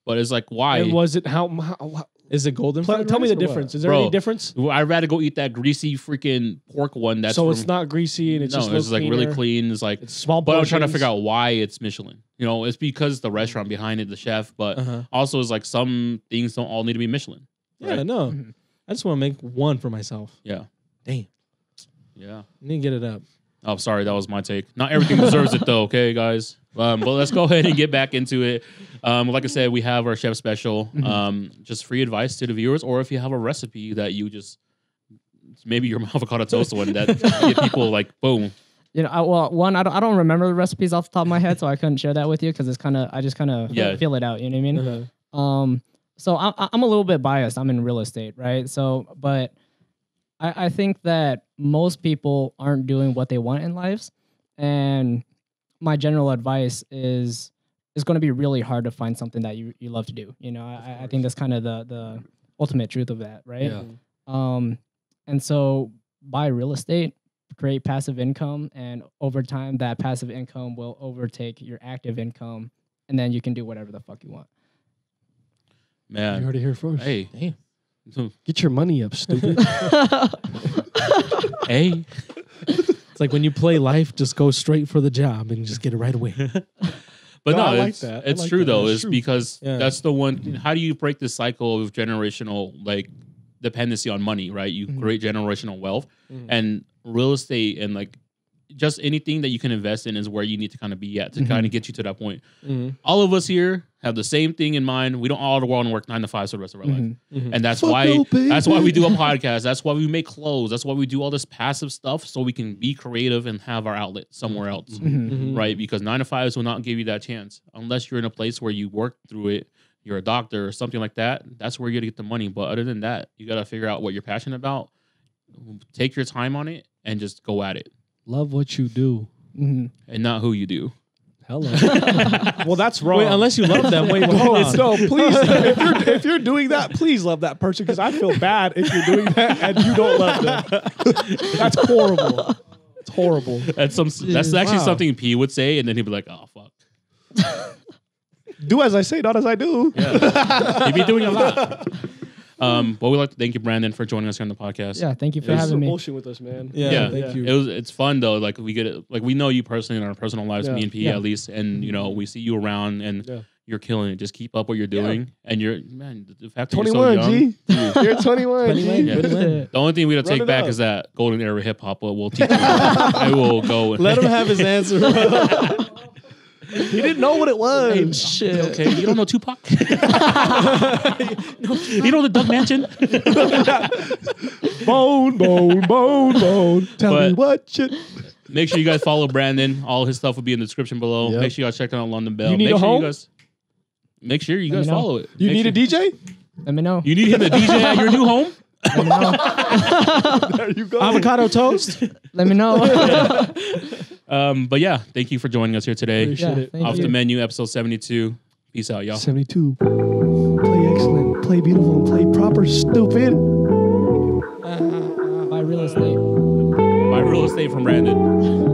[SPEAKER 3] But it's like why?
[SPEAKER 2] And was it how, how
[SPEAKER 1] Is it golden?
[SPEAKER 2] tell, tell me the difference. Is there
[SPEAKER 3] Bro,
[SPEAKER 2] any difference?
[SPEAKER 3] Well, I'd rather go eat that greasy freaking pork one. That's
[SPEAKER 2] so
[SPEAKER 3] from,
[SPEAKER 2] it's not greasy and it's
[SPEAKER 3] no,
[SPEAKER 2] just
[SPEAKER 3] it's
[SPEAKER 2] a little
[SPEAKER 3] like really clean. It's like,
[SPEAKER 2] It's small.
[SPEAKER 3] but I'm trying to figure out why it's Michelin. You know, it's because the restaurant behind it, the chef, but
[SPEAKER 1] Uh-huh.
[SPEAKER 3] also it's like some things don't all need to be Michelin.
[SPEAKER 1] Yeah,
[SPEAKER 3] right?
[SPEAKER 1] no.
[SPEAKER 4] Mhm.
[SPEAKER 1] I just want to make one for myself.
[SPEAKER 3] Yeah,
[SPEAKER 1] Damn,
[SPEAKER 3] yeah.
[SPEAKER 1] I need to get it up.
[SPEAKER 3] Oh, sorry, that was my take. Not everything deserves it though, okay, guys. Um, but let's go ahead and get back into it. Um, like I said, we have our chef special. Um, just free advice to the viewers, or if you have a recipe that you just maybe your avocado toast one that get people like boom.
[SPEAKER 4] You know, I, well, one, I don't, I don't remember the recipes off the top of my head, so I couldn't share that with you because it's kind of, I just kind of
[SPEAKER 3] Yeah.
[SPEAKER 4] feel it out. You know what I mean?
[SPEAKER 2] Uh-huh.
[SPEAKER 4] Um, so I, I- I'm a little bit biased. I'm in real estate, right? So, but I, I think that most people aren't doing what they want in lives, and my general advice is it's going to be really hard to find something that you, you love to do. You know, I, I think that's kind of the the ultimate truth of that, right?
[SPEAKER 2] Yeah.
[SPEAKER 4] Um, and so buy real estate, create passive income, and over time, that passive income will overtake your active income, and then you can do whatever the fuck you want.
[SPEAKER 2] You
[SPEAKER 3] Man,
[SPEAKER 2] heard it here first.
[SPEAKER 3] hey,
[SPEAKER 1] Damn.
[SPEAKER 2] Get your money up, stupid.
[SPEAKER 3] hey.
[SPEAKER 1] It's like when you play life, just go straight for the job and just get it right away.
[SPEAKER 3] But
[SPEAKER 2] No,
[SPEAKER 3] no,
[SPEAKER 2] I like
[SPEAKER 3] it's.
[SPEAKER 2] I
[SPEAKER 3] it's
[SPEAKER 2] like
[SPEAKER 3] true
[SPEAKER 2] that.
[SPEAKER 3] though.
[SPEAKER 2] That's
[SPEAKER 3] It's
[SPEAKER 2] true.
[SPEAKER 3] because
[SPEAKER 1] Yeah.
[SPEAKER 3] that's the one. How do you break the cycle of generational like dependency on money? Right, you
[SPEAKER 4] Mhm.
[SPEAKER 3] create generational wealth,
[SPEAKER 2] Mhm.
[SPEAKER 3] and real estate and like just anything that you can invest in is where you need to kind of be at to
[SPEAKER 4] Mhm.
[SPEAKER 3] kind of get you to that point.
[SPEAKER 2] Mhm.
[SPEAKER 3] All of us here have the same thing in mind. We don't all want to work nine to five for the rest of our life.
[SPEAKER 4] Mhm.
[SPEAKER 2] Mhm.
[SPEAKER 3] And that's
[SPEAKER 2] Fuck
[SPEAKER 3] why
[SPEAKER 2] no,
[SPEAKER 3] that's why we do a podcast. That's why we make clothes. That's why we do all this passive stuff so we can be creative and have our outlet somewhere else.
[SPEAKER 4] Mhm.
[SPEAKER 2] Mhm.
[SPEAKER 3] Right? Because nine to fives will not give you that chance unless you're in a place where you work through it. You're a doctor or something like that. That's where you're gonna get the money. But other than that, you gotta figure out what you're passionate about. Take your time on it and just go at it,
[SPEAKER 2] Love what you do.
[SPEAKER 4] Mhm.
[SPEAKER 3] and not who you do.
[SPEAKER 2] Hello. well, that's wrong.
[SPEAKER 1] Wait, unless you love them. Wait,
[SPEAKER 2] no,
[SPEAKER 1] hold on.
[SPEAKER 2] no, please. if, you're, if you're doing that, please love that person because I feel bad if you're doing that and you don't love them. That's horrible. It's horrible.
[SPEAKER 3] That's some. That's actually
[SPEAKER 2] Wow.
[SPEAKER 3] something P would say, and then he'd be like, "Oh fuck."
[SPEAKER 2] Do as I say, not as I do.
[SPEAKER 3] Yeah, he'd be doing a lot. Um, but we'd like to thank you, Brandon, for joining us here on the podcast.
[SPEAKER 4] Yeah, thank you for
[SPEAKER 2] This
[SPEAKER 4] having me.
[SPEAKER 2] bullshit with us, man.
[SPEAKER 1] Yeah,
[SPEAKER 3] Yeah.
[SPEAKER 1] thank
[SPEAKER 2] Yeah.
[SPEAKER 1] you.
[SPEAKER 3] It was it's fun though. Like we get it, like we know you personally in our personal lives,
[SPEAKER 2] Yeah.
[SPEAKER 3] me and P
[SPEAKER 4] Yeah.
[SPEAKER 3] at least, and you know we see you around and
[SPEAKER 2] Yeah.
[SPEAKER 3] you're killing it. Just keep up what you're
[SPEAKER 2] Yeah.
[SPEAKER 3] doing, and you're man. The fact that you're so
[SPEAKER 2] 21,
[SPEAKER 3] young.
[SPEAKER 2] G. You're 21,
[SPEAKER 1] 21,
[SPEAKER 2] G.
[SPEAKER 3] Yeah. The only thing we gotta
[SPEAKER 2] Run
[SPEAKER 3] take
[SPEAKER 2] it
[SPEAKER 3] back
[SPEAKER 2] up.
[SPEAKER 3] is that golden era hip hop. But we'll teach you. I will go. And,
[SPEAKER 1] Let him have his answer.
[SPEAKER 2] He didn't know what it was.
[SPEAKER 1] Shit.
[SPEAKER 3] Okay, you don't know Tupac. you, know, the Doug Mansion.
[SPEAKER 2] Bone, bone, bone, bone. Tell me what you.
[SPEAKER 3] Make sure you guys follow Brandon. All his stuff will be in the description below.
[SPEAKER 2] Yep.
[SPEAKER 3] Make sure you guys check out London Bell.
[SPEAKER 2] You need
[SPEAKER 3] make
[SPEAKER 2] a
[SPEAKER 3] sure
[SPEAKER 2] home?
[SPEAKER 3] you guys. Make sure you guys
[SPEAKER 4] me know.
[SPEAKER 3] follow it.
[SPEAKER 2] You
[SPEAKER 3] Make
[SPEAKER 2] need a DJ?
[SPEAKER 4] Let me know.
[SPEAKER 3] You need him to DJ at your new home.
[SPEAKER 4] Let me know.
[SPEAKER 2] There you go.
[SPEAKER 1] Avocado toast.
[SPEAKER 4] Let me know.
[SPEAKER 3] Um, but yeah, thank you for joining us here today.
[SPEAKER 2] Appreciate
[SPEAKER 4] Yeah,
[SPEAKER 2] it.
[SPEAKER 4] thank
[SPEAKER 3] Off
[SPEAKER 4] you.
[SPEAKER 3] the menu, episode seventy-two. Peace out, y'all.
[SPEAKER 2] 72. Play excellent, play beautiful, and play proper, stupid.
[SPEAKER 4] Buy real estate.
[SPEAKER 3] Buy real estate from Brandon.